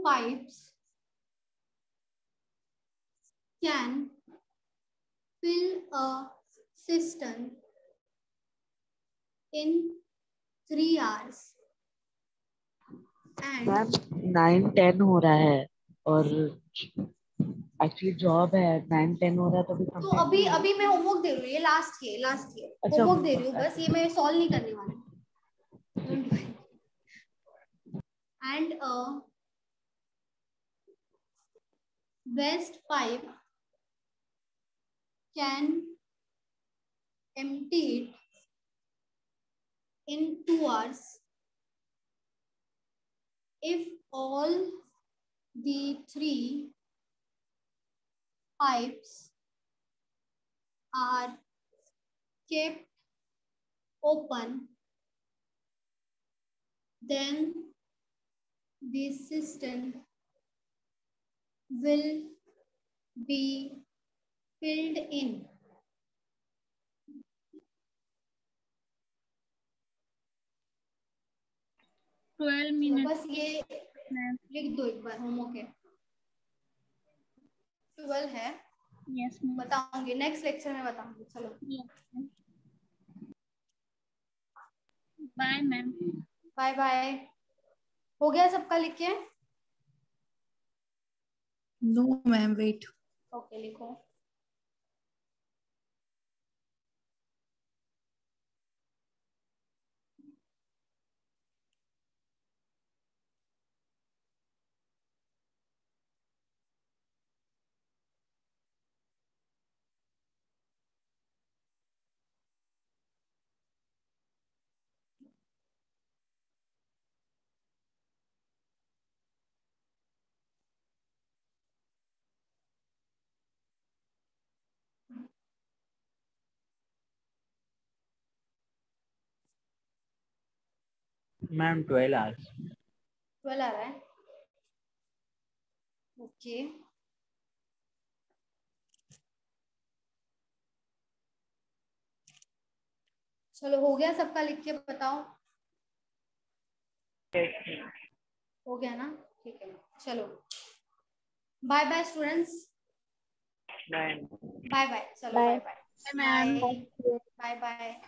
Speaker 1: pipes can fill a cistern in three hours. And
Speaker 3: ma'am nine ten हो रहा है और एक्चुअली जॉब है नाइन टेन हो रहा है तो अभी
Speaker 1: तो अभी अभी मैं होमवर्क दे रही हूँ ये लास्ट है लास्ट है
Speaker 3: अच्छा,
Speaker 1: होमवर्क दे रही हूँ बस ये मैं सॉल्व नहीं करने वाली। And West pipe can empty it in two hours. If all the three pipes are kept open, then the system will be filled in.
Speaker 26: Twelve
Speaker 1: तो
Speaker 26: मिनट
Speaker 1: बस ये लिख दो एक बार होमवर्क है। ट्वेल्व है।
Speaker 26: यस
Speaker 1: बताऊँगी नेक्स्ट लेक्चर में बताऊँगी चलो।
Speaker 26: बाय मैम
Speaker 1: बाय बाय हो गया सबका लिख के?
Speaker 27: नो मैम वेट
Speaker 1: ओके लिखो।
Speaker 14: मैम ट्वेल्व आवर्स
Speaker 1: ट्वेल्व आ रहा है ओके चलो हो गया सबका लिख के बताओ। हो गया ना? ठीक है। चलो। Bye bye students
Speaker 14: bye
Speaker 1: bye bye चलो बाय बाय बाय बाय